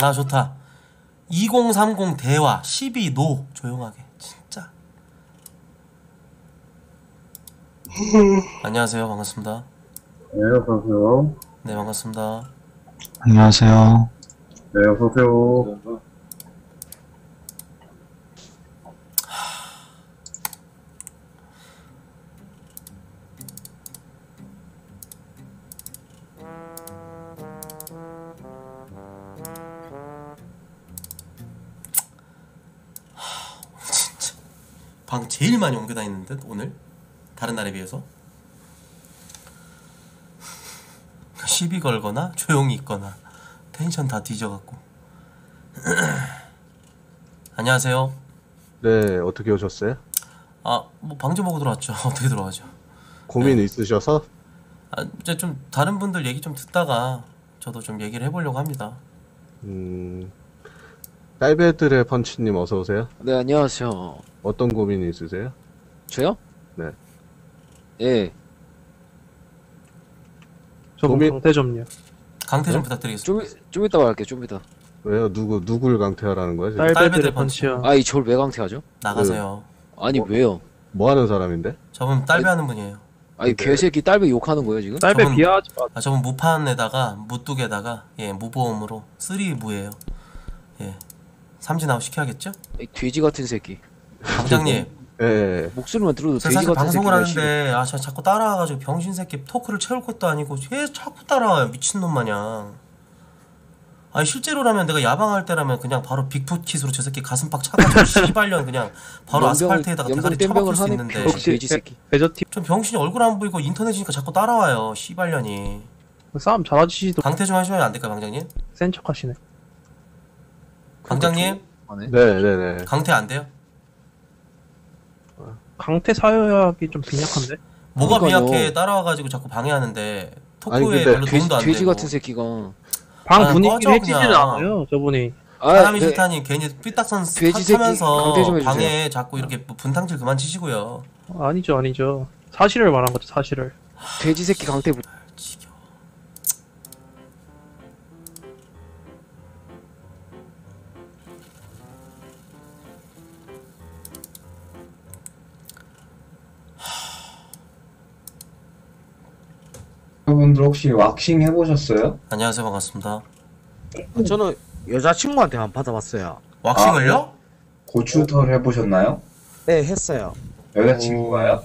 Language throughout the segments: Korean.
아 좋다. 2030 대화 12 노. 조용하게. 진짜. 안녕하세요. 반갑습니다. 네, 어서오세요. 네 반갑습니다. 안녕하세요. 네, 어서오세요. 듯 오늘 다른 날에 비해서 시비 걸거나 조용히 있거나 텐션 다 뒤져갖고 안녕하세요 네, 어떻게 오셨어요? 아뭐 방좀 보고 들어왔죠 어떻게 들어가죠 고민 있으셔서? 아 이제 좀 다른 분들 얘기 좀 듣다가 저도 좀 얘기를 해보려고 합니다 음, 딸배들의 펀치님 어서 오세요. 네, 안녕하세요. 어떤 고민이 있으세요? 저요? 네. 예, 저 고민- 강퇴 좀요. 강퇴 네? 좀 부탁드리겠습니다 좀, 좀 이따 말할게요, 좀 이따. 왜요? 누구 누굴 강퇴하라는 거야? 지금? 딸배들의 펀치. 펀치요. 아, 이 저를 왜 강퇴하죠? 나가세요 아니, 어? 왜요? 뭐 하는 사람인데? 저분 딸배하는 분이에요 아니, 근데- 개새끼 딸배 욕하는 거예요, 지금? 딸배 저분- 비하하지 마. 아 저분 무판에다가 무뚝에다가 예 무보험으로 쓰리 무예요 예 삼진 아웃 시켜야겠죠? 이 돼지 같은 새끼. 방장님 예, 예. 목소리만 들어도 제가 돼지 사실 같은 방송을 하는데 아저 자꾸 따라와가지고 병신 새끼 토크를 채울 것도 아니고 왜 자꾸 따라와요 미친놈 마냥 아니 실제로라면 내가 야방할 때라면 그냥 바로 빅풋 킷으로 저 새끼 가슴 팍 차가지고 씨발년 그냥 바로 연병을- 아스팔트에다가 연병 대가리 쳐박힐 수 하네, 있는데 혹시- 혹시 돼지 새끼. 배저팀 좀 병신이 얼굴 안 보이고 인터넷이니까 자꾸 따라와요 씨발년이 싸움 잘하시지도 강퇴 좀 하시면 안 될까요 방장님? 센 척하시네. 방장님. 네, 네, 네. 강퇴 안 돼요? 강태 사회학이 좀 빈약한데. 뭐가 그러니까요. 미약해 따라와가지고 자꾸 방해하는데 아니, 토크에 근데 별로 돼지, 도움도 안 돼지 되고 같은 새끼가. 방 아, 분위기를 그냥. 않아요. 저분이. 아, 사람이 네. 싫다니 괜히 삐딱선 돼지 새끼 타면서 강퇴 좀 해주세요. 방해 자꾸 이렇게 뭐 분탕질 그만 치시고요 아니죠, 아니죠. 사실을 말한 거죠, 사실을. 돼지 새끼 강태 부... 여러분들 혹시 왁싱 해보셨어요? 안녕하세요 반갑습니다 저는 여자친구한테만 받아봤어요. 왁싱을요? 고추털 해보셨나요? 네, 했어요. 여자친구가요?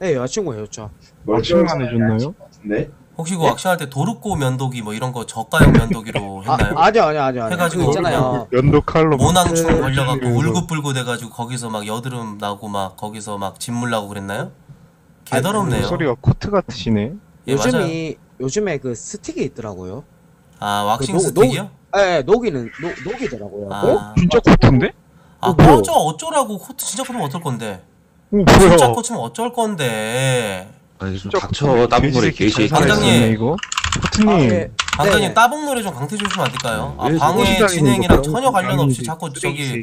네, 여자친구 해줬죠. 왁싱만 해줬나요? 네. 혹시 그 네? 왁싱할 때 도르코 면도기 뭐 이런 거 저가형 면도기로 아, 했나요? 아니요, 아니요, 아니요. 아니요. 해가지고 있잖아요. 연도 칼로 모낭충 그- 걸려갖고 울긋불긋 해가지고 거기서 막 여드름 나고 막 거기서 막 진물 나고 그랬나요? 개더럽네요 소리가 코트 같으시네. 예 맞아요 요즘이, 요즘에 그 스틱이 있더라고요. 아 왁싱 그 노- 스틱이요? 네, 녹이는, 녹, 녹이더라고요. 아, 진짜 코트인데? 아 어, 뭐야? 꺼져 어쩌라고 코트 진짜 그러면 어떨 건데 오 진짜 뭐야? 꽂히면 어쩔 건데 아니 좀 진짜 닥쳐 따봉 노래 돼지 새끼 개시. 살아있네, 이거. 코트님. 아, 네. 방장님 네. 따봉 노래 좀 강퇴 주시면 안 될까요? 아왜 방해 진행이랑 전혀 관련 없이. 자꾸 저기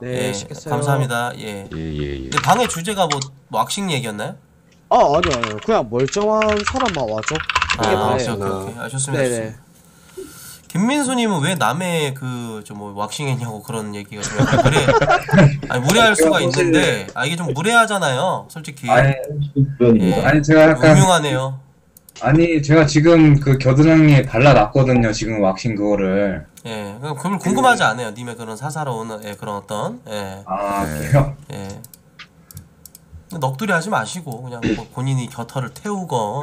네, 예. 감사합니다 예 예 예 예. 근데 방해 주제가 뭐 왁싱 얘기였나요? 아, 아니요, 아니요. 그냥 멀쩡한 사람만 와죠. 아 이게 오케이 다예요. 오케이 오케이 아 좋습니다 네네. 좋습니다 김민수님은 왜 남의 그저뭐 왁싱했냐고 그런 얘기가 좀 약간 무례 아니 무례할 수가 있는데 아 이게 좀 무례하잖아요 솔직히 아니, 예. 아니 제가 약간 음흉하네요 아니 제가 지금 그 겨드랑이에 발라놨거든요. 지금 왁싱 그거를. 예 그럼 그걸 궁금하지 않아요 님의 그런 사사로운 예, 그런 어떤 예아 네. 그래요? 예. 넋두리 하지 마시고 그냥 뭐 본인이 겨털을 태우건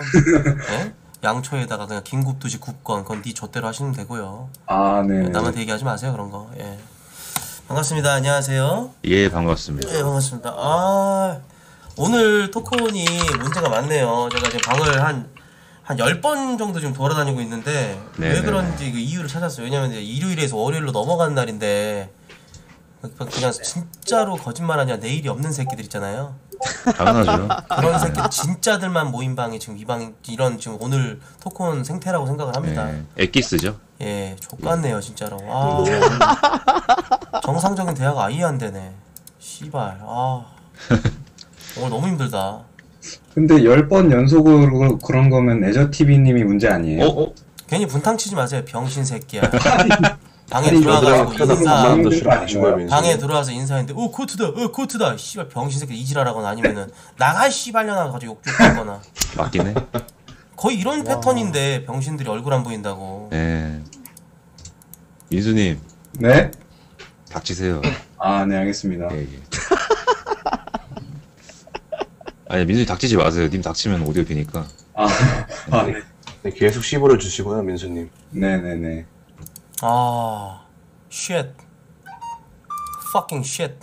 예? 양초에다가 그냥 긴 굽듯이 굽건 그건 네 좆대로 하시면 되고요. 아 네. 예, 남한테 얘기하지 마세요 그런 거. 예. 반갑습니다. 안녕하세요. 예 반갑습니다. 예 반갑습니다. 아 오늘 토크온이 문제가 많네요. 제가 지금 방을 한 한 10번 정도 지금 돌아다니고 있는데 왜 네네네. 그런지 그 이유를 찾았어요. 왜냐면 이제 일요일에서 월요일로 넘어가는 날인데 그냥 진짜로 거짓말하냐 내일이 없는 새끼들 있잖아요. 당연하죠. 그런 새끼 진짜들만 모인 방이 지금 이 방 이런 지금 오늘 토크온 생태라고 생각을 합니다. 예. 엑기스죠. 예, 족같네요 진짜로. 아, 정상적인 대화가 아예 안 되네. 씨발. 아, 오늘 너무 힘들다. 근데 10번 연속으로 그런 거면 애저 TV님이 문제 아니에요? 어? 어? 괜히 분탕 치지 마세요, 병신 새끼야. 방에 들어와가지고 여드랑이 인사. 방에 들어와서 인사했는데 오 코트다 어 코트다 씨발 병신 새끼 이지랄하거나 아니면은 나가 씨발려나 가지고 욕욕하거나 맞긴 해. 거의 이런 패턴인데 병신들이 얼굴 안 보인다고 네. 민수님, 네? 닥치세요. 아, 네, 알겠습니다. 예, 예. 아니, 민수님 닥치지 마세요. 님 닥치면 오디오 되니까. 아, 아 네. 네, 계속 씹어려 주시고요, 민수님. 네네네. 아 shit. Fucking shit.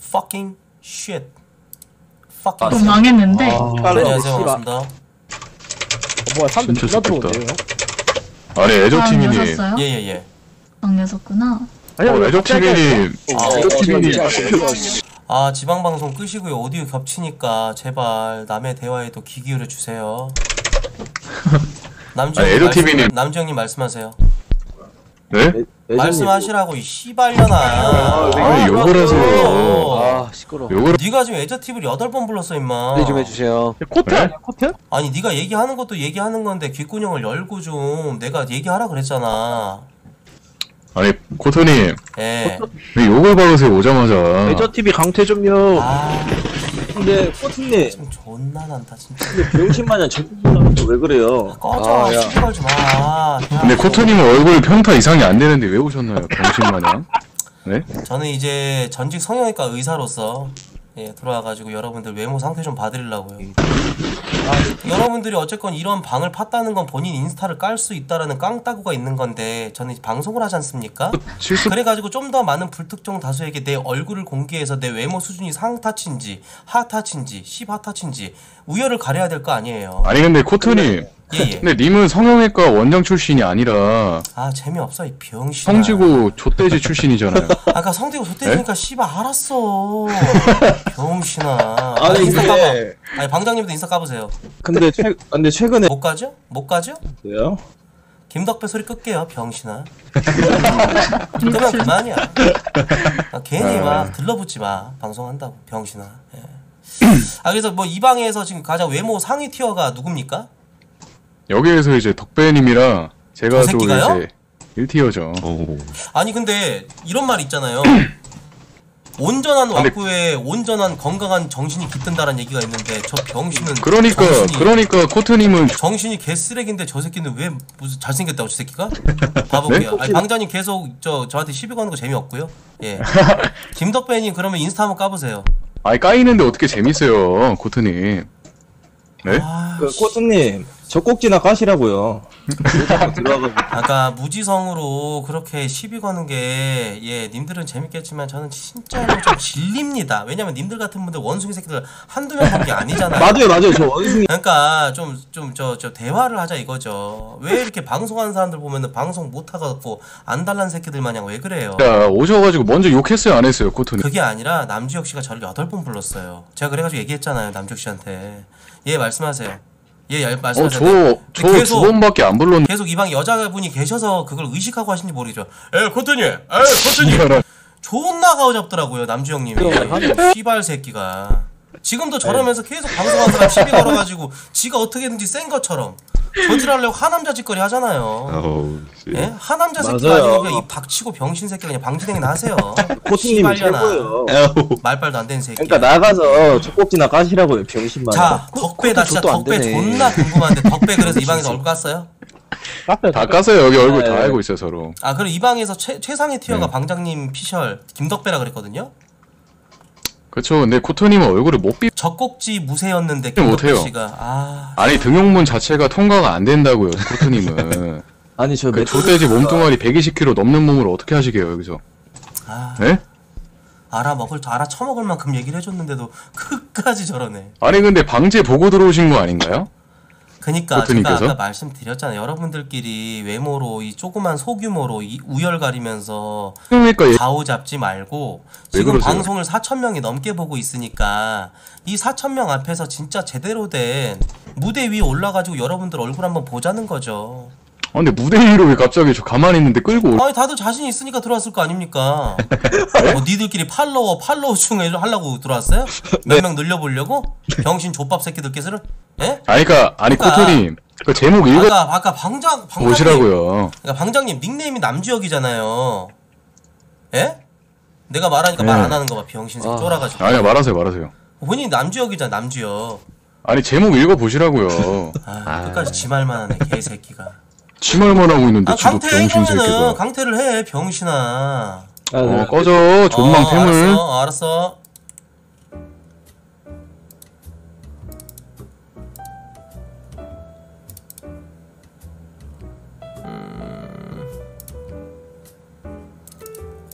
Fucking shit. Fucking 또 shit. 망했는데? 안녕하세요. 씨발. 반갑습니다. 어, 뭐야 사람들 진짜 존나 좋겠다. 들어오네요? 아니 애저티민이 망하셨어요? 예 예예. 망하셨구나. 아니, 어왜 갑자기 애저티민이 아, 애저티민이 아 지방 방송 끄시고요. 오디오 겹치니까 제발 남의 대화에도 귀 기울여 주세요 남주 아니, 형님 에로티비님. 말씀- 남주 형님 말씀하세요 네? 말씀하시라고 이 씨발려나 아니 욕을 하세요 아 시끄러. 욕을 네가 지금 에저 팁을 여덟 번 불렀어 임마 플레이 좀 해주세요. 코트 네? 아니야 코트? 아니 네가 얘기하는 것도 얘기하는 건데 귓구녕을 열고 좀 내가 얘기하라 그랬잖아 아니 코토님 예. 왜 욕을 박으세요 오자마자 TV 강퇴 좀요. 아, 근데 코트님 좀 존나 난다 진짜. 근데 병신마냥 전국분하면서 왜 그래요? 꺼져, 아, 야. 시비 걸지 마. 근데 코토님은 얼굴 평타 이상이 안 되는데 왜 오셨나요 병신 마냥 네? 저는 이제 전직 성형외과 의사로서 예, 들어와가지고 여러분들 외모 상태 좀 봐드리려고요. 여러분들이 어쨌건 이런 방을 팠다는 건 본인 인스타를 깔 수 있다라는 깡따구가 있는 건데 저는 방송을 하지 않습니까? 그래가지고 좀 더 많은 불특정 다수에게 내 얼굴을 공개해서 내 외모 수준이 상타치인지 하타치인지 시바타치인지 우열을 가려야 될 거 아니에요. 아니 근데 코토님 예 예. 근데 님은 성형외과 원장 출신이 아니라 아 재미없어 이 병신. 성지고 족돼지 출신이잖아요 아까 성대고 좆대니까 씨발 알았어. 병신아. 아니 인스타 까봐. 근데 아니 방장님도 인스타 까보세요. 근데 최 근데 최근에 못 가죠? 못 가죠? 요 김덕배 소리 끌게요 병신아. 끄면 그만이야. 아, 괜히 막 들러붙지 마 방송한다고 병신아. 예. 아 그래서 뭐 이 방에서 지금 가장 외모 상위 티어가 누굽니까? 여기에서 이제 덕배님이랑 제가 저 또 새끼가요? 이제 1티어죠 오. 아니 근데 이런 말 있잖아요. 온전한 근데- 왁구에 온전한 건강한 정신이 깃든다는 얘기가 있는데 저 병신은 그러니까 정신이, 그러니까 코트님은 정신이 개쓰레기인데 저 새끼는 왜 무슨 잘생겼다고 저 새끼가? 봐볼게요. 네? 아니, 방장님 계속 저 저한테 시비 거는 거 재미없고요. 예. 김덕배님 그러면 인스타 한번 까보세요. 아니 까이는데 어떻게 재밌어요 코트님 네? 아, 그 코트님 젖꼭지나 까시라고요. 들어가고 아까 무지성으로 그렇게 시비 거는 게, 예, 님들은 재밌겠지만 저는 진짜로 좀 질립니다. 왜냐면 님들 같은 분들 원숭이 새끼들 한두 명 본 게 아니잖아요. 맞아요 맞아요 저 원숭이 그러니까 좀 좀 저 저 대화를 하자 이거죠. 왜 이렇게 방송하는 사람들 보면은 방송 못 하고 안 달란 새끼들 마냥 왜 그래요? 자 오셔가지고 먼저 욕했어요 안 했어요 코트님 그게 아니라 남주혁 씨가 저를 여덟 번 불렀어요. 제가 그래가지고 얘기했잖아요 남주혁 씨한테. 예 말씀하세요. 예 야, 말씀하세요. 네. 어저 저 계속- 두 번밖에 안 불렀는데 계속 이 방에 여자분이 계셔서 그걸 의식하고 하신지 모르겠죠. 에 코트님, 에 코트님. 존나 가오잡더라고요 남주형님이 씨발 새끼가 지금도 저러면서 계속 방송하는 사람 시비 걸어가지고 지가 어떻게든지 센 것처럼 저질하려고 하남자 짓거리 하잖아요 어우. 예? 하남자 새끼가 맞아요. 아니고 그냥 이 박치고 병신 새끼 그냥 방진행이나 하세요 씨발려나. 최고예요. 말빨도 안 되는 새끼 그러니까 나가서 젖꼭지나 까시라고요 병신마냥. 자 덕배 나 진짜 족도 안 덕배 되네. 존나 궁금한데 덕배 그래서 이 방에서 얼굴? 카페 다 깠어요 여기 얼굴 다 네. 알고 있어요 서로 아 그럼 이 방에서 최, 최상의 티어가 네. 방장님 피셜 김덕배라 그랬거든요 그렇죠 근데 코트님은 얼굴을 못 비... 젖꼭지 무쇠였는데 네, 못해요. 씨가 아 아니 등용문 자체가 통과가 안 된다고요 코트님은 아니 저그 매- 족돼지 몸뚱아리 120kg 넘는 몸을 어떻게 하시게요 여기서 아, 네? 알아 먹을 알아 처먹을 만큼 얘기를 해줬는데도 끝까지 저러네. 아니 근데 방제 보고 들어오신 거 아닌가요? 그니까 제가? 아까 말씀드렸잖아요. 여러분들끼리 외모로 이 조그만 소규모로 이 우열 가리면서 예... 가오 잡지 말고 왜 지금? 방송을 4천 명이 넘게 보고 있으니까 이 4천 명 앞에서 진짜 제대로 된 무대 위에 올라가지고 여러분들 얼굴 한번 보자는 거죠. 아, 근데 무대 위로 왜 갑자기 저 가만히 있는데 끌고 올... 아니 다들 자신 있으니까 들어왔을 거 아닙니까? 뭐 니들끼리 팔로워 팔로워 중에 하려고 들어왔어요? 몇 명 늘려보려고? 병신 족밥 새끼들께서는? 예? 아니 그니까 아니 그러니까. 코트님 그 제목 읽어 아까 아까 방장 방장님 보시라고요. 그러니까 방장님 닉네임이 남주혁이잖아요. 예? 내가 말하니까 말 네. 안 하는 거 봐. 병신새 아. 쫄아가지고. 아니야 말하세요 말하세요. 본인이 남주혁이잖아 남주혁. 아니 제목 읽어 보시라고요. 아, 아. 끝까지 지 말만 하네 개새끼가. 치말만 하고 있는데 아 지도 강퇴 병신 그러면은 새끼가. 강퇴를 해 병신아. 어 꺼져 존망 어, 템을. 알았어 어, 알았어.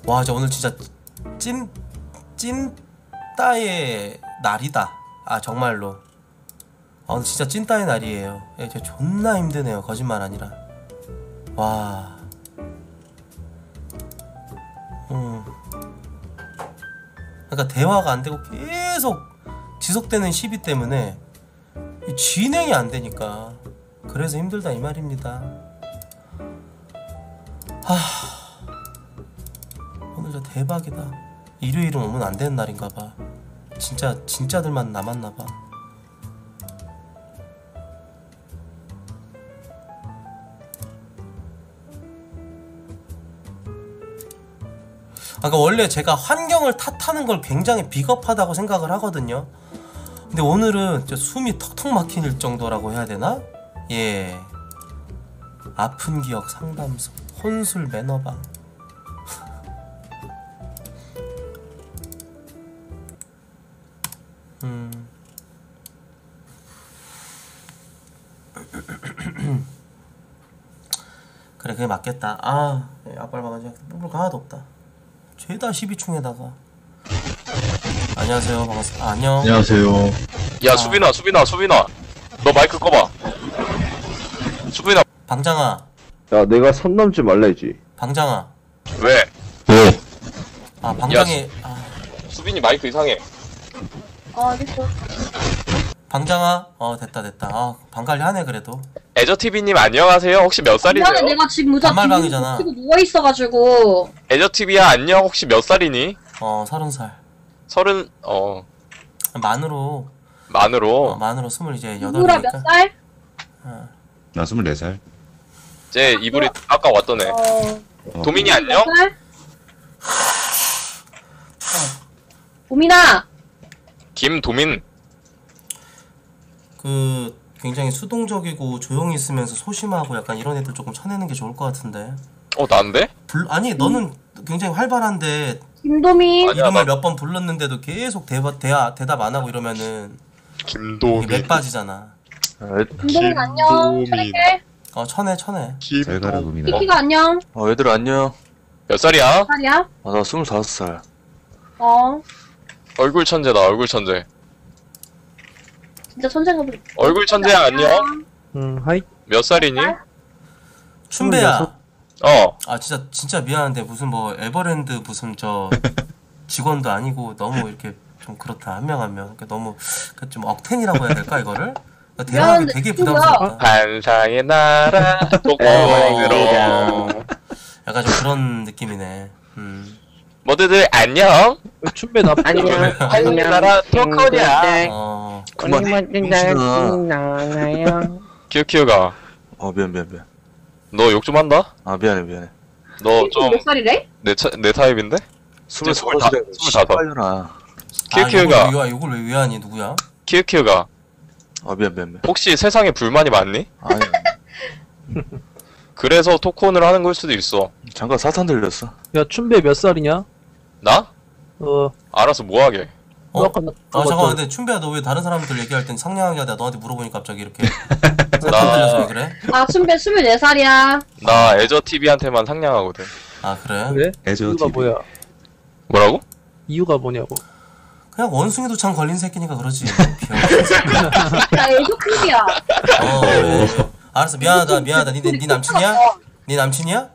와, 저 오늘 진짜 찐 찐따의 날이다. 아 정말로. 아, 오늘 진짜 찐따의 날이에요. 예, 저 존나 힘드네요. 거짓말 아니라. 와. 음. 그러니까 대화가 안 되고 계속 지속되는 시비 때문에 이 진행이 안 되니까 그래서 힘들다 이 말입니다. 하 저 대박이다. 일요일은 오면 안 되는 날인가 봐. 진짜 진짜들만 남았나 봐. 아까 원래 제가 환경을 탓하는 걸 굉장히 비겁하다고 생각을 하거든요. 근데 오늘은 진짜 숨이 턱턱 막힐 정도라고 해야 되나? 예. 아픈 기억 상담소, 혼술 매너방. 음. 그래 그게 맞겠다. 아, 앞발바가지 뿔뿔 하나도 없다. 죄다 12충에다가 안녕하세요 반갑습니다 아, 안녕 안녕하세요. 야 수빈아 수빈아 수빈아 너 마이크 꺼봐 수빈아 방장아 야 내가 선 넘지 말래지. 방장아 왜? 네. 아 방장이 아, 수빈이 마이크 이상해 어, 알겠어. 방장아 어 됐다 됐다 아 방관리 하네 그래도 애저TV님 안녕하세요 혹시 몇 살이세요? 내가 지금 무작 반말방이잖아. 치고 누워 있어가지고. 애저TV야 안녕 혹시 몇 살이니? 어 서른 살 서른 어 만으로 만으로 어, 만으로 스물 이제 누구라 몇 여덟이니까 살? 나 24살. 이제 이불이 아까 왔던 애 어, 도민이 몇 안녕? 살? 도민아! 김도민 그 굉장히 수동적이고 조용히 있으면서 소심하고 약간 이런 애들 조금 쳐내는 게 좋을 것 같은데 어 난데? 불 아니 너는 굉장히 활발한데 김도민! 아니야, 이름을 나- 몇 번 불렀는데도 계속 대화, 대화, 대답 안 하고 이러면은 이게 김도민 맥 빠지잖아 김도민 안녕. 천혜게. 어 천해 천해 잘 가라 고민아. 키키가 안녕. 어, 얘들아, 안녕. 몇 살이야? 몇 살이야? 아, 나 25살. 어, 얼굴 천재다 얼굴 천재. 진짜 천재가 보다. 얼굴 천재야 안녕? 음, hi. 몇 살이니? 춘배야. 어. 아 진짜 진짜 미안한데 무슨 뭐 에버랜드 무슨 저 직원도 아니고 너무 이렇게 좀 그렇다 한 명 한 명. 그러니까 너무 그좀 억텐이라고 해야 될까 이거를? 대화하기 미안한데 되게 친구야. 부담스럽다. 환상의 나라. 독보으로 약간 좀 그런 느낌이네. 음. 모두들 안녕 춘배 나 환상의 나라 talker냐 어 그만. 키우키우가 어, 미안, 미안, 미안. 너 욕 좀 한다? 아, 미안해, 미안해. 너 키키 좀몇 살이래? 내내 타입인데? 스물다섯. 스물 다섯. 빨려나. 아, 키우키우가 이걸 왜, 이걸 왜 위안이 누구야? 키우키우가 아, 미안, 미안, 미안. 혹시 세상에 불만이 많니? 아니, 그래서 토크온을 하는 걸 수도 있어 잠깐 사탄 들렸어. 야, 춘배 몇 살이냐? 나? 어, 알아서 뭐하게 어? 아까 나- 아 잠깐만 저- 근데 춘배야 너 왜 다른 사람들 얘기할 땐 상냥하게 하다 너한테 물어보니까 갑자기 이렇게 나- 나 들려서 왜 그래? 아, 춘배 24살이야. 나 애저TV한테만 상냥하거든 아 그래? 그래? 애저 이유가 TV. 뭐야? 뭐라고? 이유가 뭐냐고. 그냥 원숭이도 참 걸린 새끼니까 그러지 나 애조크이야. 어 그래 알았어 미안하다 미안하다 니, 니, 니 남친이야? 니 남친이야?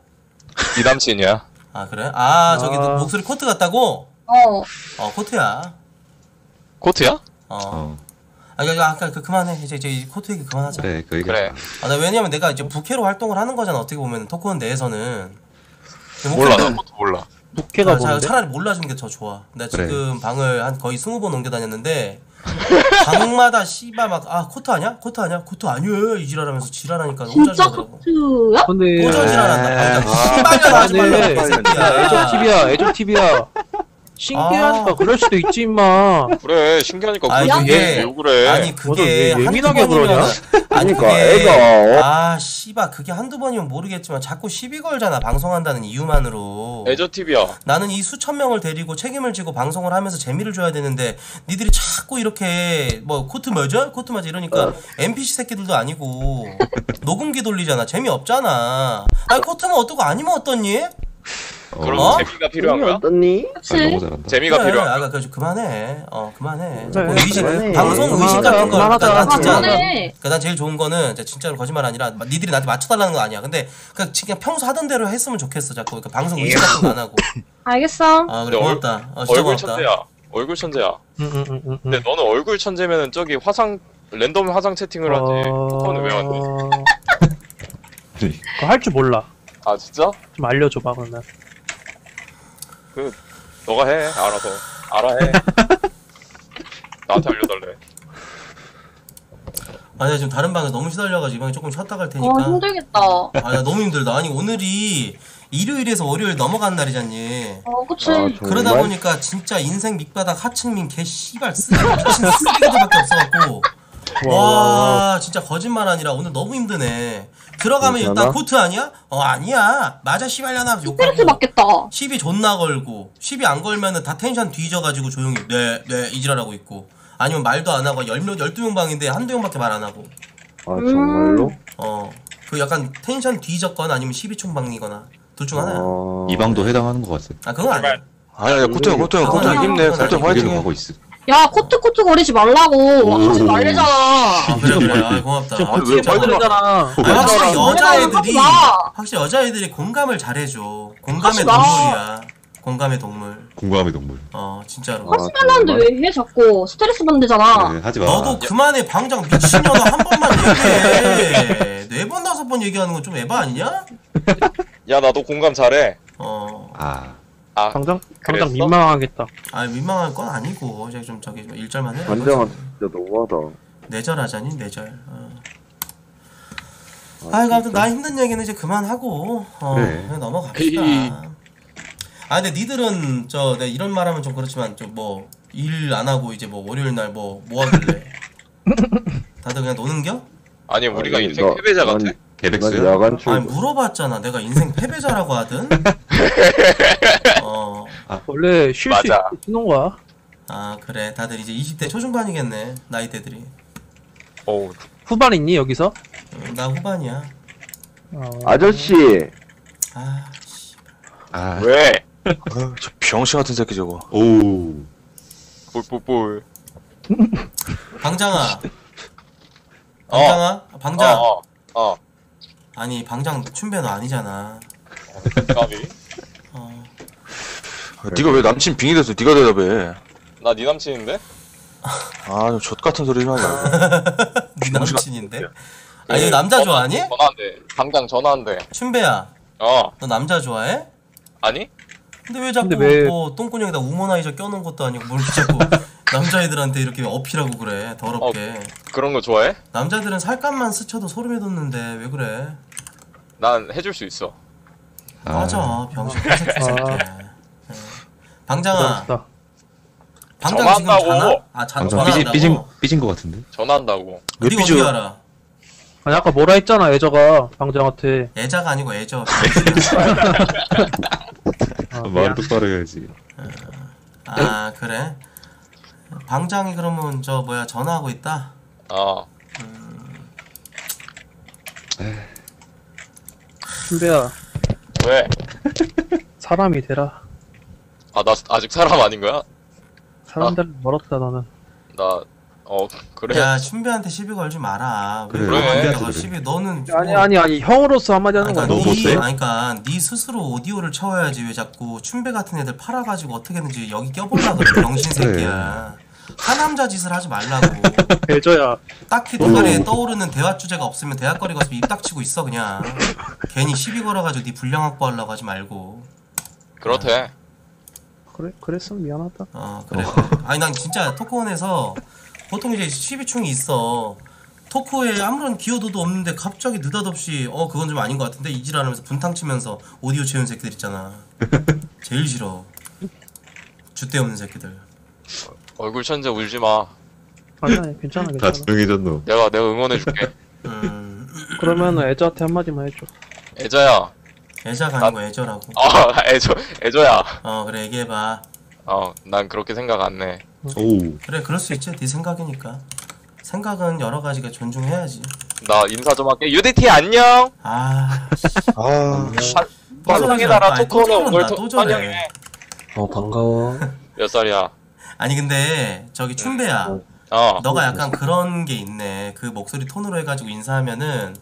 네 남친이야 아 그래? 아 저기 너 아. 목소리 코트 같다고? 어. 어 코트야 코트야? 어 어 아, 야, 야, 아까 그 그만해. 이제 이제 이 코트 얘기 그만하자. 그래 그 얘기. 그래. 아, 나 왜냐면 내가 이제 부캐로 활동을 하는 거잖아. 어떻게 보면 토크원 내에서는. 몰라 나 코트 몰라 부캐가 아, 자, 뭔데? 차라리 몰라주는 게 더 좋아. 나 그래. 지금 방을 한 거의 20번 옮겨 다녔는데 방마다 씨발 막 아 코트 아니야? 코트 아니야? 코트 아니야 이 지랄하면서 지랄하니까 너무 진짜 짜증나더라고 코트야? 근데 도저 지랄한다 씨발년 하지 아니, 말라고 이 새끼야 애정 TV야, 애정 TV야. 신기하니까 아. 그럴 수도 있지 임마. 그래 신기하니까 아니. 그게- 왜 그래 아니 맞아, 그게 예민하게 번이면 그러냐? 아니 그러니까 그게 애가, 어? 아 씨발 그게 한두 번이면 모르겠지만 자꾸 시비 걸잖아 방송한다는 이유만으로 애저 TV야 나는 이 수천 명을 데리고 책임을 지고 방송을 하면서 재미를 줘야 되는데 니들이 자꾸 이렇게 뭐 코트 뭐죠? 코트 맞아 이러니까 NPC 새끼들도 아니고 녹음기 돌리잖아 재미없잖아 아니 코트면 어떠고 아니면 어떻니? 그럼 어? 재미가 필요한 거야? 어떻니? 아, 그치? 너무 잘한다. 재미가 그래, 필요한 아까 그래서 그만해 어 그만해 그래, 뭐 의식 그만해. 방송 의식 같은 거 아, 진짜 그만해. 그러니까 난 제일 좋은 거는 진짜 진짜로 거짓말 아니라 막 니들이 나한테 맞춰달라는 거 아니야. 근데 그냥 그냥 평소 하던 대로 했으면 좋겠어. 자꾸 그러니까 방송 의식 같은 거 안 하고. 알겠어. 아 그래 근데 얼- 고맙다. 어, 진짜 얼굴 고맙다. 천재야 얼굴 천재야 응, 응, 응, 응. 근데 너는 얼굴 천재면은 저기 화상 랜덤 화상 채팅을 하지 그거는 왜안 돼? 그거 할줄 몰라. 아 진짜? 좀 알려줘봐 그러면. 너가 해 알아서 알아 해 나한테 알려달래 아니 지금 다른 방에 너무 시달려가지고 이번에 조금 쉬었다 갈 어, 테니까. 힘들겠다. 아나 너무 힘들다. 아니 오늘이 일요일에서 월요일 넘어간 날이잖니. 어, 그치. 아? 그러다 보니까 진짜 인생 밑바닥 하층민 개 씨발 쓰레기 미친 쓰레기들밖에 없어갖고 와 진짜 거짓말 아니라 오늘 너무 힘드네 들어가면 일단 괜찮아? 코트 아니야? 어 아니야 맞아 씨발년아 스트레스 욕하고 받겠다. 시비 존나 걸고 시비 안 걸면은 다 텐션 뒤져가지고 조용히 네네 이지랄하고 있고 아니면 말도 안 하고 열 명 열두 명 방인데 한두 명밖에 말 안 하고 아 정말로? 어 그 약간 텐션 뒤졌거나 아니면 시비 총방이거나 둘 중 하나야 아... 이 방도 해당하는 것 같아. 아 그건 아니야 아니야, 야, 코트 형, 코트 형, 코트 형 힘내. 코트 형 화이팅 해. 가고 있어. 야, 코트 코트 거리지 말라고. 하지 말래잖아. 아 그래 그래 아, 고맙다 아, 진짜. 말들잖아. 아, 확실히 여자애들이 마. 확실히 여자애들이 공감을 잘해줘 공감의 하지 마. 동물이야 공감의 동물 공감의 동물. 어 진짜로 아, 하지 말라는데 왜 해, 자꾸. 스트레스 받는다잖아. 그래, 하지 마. 너도 그만해 방장 미친년아 한 번만 얘기해 네 번 다섯 번 얘기하는 건 좀 에바 아니냐? 야 나도 공감 잘해 어, 아, 아 당장 그랬어? 당장 민망하겠다. 아 민망할 건 아니고 이제 좀 저기 뭐 일절만 해라 반장아 진짜 너무하다. 내절 하자니 내절 어. 아이고 아무튼 나 힘든 얘기는 이제 그만하고 어 그래. 그냥 넘어갑시다 아 근데 니들은 저 내가 이런 말하면 좀 그렇지만 좀 뭐 일 안 하고 이제 뭐 월요일 날 뭐 뭐 하길래 다들 그냥 노는겨? 아니 우리가 아니, 인생 나- 패배자 같아? 난-? 야간 아니. 물어봤잖아 내가 인생 패배자라고 하든 어 원래 쉴 수 맞아. 있게 쓰는 거야. 아 그래 다들 이제 20대 초중반이겠네 나이대들이 어우 후반 있니 여기서? 음, 나 후반이야 어, 아저씨 아 씨. 아, 왜? 아유, 저 병신 같은 새끼 저거. 오. 뿔뿔뿔 방장아 어. 방장아 방장 어어 어, 아니 방장 춘배 너 아니잖아 까비 어 아, 네가 왜 남친 빙의 돼서 네가 대답해. 나 네 남친인데? 아, 저 같은 소리 좀 하지 말고. 네 남친인데 아니 너 남자 좋아하니? 전화한대 당장 전화한대 춘배야 어 너 남자 좋아해? 아니? 근데 왜 자꾸 근데 왜- 뭐 똥구녕에다 우모나이저 껴놓은 것도 아니고 뭘 자꾸 남자애들한테 이렇게 어필하고 그래 더럽게 그런 거 좋아해? 남자들은 살갗만 스쳐도 소름이 돋는데 왜 그래 난 해줄 수 있어 아, 맞아 병신 개새끼 새끼 예. 방장아 부담스다. 방장 지금 전화한다고. 자나? 아 자, 방송 삐진, 전화한다고? 삐진, 삐진 것 같은데? 전화한다고 왜 삐져? 어떻게 알아 아니 아까 뭐라 했잖아 애저가 방장한테. 애자가 아니고 애저 아, 미안. 똑바로 해야지. 아 그래 방장이 그러면 저 뭐야 전화하고 있다 어 준배야 왜? 사람이 되라. 아 나 아직 사람 아닌 거야? 사람들 멀었다 너는. 나 어 그래 야 춘배한테 시비 걸지 마라 왜 그래, 그래 그래. 시비 너는 아니 뭐- 아니 아니 형으로서 한마디 하는 그러니까 거야. 너 네, 못해? 아니 그러니까 네 스스로 오디오를 채워야지 왜 자꾸 춘배 같은 애들 팔아가지고 어떻게든지 여기 껴보려 그래 병신 새끼야 하남자 짓을 하지 말라고 애저야. 딱히 도가리에 떠오르는 대화 주제가 없으면 대학거리 가서 입 닥치고 있어 그냥 괜히 시비 걸어가지고 네 분량 확보하려고 하지 말고 그렇대 그래 그랬으면 미안하다. 어 그래 아니 난 진짜 토크원에서 보통 이제 12충이 있어. 토크에 아무런 기여도도 없는데 갑자기 느닷없이 어 그건 좀 아닌 것 같은데 이질하면서 분탕 치면서 오디오 채운 새끼들 있잖아. 제일 싫어. 주대 없는 새끼들. 얼굴 천재 울지 마. 아니 아니 괜찮아 다 괜찮아 조용해졌노. 내가 내가 응원해 줄게. 음, 그러면은 애저한테 한마디만 해줘 애자야. 애자가 아니고 애저라고. 아 애저 애저야. 어 그래 얘기해봐. 어 난 그렇게 생각 안 해. 오. 그래 그럴 수 있지. 네 생각이니까. 생각은 여러 가지가 존중해야지. 나 인사 좀 할게. UDT 안녕. 아, 아, 환상의 나라 아니, 또 토크로 저런다, 또 저래. 환영해. 어 반가워. 몇 살이야? 아니 근데 저기 춘배야. 어. 너가 약간 그런 게 있네. 그 목소리 톤으로 해가지고 인사하면은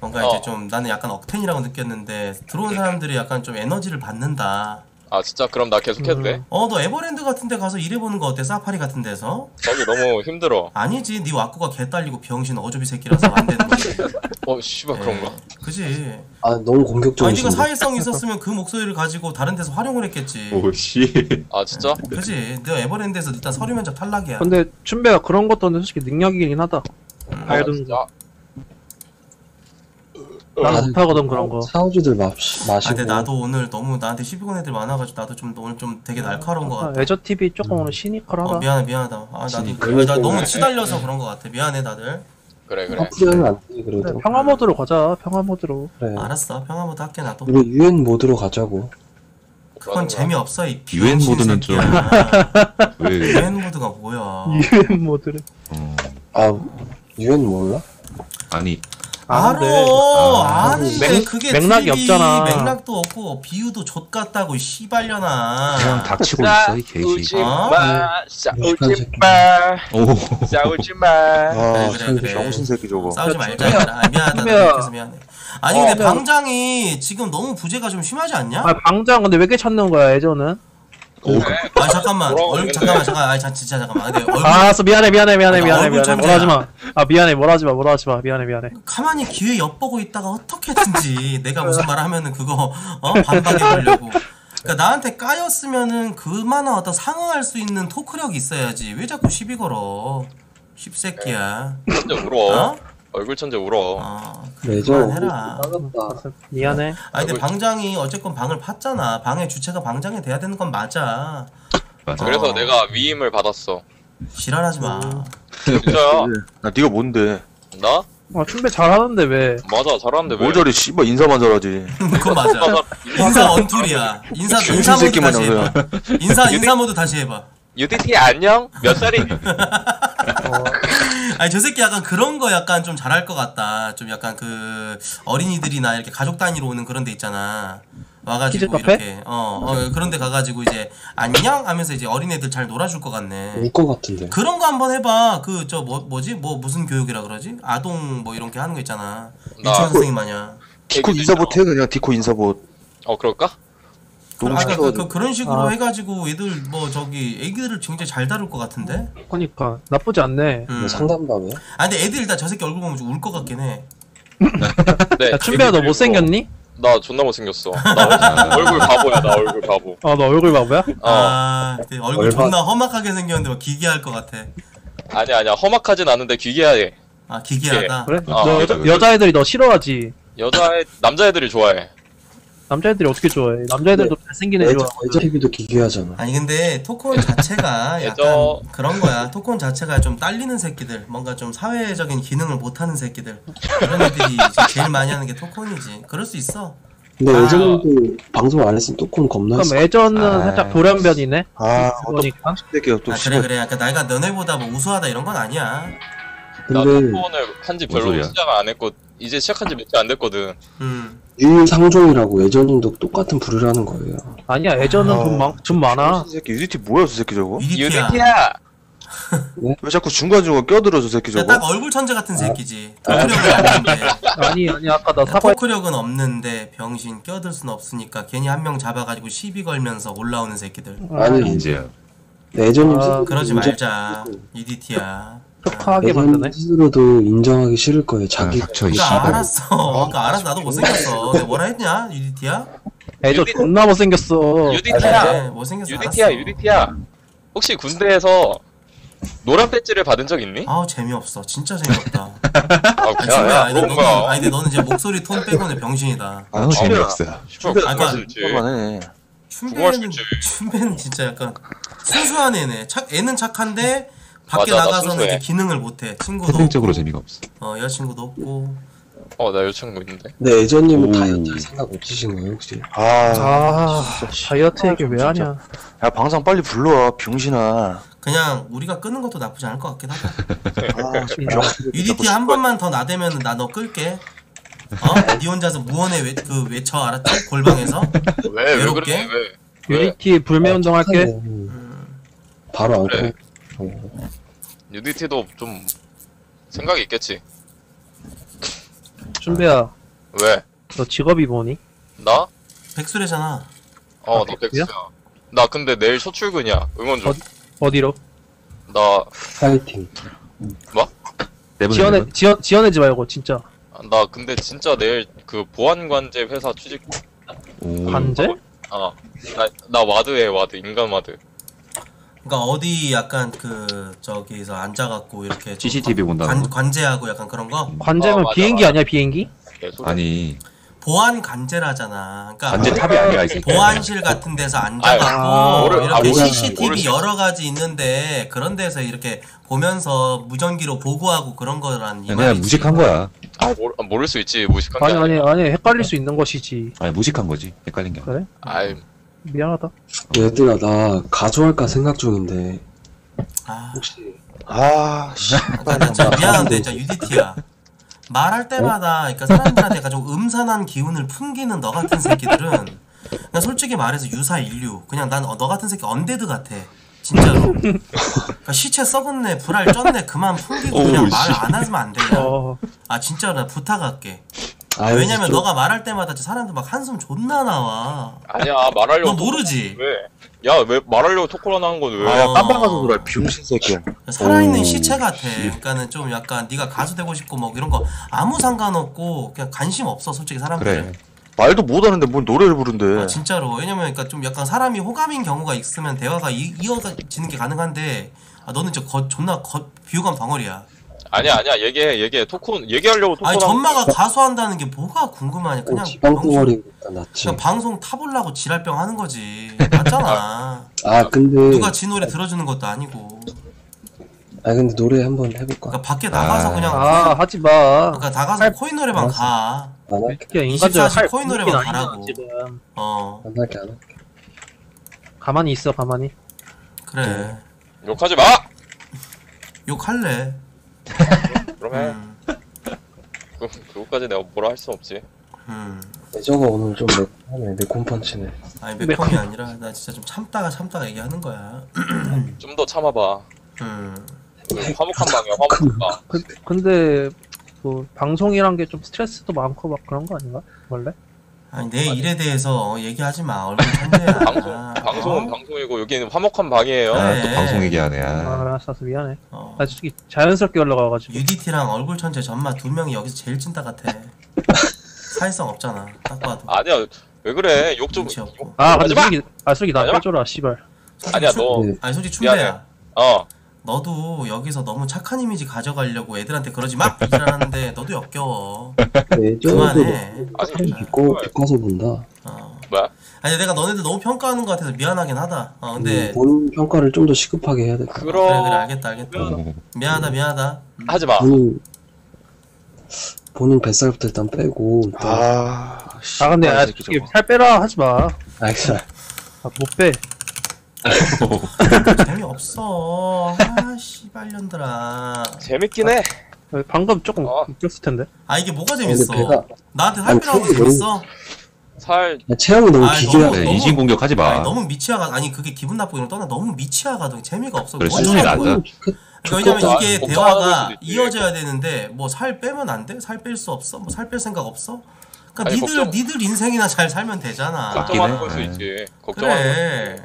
뭔가 어. 이제 좀 나는 약간 억텐이라고 느꼈는데 들어온 사람들이 약간 좀 에너지를 받는다. 아 진짜 그럼 나 계속 해도 돼? 어 너 에버랜드 같은 데 가서 일해보는 거 어때? 사파리 같은 데서? 저기 너무 힘들어. 아니지 네 왁구가 개 딸리고 병신 어조비 새끼라서 안 되는 거지. 어 씨발 그런가? 그지? 아 너무 아니 공격적이신데. 네가 사회성 있었으면 그 목소리를 가지고 다른 데서 활용을 했겠지. 오 씨. 아 진짜? 그지? 너 에버랜드에서 일단 서류 면접 탈락이야. 근데 춘배가 그런 것도 솔직히 능력이긴 하다 음. 아, 알던 진짜? 나는 못하거든 그런 거 사우주들 마시, 아 마시고. 근데 나도 오늘 너무 나한테 시비 건 애들 많아가지고 나도 좀 오늘 좀 되게 날카로운 것 아, 같아. 애저 TV 조금 오늘 시니컬하다 어, 미안해 미안하다. 아 나도 아, 나 너무 치달려서 그런 것 같아. 미안해 다들. 그래 그래. 커플은 안 돼, 그래, 그래도. 평화 모드로 가자 평화 모드로 그래. 알았어 평화 모드 할게 나도. 우리 유엔 모드로 가자고. 그건 재미없어 이 유엔 모드는 좀-. 왜? 유엔 모드가 뭐야? 유엔 모드를 어. 아 유엔 몰라? 아니 알아 아는데. 아. 아는데 맥- 그게 맥락이 TV 없잖아. 맥락도 없고 비유도 족 같다고 이 씨발려나. 그냥 닥치고 있어 이 개시. 어? 싸우지 마. 오. 싸우지 마. 아, 그래, 그래, 그래. 병신 새끼 저거. 싸우지 말자. 아, 미안하다. 미안해. 아니 어, 근데 그냥- 방장이 지금 너무 부재가 좀 심하지 않냐? 아 방장 근데 왜 이렇게 찾는 거야 애저 는아 잠깐만. 뭐라고 얼? 잠깐만 잠깐. 아 진짜 잠깐만. 근데 얼굴 아 알았어 미안해 미안해 미안해 아, 미안해 얼굴 미안해. 뭐라 하지 마 아 미안해 뭐라 하지 마 뭐라 하지 마 미안해 미안해 가만히 기회 엿보고 있다가 어떻게든지 내가 무슨 말 하면은 그거 어 반박해 보려고. 그러니까 나한테 까였으면은 그만한 어떤 상응할 수 있는 토크력이 있어야지. 왜 자꾸 시비 걸어? 씹새끼야. 천재 울어. 어? 얼굴 천재 울어. 아, 레저. 그만해라. 나갔다. 미안해 아니 근데 방장이 어쨌건 방을 팠잖아. 방의 주체가 방장이 돼야 되는 건 맞아. 맞아. 그래서 어. 내가 위임을 받았어. 지랄하지 마. 진짜야? 나 네가 뭔데? 나? 아 춘배 잘하는데 왜 맞아 잘하는데 왜? 뭘 저리 씨발 인사만 잘하지. 그거 맞아. 인사 원툴이야. 인사 인사 모드 다시 해봐. 인사 인사 모드 다시 해봐. UDT 안녕? 몇 살이니? 아니 저 새끼 약간 그런 거 약간 좀 잘할 것 같다. 좀 약간 그 어린이들이나 이렇게 가족 단위로 오는 그런 데 있잖아. 와가지고? 이렇게 어, 어 그런 데 가가지고 이제 안녕 하면서 이제 어린애들 잘 놀아줄 것 같네. 울것 같은데. 그런 거 한번 해봐. 그 저 뭐 뭐지 뭐 무슨 교육이라 그러지? 아동 뭐 이런 게 하는 거 있잖아. 나- 유치원 선생님 마냥. 디코 인사봇 해 그냥 디코 인사봇. 어 그럴까? 그, 너무 아, 그, 그, 시켜가지고. 그런 식으로 아. 해가지고 애들 뭐 저기 애기들을 굉장히 잘 다룰 것 같은데. 그니까 나쁘지 않네 음. 뭐 상담밤에. 아 근데 애들 일단 저 새끼 얼굴 보면 좀 울 것 같긴 해. 네. 야 춘배야 너 못생겼니? 나 존나 못생겼어. 나 얼굴 바보야 나 얼굴 바보. 아 너 얼굴 바보야? 어 아 얼굴 얼마- 존나 험악하게 생겼는데 막 기괴할 것 같아. 아니야 아니야 험악하진 않은데 기괴해. 아 기괴하다. 그래? 아, 너 여자, 그래. 여자애들이 너 싫어하지 여자애 남자애들이 좋아해. 남자애들이 어떻게 좋아해 남자애들도 잘생긴 애 좋아 애저 TV도 기괴하잖아. 아니 근데 토크온 자체가 약간 예저- 그런 거야. 토크온 자체가 좀 딸리는 새끼들, 뭔가 좀 사회적인 기능을 못하는 새끼들 그런 애들이 이제 제일 많이 하는 게 토크온이지. 그럴 수 있어. 근데 아. 예전에도 방송 안 했으면 또콘 겁나 그럼. 애저는 아. 살짝 돌연변이네 아, 어떤 그러니까 새끼가 또 아 그래. 그래. 약간 내가 너네보다 뭐 우수하다 이런 건 아니야. 나 근데 토크온을 한지 뭔 별로? 시작 안 했고 이제 시작한 지 며칠 안 됐거든. 음. 유인상종이라고 예전님도 똑같은 부를 하는 거예요. 아니야 애저는 아. 돈, 많, 돈 많아 병신 새끼 유디티 뭐야 저 새끼 저거? 유디티야. UDT야. 왜 자꾸 중간중간 껴들어 저 새끼 저거? 딱 얼굴 천재 같은 새끼지. 토크력은 없는데. 아니 아니 아까 나 사과 토크력은 없는데 병신 껴들 순 없으니까 괜히 한 명 잡아가지고 시비 걸면서 올라오는 새끼들. 아니 인재야. 예전님 아, 그러지 말자. 이디티야. 촉하게 만드네 스스로도 인정하기 싫을 거예요. 아, 자기 닥쳐 이 그러니까 씨발. 알았어. 그러니까 알았어. 나도 못생겼어. 내가 뭐라 했냐? 유디티야? 애저 유디- 존나 못생겼어 UDT야. 그래, 못생겼어. UDT야 알았어. UDT야. 혹시 군대에서 노란 배지를 받은 적 있니? 아우 재미없어 진짜 재미없다 아, 야, 그냥, 야, 아니, 그런 너는. 아니 근데 너는 이제 목소리 톤 빼고는 병신이다 아, 재미없어. 아까. 그만해. 춘배는 있지. 춘배는 진짜 약간 순수한 애네 착 애는 착한데 밖에 맞아, 나 나가서는 순수해. 이제 기능을 못해 친구도 선생적으로 없고 재미가 없어. 어 여자친구도 없고 어, 나 여자친구 있는데. 근데 오. 다이어트 할 생각 없으신 거예요 혹시? 아, 아 다이어트 얘기 왜 하냐 야 방송 빨리 불러 병신아. 그냥 우리가 끄는 것도 나쁘지 않을 것 같긴 하다 아, 지금 병. UDT 한 번만 더 나대면 나 너 끌게 어? 니 혼자서 무언의 외, 그 외쳐 알았지? 골방에서 왜, 왜 외롭게? 그래? 왜? 왜? 유니티 불매 운동 할게 음, 바로 안 그래. UDT도 좀 생각이 있겠지. 준배야 왜? 너 직업이 뭐니? 나? 백수래잖아 어, 아, 나 백수야? 백수야. 나 근데 내일 첫 출근이야. 응원 좀. 어디로? 나, 파이팅. 내분 지원해 지원 지원하지 말고 진짜 나 근데 진짜 내일 그 보안관제 회사 취직. 오. 관제? 아, 나, 나 와드에 와드, 인간 와드. 그러니까 어디 약간 그 저기서 앉아갖고 이렇게 좀 CCTV 본다는 관, 거? 관제하고 약간 그런 거 관제면 어, 맞아, 비행기 맞아. 아니야 비행기? 개소리. 아니 보안 관제라잖아 그러니까 관제 탑이 아니야 이 새끼. 보안실 같은 데서 아, 앉아갖고 모르- 아, 이렇게 모르- CCTV 수 여러 가지 있는데 그런 데서 이렇게 보면서 무전기로 보고하고 그런 거란 이 그냥 말이지. 무식한 거야. 아, 모르, 아, 모를 수 있지. 무식한 게 아니 아니 아니라. 아니 헷갈릴 수 있는 것이지 아니 무식한 거지. 헷갈린 게. 아니라. 그래? 아이, 미안하다. 얘들아 나 가져갈까 생각 중인데. 아, 혹시 아, 씨. 진짜 미안한데 진짜 UDT야. 말할 때마다 그러니까 사람들한테 약간 좀 음산한 기운을 풍기는 너 같은 새끼들은 그냥 솔직히 말해서 유사 인류. 그냥 난 너 같은 새끼 undead 같아. 진짜로. 그러니까 시체 썩었네 불알 쪘네 그만 풍기고 그냥 말 씨. 안 하면 안 돼요 어. 아 진짜로 나 부탁할게 아, 왜냐면 좀- 너가 말할 때마다 사람들 막 한숨 존나 나와 아니야, 말하려고. 너 모르지? 왜? 야, 왜 말하려고 토크런 하는 건 왜? 아, 야, 어. 깜빡가서 그래 병신 새끼야. 살아있는 오, 시체 같아. 그러니까는 좀 약간 네가 가수 되고 싶고 뭐 이런 거 아무 상관없고 그냥 관심 없어 솔직히 사람들. 그래. 말도 못하는데 뭔 노래를 부른대. 아, 진짜로 왜냐면 그러니까 좀 약간 사람이 호감인 경우가 있으면 대화가 이, 이어지는 게 가능한데 아, 너는 진짜 거, 존나 거, 비호감 덩어리야. 아니야, 아니야. 얘기해, 얘기해. 토크, 얘기하려고 토크 아니 전마가 가수 한다는 게 뭐가 궁금하냐 어, 그냥 지방 방송, 낫지. 그냥 방송 타보려고 지랄병 하는 거지 맞잖아 아 근데 누가 지 노래 들어주는 것도 아니고 아 근데 노래 한번 해볼까? 그러니까 밖에 나가서 아. 그냥 아 코인, 하지 마 그러니까 나가서 코인 노래방 알았어. 가 안 할게. 그냥 인간들 24시 할 코인 노래방 가라고. 지금 어 안 할게 안 할게. 가만히 있어 가만히 그래 욕하지 마! 욕할래 그럼 해. 음, 그, 그거까지 내가 뭐라 할수 없지. 음. 저거 오늘 좀 매콤하네 매콤 펀치네. 아니 매콤이 아니라 나 진짜 좀 참다가 참다가 얘기하는 거야 좀 더 참아봐. 음. 그 화목한 방이야, 화목한 방. 그, 근데 그 방송이란 게 좀 스트레스도 많고 막 그런 거 아닌가 원래? 아니 내 일에 대해서 얘기하지 마 얼굴 천재야 방송, 방송은 방송이고 여기는 화목한 방이에요. 네. 아, 또 방송 얘기하네. 아 아. 알았어 미안해 어. 나 솔직히 자연스럽게 올라가가지고 UDT랑 얼굴 천재 전마 두 명이 여기서 제일 찐따 같아 사회성 없잖아 딱 봐도 아니야, 왜 그래? 욕 좀. 눈치 없고 아 근데! 솔직히 아 솔직히 나! 빼줘라 씨발 솔직히 아니야, 춘- 너. 네. 아니 솔직히 미안해. 춘배야 어. 너도 여기서 너무 착한 이미지 가져가려고 애들한테 그러지 마! 이러는데 너도 역겨워 예전에도 그만해 아니, 비꼬 비꼬서 본다. 어. 뭐야? 아니 내가 너네들 너무 평가하는 것 같아서 미안하긴 하다 어 근데 음, 평가를 좀 더 시급하게 해야 될 것 같아. 그래 그럼. 그래 알겠다 알겠다 오. 미안하다 미안하다 음. 하지 마. 본인 본인 뱃살부터 일단 빼고 일단 아, 씨. 아 근데 이 아. 살 빼라 하지 마 알겠어. 아, 못 빼 재미없어 아 씨발년들아 재밌긴 해. 방금 조금 어. 웃겼을 텐데 아 이게 뭐가 근데 재밌어 배가 나한테 아니, 그게 재밌어? 살, 야, 체형이 너무 아이, 기괴야. 너무- 네, 인신 공격하지 마. 아니, 너무 미치아가 아니 그게 기분 나쁘기는 떠나 너무 미치아가도 재미가 없어 그래, 뭔 수준이 낮아. 그건. 그러니까 왜냐면 이게 아, 대화가 걱정하는 수도 있지. 이어져야 되는데 뭐 살 빼면 안 돼? 살 뺄 수 없어? 뭐 살 뺄 생각 없어? 그러니까 아니, 니들 걱정- 니들 인생이나 잘 살면 되잖아 걱정하는 해. 걸 수 네. 있지. 걱정하는 거. 그래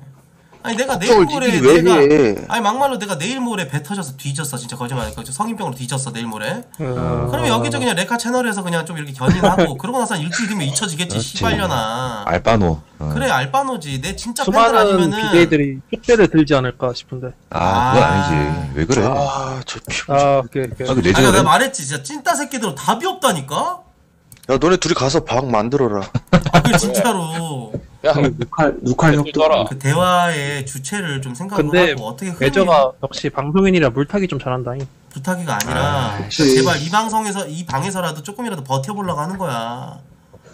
아니 내가 내일 모레 내가 해? 아니 막말로 내가 내일 모레 배 터져서 뒤졌어 진짜 거짓말 아니까 성인병으로 뒤졌어 내일 모레 어, 그러면 여기저기 그냥 레카 채널에서 그냥 좀 이렇게 견인하고 그러고 나서 한 일주일 뒤면 잊혀지겠지. 씨발려나 알바노. 어. 그래 알바노지 내 진짜 팬들 아니면은 BJ들이 축제를 들지 않을까 싶은데. 아, 그건 아니지. 왜 그래? 아, 저 피부. 아, 오케이, 오케이. 아, 그 아니 내가 말했지 진짜 찐따 새끼들은 답이 없다니까 야, 너네 둘이 가서 방 만들어라. 아 그 진짜로 야 누칼 누칼 떠라. 그 대화의 주체를 좀 생각을 근데 하고 어떻게 흐름이 역시 방송인이라 물타기 좀 잘한다잉. 부탁이가 아니라 아, 씨. 제발 이 방송에서 이 방에서라도 조금이라도 버텨보려고 하는 거야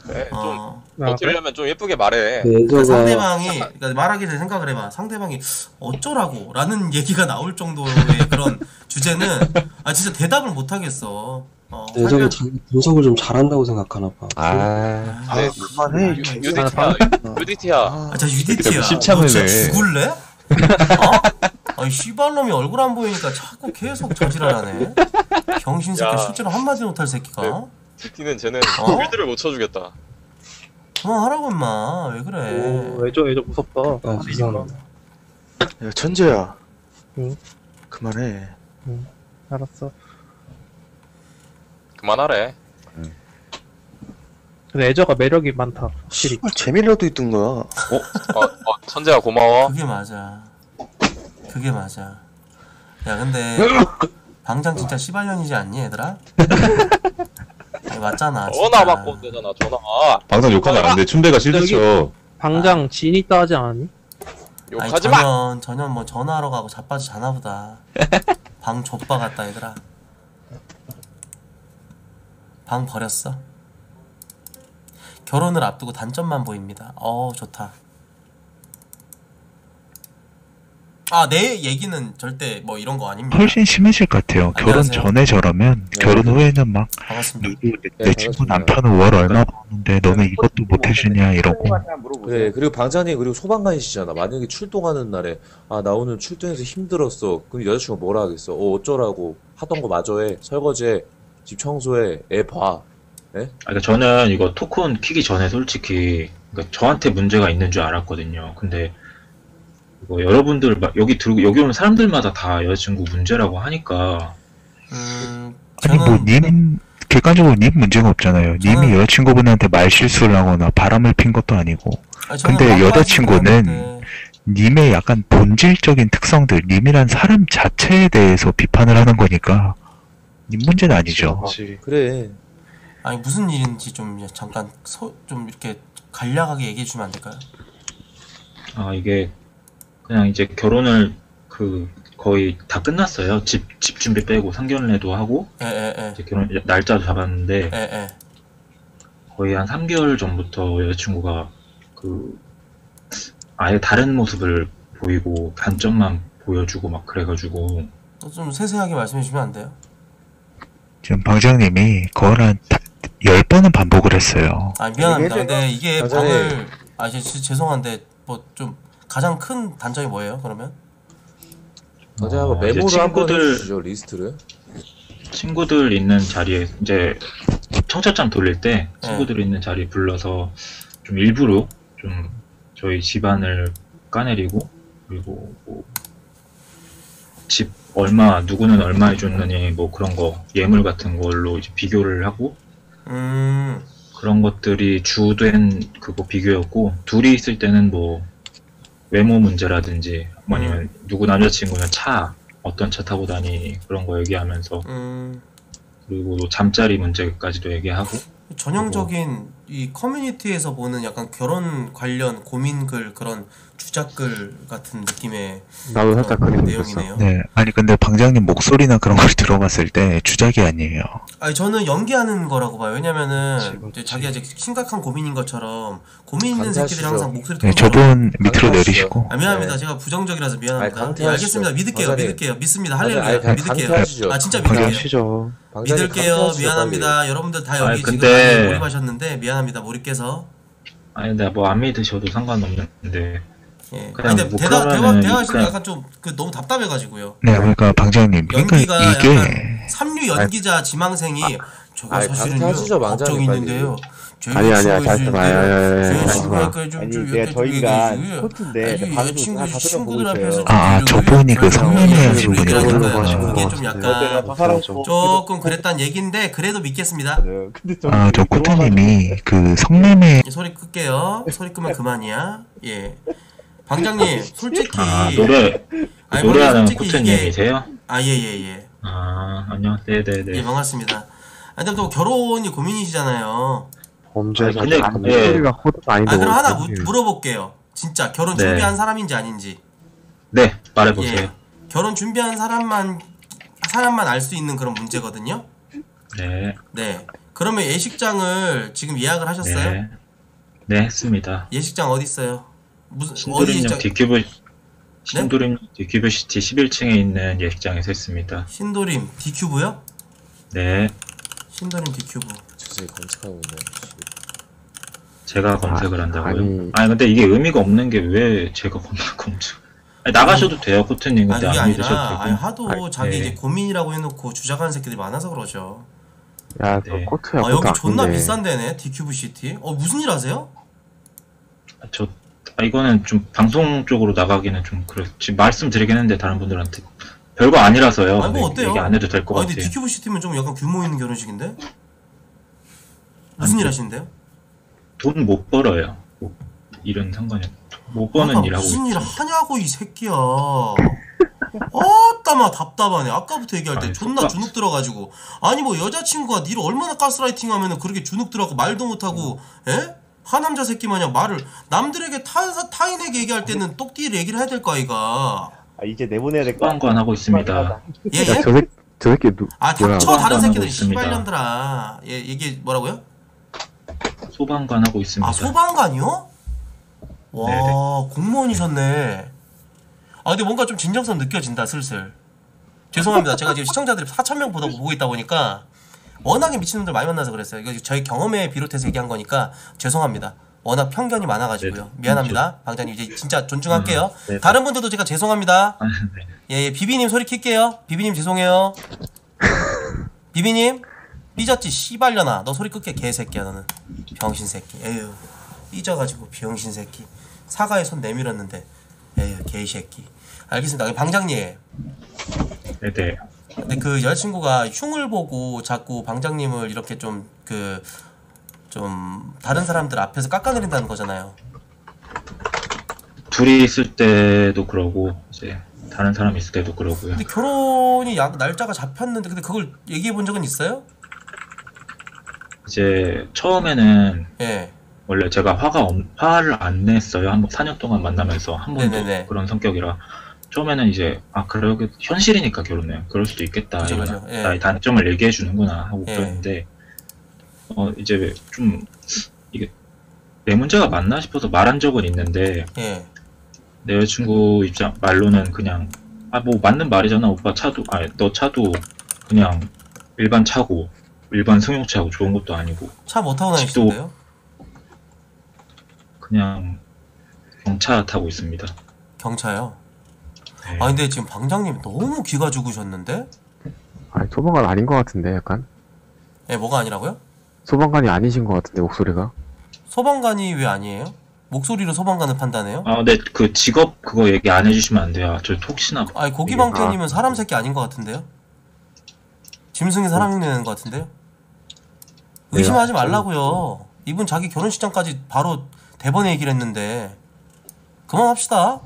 네, 좀 어. 아, 버티려면 좀 예쁘게 말해 그러니까 예저가 상대방이 그러니까 말하기 전에 생각을 해봐 상대방이 어쩌라고 라는 얘기가 나올 정도의 그런 주제는 아 진짜 대답을 못 하겠어 어, 자기 분석을 좀 잘한다고 생각하나 봐. 아, 아, 네. 그만해. 유- 유디티야 유디티야 아, 아, 자 유디티야. 십창을 너 진짜. 죽을래? 어? 아니 씨발놈이 얼굴 안 보이니까 자꾸 계속 저지랄하네. 병신 새끼 야. 실제로 한마디 못할 새끼가. 네. 유디티는 쟤는 어? 필드를 못 쳐주겠다 그만하라고 임마. 왜 그래? 오, 애저, 애저 무섭다. 아, 죄송합니다. 야, 천재야. 응? 그만해. 알았어. 그만하래 근데 애저가 매력이 많다. 확실히. 씨발, 재미라도 있던 거야. 어, 어 천재야 고마워 그게 맞아. 그게 맞아. 야 근데 방장 진짜 씨발년이지 않니 얘들아? 아니, 맞잖아. 진짜. 전화 받고 되잖아 전화 방송 욕하면 안 돼. 춘배가 실드 쳐. 방장 진 있다 하지 않았니? 아니 욕하지 마 전현 전현 뭐 전화하러 가고 자빠지 자나보다. 방 족바 같다 얘들아. 방 버렸어. 결혼을 앞두고 단점만 보입니다. 어 좋다. 아 내 얘기는 절대 뭐 이런 거 아닙니다. 훨씬 심해질 것 같아요. 결혼 안녕하세요. 전에 저러면 결혼 후에는 막 반갑습니다. 누구 내, 네, 내 친구 반갑습니다. 남편은 월 얼마 버는데 너는 이것도 못 해주냐 이러고 그래 그리고 방장님 그리고 소방관이시잖아 만약에 출동하는 날에 아 나 오늘 출동해서 힘들었어 그럼 여자친구가 뭐라 하겠어 어 어쩌라고 하던 거 마저 해 설거지해 집 청소해 애 봐. 아, 그러니까 저는 이거 토큰 키기 전에 솔직히 그러니까 저한테 문제가 있는 줄 알았거든요. 근데 이거 여러분들 막 여기 들고 여기 오는 사람들마다 다 여자친구 문제라고 하니까. 음 아니 뭐님 객관적으로 님 문제가 없잖아요. 님이 여자친구분한테 말 실수를 하거나 바람을 핀 것도 아니고. 아니, 저는 근데 막 여자친구는 님의 약간 본질적인 특성들 님이란 사람 자체에 대해서 비판을 하는 거니까 님 문제는 아니죠. 그래 아니 무슨 일인지 좀 잠깐 소, 좀 이렇게 간략하게 얘기해 주면 안 될까요? 아 이게 그냥 이제 결혼을 그 거의 다 끝났어요. 집 집 준비 빼고 상견례도 하고 에에에 이제 결혼 날짜도 잡았는데 에에 거의 한 3개월 전부터 여자친구가 그 아예 다른 모습을 보이고 단점만 보여주고 막 그래가지고 좀 세세하게 말씀해 주면 안 돼요? 지금 방장님이 그걸 한 다- 열 번은 반복을 했어요. 아 미안합니다. 근데 이게. 방을 아 제, 제- 죄송한데 뭐 좀 가장 큰 단점이 뭐예요? 그러면? 어제 어, 메모를 친구들- 해주시죠 리스트를 친구들 있는 자리에 이제 청첩장 돌릴 때 네. 친구들 있는 자리에 불러서 좀 일부러 좀 저희 집안을 까내리고 그리고 뭐 집 얼마 누구는 얼마 해줬느니 뭐 그런 거 예물 같은 걸로 이제 비교를 하고 음. 그런 것들이 주된 그거 비교였고 둘이 있을 때는 뭐 외모 문제라든지 뭐 아니면 누구 남자친구는 차 어떤 차 타고 다니 그런 거 얘기하면서 음. 그리고 또 잠자리 문제까지도 얘기하고. 전형적인 이 커뮤니티에서 보는 약간 결혼 관련 고민글 그런 주작글 같은 느낌의 나도 살짝 그런 그림 내용이네요. 네, 아니 근데 방장님 목소리나 그런 걸 들어봤을 때 주작이 아니에요. 아니 저는 연기하는 거라고 봐요. 왜냐면은 자기가 이제 심각한 고민인 것처럼 고민 있는 강퇴하시죠. 새끼들이 항상 목소리 네, 저분 밑으로 강퇴하시죠. 내리시고 아 미안합니다. 네. 제가 부정적이라서 미안합니다. 아니, 예, 강퇴하시죠. 알겠습니다. 믿을게요. 맞아요. 믿을게요. 믿습니다. 할렐루야. 아니, 믿을게요. 강퇴하시죠. 아 진짜 믿을게요. 믿을게요. 강퇴하시죠, 미안합니다. 빨리. 여러분들 다 아니, 여기 지금 근데- 많이 몰입하셨는데 미안합니다. 몰입해서. 아니 근데 뭐 안 믿으셔도 상관없는데 예. 그냥 아니 근데 뭐 대화 대화 대화하시면 그냥- 약간 좀 그 너무 답답해가지고요. 네, 그러니까 방장님, 그러니까 연기가 이게 약간 삼류 연기자 지망생이 저거 아니, 사실은요 망자님, 있는데요. 아니, 아니, 아니, 잠시만. 아니, 아니, 아니, 아니, 여자친구가 잠시만. 좀 아니, 좀 내가 이렇게 저좀 인간 이게 코트인데 방송 친구들. 앞에서 아, 아, 저분이 그 성매매 하신 분이구나. 그게 좀 약간 조금 그랬단 얘긴데 그래도 믿겠습니다. 근데 저 아, 저 코트님이 그 성매매 소리 끌게요. 소리 끄면 그만이야. 예. 방장님, 솔직히 아, 노래, 아니, 노래하는 솔직히 이게- 코트님이세요? 아, 예, 예, 예. 아, 안녕. 네네네. 예, 반갑습니다. 아니, 근데 또 결혼이 고민이시잖아요. 범죄자 근데, 아니, 예. 소리가 호드가 아닌데 아, 그럼 하나 무, 물어볼게요. 진짜 결혼 네. 준비한 사람인지 아닌지. 네, 말해보세요. 예. 결혼 준비한 사람만 사람만 알 수 있는 그런 문제거든요. 네. 네. 그러면 예식장을 지금 예약을 하셨어요? 네. 네, 했습니다. 예식장 어디 있어요? 무슨 신도림역 예식장? 디큐브, 신도림 디큐브 시티 11층에 있는 예식장에서 했습니다. 신도림 디큐브요? 네. 신도림 디큐브. 저새 검색하고 있네. 제가 검색을 한다고요? 아니. 아니, 근데 이게 의미가 없는 게 왜 제가 검, 검색. 아니, 나가셔도 돼요, 코트님. 아니 근데 그게 안 믿으셔도 아니라 되고. 아니, 하도 아니, 자기 네. 이제 고민이라고 해놓고 주작하는 새끼들이 많아서 그러죠. 야, 너 네. 코트야, 아 여기 존나 아닌데. 비싼 데네 디큐브 시티. 어 무슨 일 하세요? 저, 아, 이거는 좀 방송 쪽으로 나가기는 좀 그렇, 지금 말씀드리긴 했는데, 다른 분들한테. 별거 아니라서요. 아니 네, 뭐 어때요? 얘기 안 해도 될 것 같아요. 근데 디큐브 시티면 좀 약간 규모 있는 결혼식인데? 무슨 아니, 일 하시는데요? 돈 못 벌어요. 뭐, 일은 상관이 없- 못 버는 일 하고 무슨 일. 하냐고 이 새끼야. 아따마 답답하네. 아까부터 얘기할 때 아니, 존나 속가- 주눅 들어가지고 아니 뭐 여자친구가 니를 얼마나 가스라이팅하면은 그렇게 주눅 들어가고 말도 못하고 에? 하남자 새끼 마냥 말을 남들에게 타, 타인에게 얘기할 때는 똑띠를 얘기를 해야 될 거 아이가. 아, 이제 내보내야 될 거. 소방관 하고 있습니다. 예 야, 예? 저 새끼, 저 새끼 누, 아 뭐야. 닥쳐 다른 새끼들 있습니다. 씨발년들아. 예 이게 뭐라고요? 소방관 하고 있습니다. 아 소방관이요? 와 네네. 공무원이셨네. 아 근데 뭔가 좀 진정성 느껴진다 슬슬. 죄송합니다. 제가 지금 시청자들이 4천 명 보다 보고 있다 보니까 워낙에 미친놈들 많이 만나서 그랬어요. 이거 저희 경험에 비롯해서 얘기한 거니까 죄송합니다. 워낙 편견이 많아가지고요. 네네. 미안합니다. 방장님 이제 진짜 존중할게요. 음, 네네. 다른 분들도 제가 죄송합니다. 아, 네. 예, 예 비비님 소리 킬게요. 비비님 죄송해요. 비비님 삐졌지 씨발려나. 너 소리 끌게 개새끼야 너는. 병신 새끼. 에휴 삐져가지고 병신 새끼. 사과에 손 내밀었는데 에휴 개새끼. 알겠습니다. 방장님. 네네. 근데 그 여자친구가 흉을 보고 자꾸 방장님을 이렇게 좀 그 좀 다른 사람들 앞에서 깎아내린다는 거잖아요. 둘이 있을 때도 그러고 이제 다른 사람 있을 때도 그러고요. 근데 결혼이 약 날짜가 잡혔는데 근데 그걸 얘기해 본 적은 있어요? 이제 처음에는 예. 원래 제가 화가 없, 화를 안 냈어요. 한 번 4년 동안 만나면서 한 번도 네네네. 그런 성격이라 처음에는 이제 아 그러게 현실이니까 결혼해. 그럴 수도 있겠다. 그죠, 이런 그죠. 예. 나의 단점을 얘기해 주는구나 하고 예. 그랬는데 어 이제 좀 이게 내 문제가 맞나 싶어서 말한 적은 있는데 예. 내 여자친구 입장 말로는 그냥 아 뭐 맞는 말이잖아 오빠 차도 아니 너 차도 그냥 일반 차고 일반 승용차고 좋은 것도 아니고 차못 타고 다니시는데요? 그냥 경차 타고 있습니다. 경차요. 네. 아 근데 지금 방장님 너무 귀가 죽으셨는데? 아니, 소방관 아닌 것 같은데, 약간. 예, 뭐가 아니라고요? 소방관이 아니신 것 같은데, 목소리가. 소방관이 왜 아니에요? 목소리로 소방관을 판단해요? 아 근데 그 직업 그거 얘기 안 해주시면 안 돼요. 저 혹시나 아니 고기방패님은 사람 새끼 아닌 것 같은데요? 짐승이 사랑내는 것 같은데요? 의심하지 왜요? 말라고요. 이분 자기 결혼식장까지 바로 대번에 얘기를 했는데 그만합시다.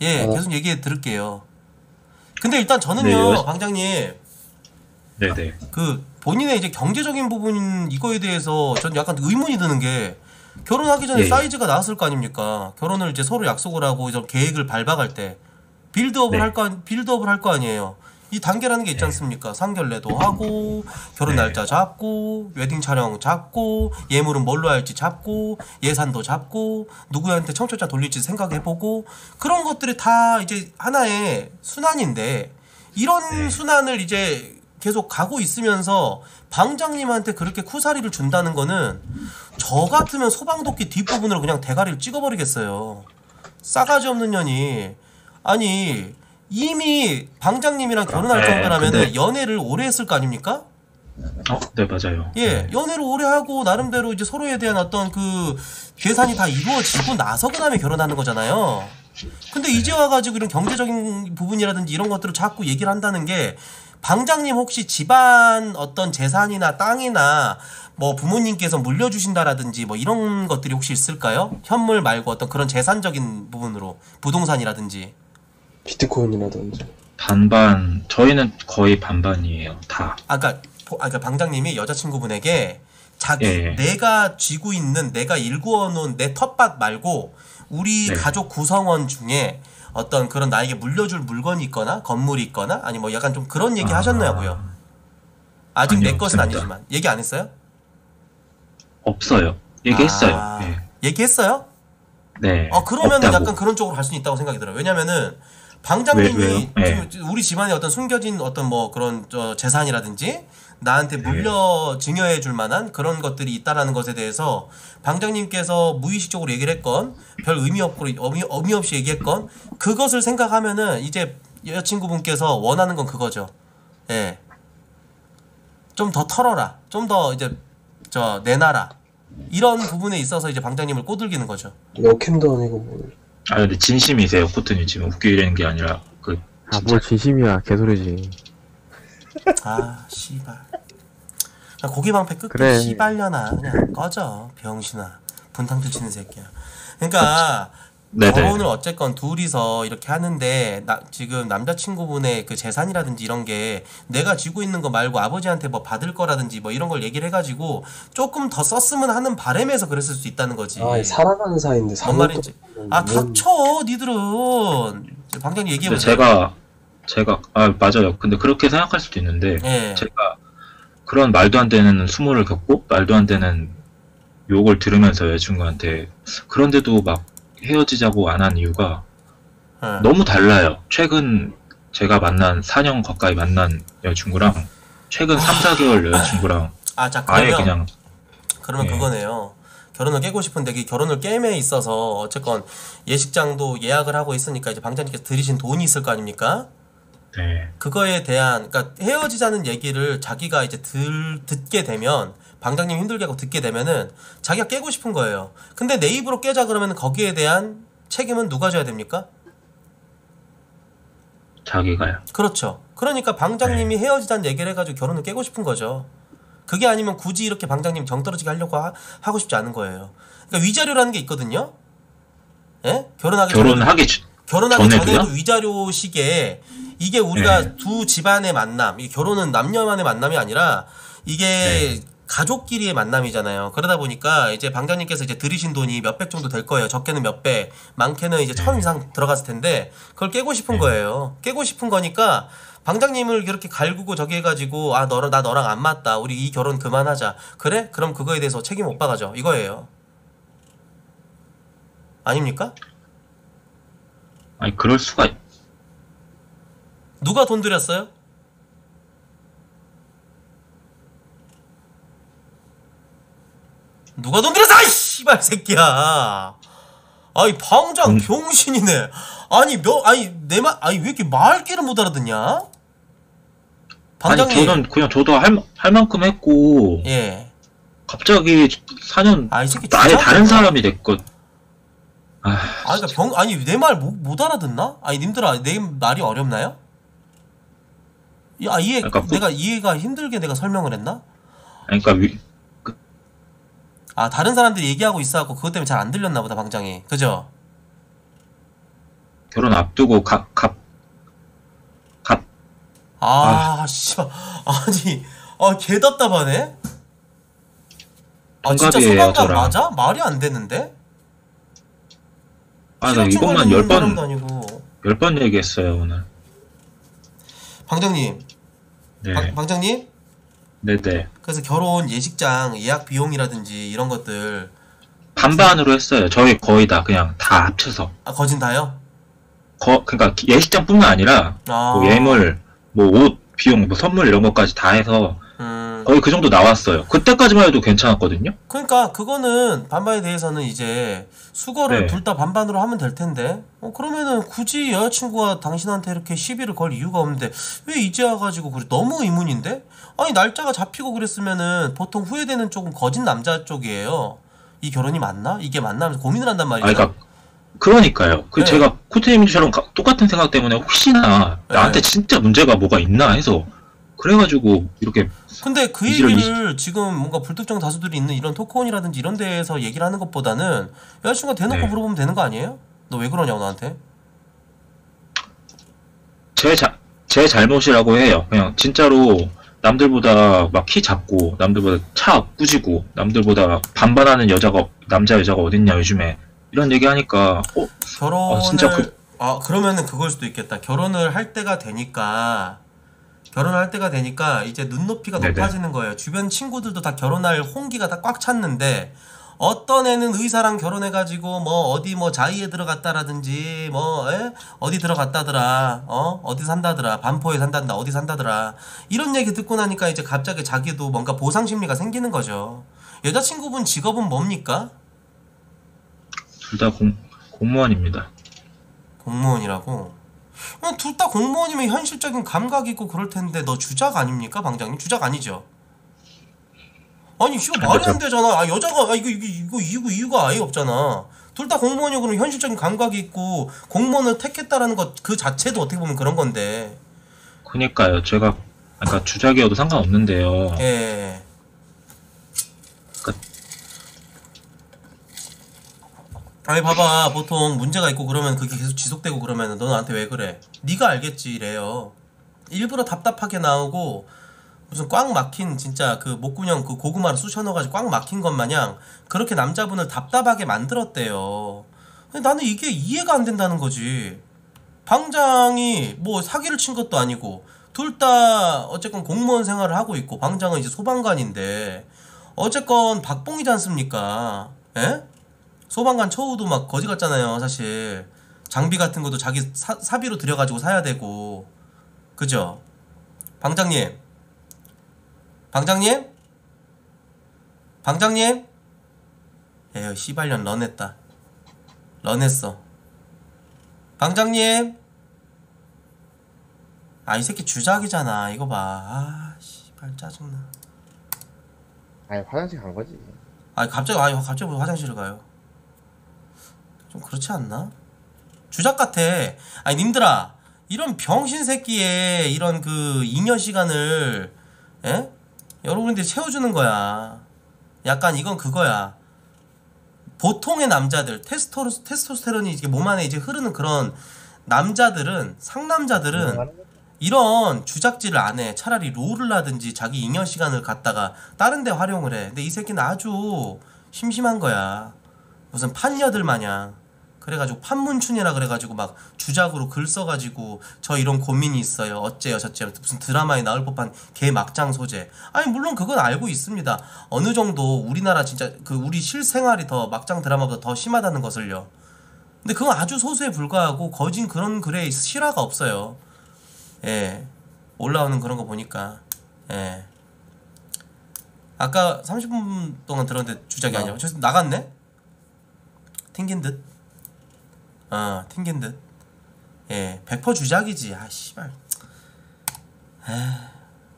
예, 어. 계속 얘기해 들을게요. 근데 일단 네, 저는요, 여- 방장님, 네네 그 본인의 이제 경제적인 부분 이거에 대해서 전 약간 의문이 드는 게 결혼하기 전에 예, 예. 사이즈가 나왔을 거 아닙니까? 결혼을 이제 서로 약속을 하고 이제 계획을 밟아갈 때 빌드업을 네. 할거 빌드업을 할 거 아니에요. 이 단계라는 게 있지 않습니까? 상견례도 하고 결혼 네. 날짜 잡고 웨딩 촬영 잡고 예물은 뭘로 할지 잡고 예산도 잡고 누구한테 청첩자 돌릴지 생각해보고 그런 것들이 다 이제 하나의 순환인데 이런 네. 순환을 이제 계속 가고 있으면서 방장님한테 그렇게 쿠사리를 준다는 거는 저 같으면 소방도끼 뒷부분으로 그냥 대가리를 찍어버리겠어요. 싸가지 없는 년이 아니 이미 방장님이랑 결혼할 네, 정도라면 근데- 연애를 오래 했을 거 아닙니까? 어, 네 맞아요. 예, 연애를 오래 하고 나름대로 이제 서로에 대한 어떤 그 계산이 다 이루어지고 나서 그다음에 결혼하는 거잖아요. 근데 이제 와가지고 이런 경제적인 부분이라든지 이런 것들을 자꾸 얘기를 한다는 게 방장님 혹시 집안 어떤 재산이나 땅이나 뭐 부모님께서 물려주신다라든지 뭐 이런 것들이 혹시 있을까요? 현물 말고 어떤 그런 재산적인 부분으로 부동산이라든지 비트코인이라든지. 반반 저희는 거의 반반이에요. 다. 아까 아까 방장님이 여자친구분에게 자기 예. 내가 쥐고 있는 내가 일구어 놓은 내 텃밭 말고 우리 네. 가족 구성원 중에 어떤 그런 나에게 물려줄 물건이 있거나 건물이 있거나 아니 뭐 약간 좀 그런 얘기 아. 하셨냐고요. 아직 내 아니요, 것은 없습니다. 아니지만 얘기 안 했어요? 없어요. 얘기했어요. 아, 예. 얘기했어요? 네. 어 그러면. 약간 그런 쪽으로 갈 수 있다고 생각이 들어요. 왜냐면은 방장님이? 네. 지금 우리 집안에 어떤 숨겨진 어떤 뭐 그런 저 재산이라든지 나한테 네. 물려 증여해 줄 만한 그런 것들이 있다라는 것에 대해서 방장님께서 무의식적으로 얘기를 했건 별 의미 없고 의미, 의미 없이 얘기했건 그것을 생각하면은 이제 여자친구분께서 원하는 건 그거죠. 예. 좀 더 털어라. 좀 더 이제 저 내놔라. 이런 부분에 있어서 이제 방장님을 꼬들기는 거죠. 역캠도 아니고 뭘. 아 근데 진심이세요, 코트님 지금 웃기는 게 아니라 그 아, 뭘 진심이야. 개소리지. 아 씨발 나 고기방패 끝끝 그래. 씨발려나 그냥 꺼져 병신아 분탕질 치는 새끼야 그러니까 네네. 결혼을 어쨌건 둘이서 이렇게 하는데 나 지금 남자친구분의 그 재산이라든지 이런 게 내가 쥐고 있는 거 말고 아버지한테 뭐 받을 거라든지 뭐 이런 걸 얘기를 해가지고 조금 더 썼으면 하는 바람에서 그랬을 수 있다는 거지 아, 살아가는 사이인데 뭔 말인지 아 뭔- 닥쳐 니들은 방장님 근데 얘기해보세요 제가 제가 아 맞아요. 근데 그렇게 생각할 수도 있는데 예. 제가 그런 말도 안 되는 수모를 겪고 말도 안 되는 욕을 들으면서 여자친구한테 그런데도 막 헤어지자고 안 한 이유가 예. 너무 달라요. 최근 제가 만난 4년 가까이 만난 여자친구랑 최근 3, 4개월 여자친구랑 아, 자, 아예 그러면 그냥 그러면 예. 그거네요. 결혼을 깨고 싶은데 이 결혼을 깨임에 있어서 어쨌건 예식장도 예약을 하고 있으니까 이제 방장님께서 들이신 돈이 있을 거 아닙니까? 네. 그거에 대한 그러니까 헤어지자는 얘기를 자기가 이제 들 듣게 되면 방장님 힘들게 하고 듣게 되면은 자기가 깨고 싶은 거예요. 근데 내 입으로 깨자 그러면 거기에 대한 책임은 누가 져야 됩니까? 자기가요. 그렇죠. 그러니까 방장님이 네. 헤어지자는 얘기를 해가지고 결혼을 깨고 싶은 거죠. 그게 아니면 굳이 이렇게 방장님 정 떨어지게 하려고 하, 고 싶지 않은 거예요. 그러니까 위자료라는 게 있거든요. 예? 결혼하기 전에도- 결혼하기 전- 결혼하기 전에도요? 전에도 위자료식에 이게 우리가 네. 두 집안의 만남, 이 결혼은 남녀만의 만남이 아니라 이게 네. 가족끼리의 만남이잖아요. 그러다 보니까 이제 방장님께서 이제 들이신 돈이 몇백 정도 될 거예요. 적게는 몇백, 많게는 이제 천 이상 들어갔을 텐데 그걸 깨고 싶은 네. 거예요. 깨고 싶은 거니까 방장님을 이렇게 갈구고 저기 해가지고 아 너랑 나 너랑 안 맞다. 우리 이 결혼 그만하자. 그래? 그럼 그거에 대해서 책임 못 봐가죠. 이거예요. 아닙니까? 아니 그럴 수가 있- 누가 돈 들였어요? 누가 돈? 아이 씨발 새끼야. 아이 방장 병신이네. 아니 몇 아니 내말 아니 왜 이렇게 말귀를 못 알아듣냐? 방장님. 아니 저는 그냥 저도 할, 할 만큼 했고 예. 갑자기 4년 아, 이 새끼 아예. 다른 사람이 됐거 아 아니 그러니까 병 아니 내 말 못 알아듣나? 아니 님들아 내 말이 어렵나요? 이- 아 이해 그러니까 뭐- 내가 이해가 힘들게 내가 설명을 했나? 그러니까 위, 아 다른 사람들이 얘기하고 있어갖고 그것 때문에 잘 안 들렸나 보다 방장이 그죠? 결혼 앞두고 갑갑 아 씨발 아니 아 개 답답하네 아 진짜 동갑이에요, 소방관 저랑. 맞아? 말이 안 되는데? 아, 나 이것만 열 번, 사람도 아니고 열 번 얘기했어요, 오늘. 방장님 네. 방, 방장님 네네. 그래서 결혼 예식장 예약 비용이라든지 이런 것들 반반으로 했어요. 저희 거의 다 그냥 다 합쳐서. 아 거진 다요? 거, 그러니까 예식장뿐만 아니라 아. 뭐 예물, 뭐 옷, 비용, 뭐 선물 이런 것까지 다 해서 음, 거의 그 정도 나왔어요. 그때까지만 해도 괜찮았거든요. 그러니까 그거는 반반에 대해서는 이제 수거를 네. 둘다 반반으로 하면 될 텐데 어, 그러면은 굳이 여자친구가 당신한테 이렇게 시비를 걸 이유가 없는데 왜 이제 와가지고 그래 너무 의문인데 아니 날짜가 잡히고 그랬으면은 보통 후회되는 쪽은 거짓 남자 쪽이에요 이 결혼이 맞나 이게 맞나 하면서 고민을 한단 말이죠 아, 그러니까 그러니까요. 그 네. 제가 코트님처럼 가- 똑같은 생각 때문에 혹시나 나한테 진짜 문제가 뭐가 있나 해서 그래가지고 이렇게 근데 그 얘기를 지금 뭔가 불특정 다수들이 있는 이런 토크온이라든지 이런 데에서 얘기를 하는 것보다는 여자친구가 대놓고 네. 물어보면 되는 거 아니에요? 너 왜 그러냐고 나한테 제, 자, 제 잘못이라고 해요. 그냥 진짜로 남들보다 막 키 작고 남들보다 차 꾸지고 남들보다 반반하는 여자가 남자 여자가 어딨냐 요즘에 이런 얘기 하니까 어 결혼을 아, 진짜 그- 아 그러면은 그걸 수도 있겠다. 결혼을 할 때가 되니까 결혼을 할 때가 되니까 이제 눈높이가 네네. 높아지는 거예요. 주변 친구들도 다 결혼할 홍기가 다 꽉 찼는데 어떤 애는 의사랑 결혼해가지고 뭐 어디 뭐 자의에 들어갔다라든지 뭐 에? 어디 들어갔다더라 어 어디 산다더라 반포에 산다더라 어디 산다더라 이런 얘기 듣고 나니까 이제 갑자기 자기도 뭔가 보상 심리가 생기는 거죠. 여자친구분 직업은 뭡니까? 둘 다공 공무원입니다. 공무원이라고? 둘 다 공무원이면 현실적인 감각이 있고 그럴 텐데 너 주작 아닙니까 방장님? 주작 아니죠? 아니 이거 말이 안 되잖아. 아 여자가 아 이거 이거 이거 이유가 이유가 아예 없잖아. 둘 다 공무원이고 그러면 현실적인 감각이 있고 공무원을 택했다라는 것 그 자체도 어떻게 보면 그런 건데. 그니까요. 제가 그러니까 주작이어도 상관없는데요. 예. 아니 봐봐 보통 문제가 있고 그러면 그게 계속 지속되고 그러면 너 나한테 왜 그래? 네가 알겠지 이래요. 일부러 답답하게 나오고 무슨 꽉 막힌 진짜 그 목구녕 그 고구마를 쑤셔 넣어가지고 꽉 막힌 것 마냥 그렇게 남자분을 답답하게 만들었대요. 근데 나는 이게 이해가 안 된다는 거지. 방장이 뭐 사기를 친 것도 아니고 둘 다 어쨌건 공무원 생활을 하고 있고 방장은 이제 소방관인데 어쨌건 박봉이지 않습니까? 예? 소방관 처우도 막 거지 같잖아요 사실 장비 같은 것도 자기 사, 사비로 들여가지고 사야 되고 그죠? 방장님 방장님? 방장님? 에휴 씨발년 런했다 런했어 방장님? 아 이 새끼 주작이잖아 이거 봐아 씨발 짜증나 아니 화장실 간 거지. 아 갑자기 아 갑자기 왜 화장실을 가요? 좀 그렇지 않나? 주작 같아. 아니 님들아 이런 병신 새끼의 이런 그 잉여 시간을 예? 여러분들이 채워주는 거야. 약간 이건 그거야. 보통의 남자들 테스토 테스토스테론이 이게 몸 안에 이제 흐르는 그런 남자들은 상남자들은 이런 주작질을 안 해. 차라리 롤을 하든지 자기 잉여 시간을 갖다가 다른 데 활용을 해. 근데 이 새끼는 아주 심심한 거야. 무슨 판녀들 마냥. 그래가지고 판문춘이라 그래가지고 막 주작으로 글 써가지고 저 이런 고민이 있어요. 어째요 저째요. 무슨 드라마에 나올 법한 개 막장 소재. 아니 물론 그건 알고 있습니다. 어느 정도 우리나라 진짜 그 우리 실생활이 더 막장 드라마보다 더 심하다는 것을요. 근데 그건 아주 소수에 불과하고 거진 그런 글에 실화가 없어요. 예. 올라오는 그런 거 보니까. 예. 아까 30분 동안 들었는데 주작이 아니야. 저 나갔네? 튕긴 듯. 어, 튕긴 듯. 예, 100% 주작이지. 아, 씨발. 에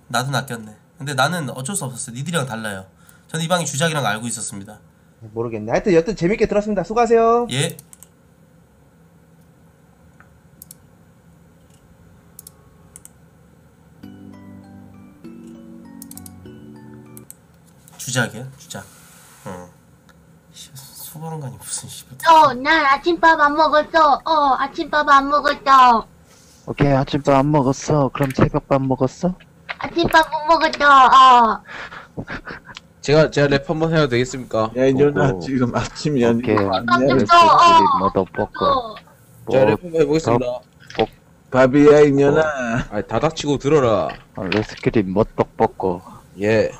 나도 낚였네. 근데 나는 어쩔 수 없었어. 니들이랑 달라요. 저는 이 방이 주작이랑 알고 있었습니다. 모르겠네. 하여튼 여튼 재밌게 들었습니다. 수고하세요. 예. 주작이야? 주작. 소방관이 무슨 씨발. 어, 난 아침밥 안 먹었어. 어, 아침밥 안 먹었어. 오케이 아침밥 안 먹었어. 그럼 새벽밥 먹었어? 아침밥 못 먹었어. 어. 제가 제가 랩 한번 해도 되겠습니까? 야 이년아 어, 지금 아침 연 오케이. 좀 Let's get it 줘, 어. 머더버거. 어. 제가 랩 한번 해보겠습니다. 밥이야 이년아 아, 다 닥치고 들어라. 어, Let's get it motherfucker. 예,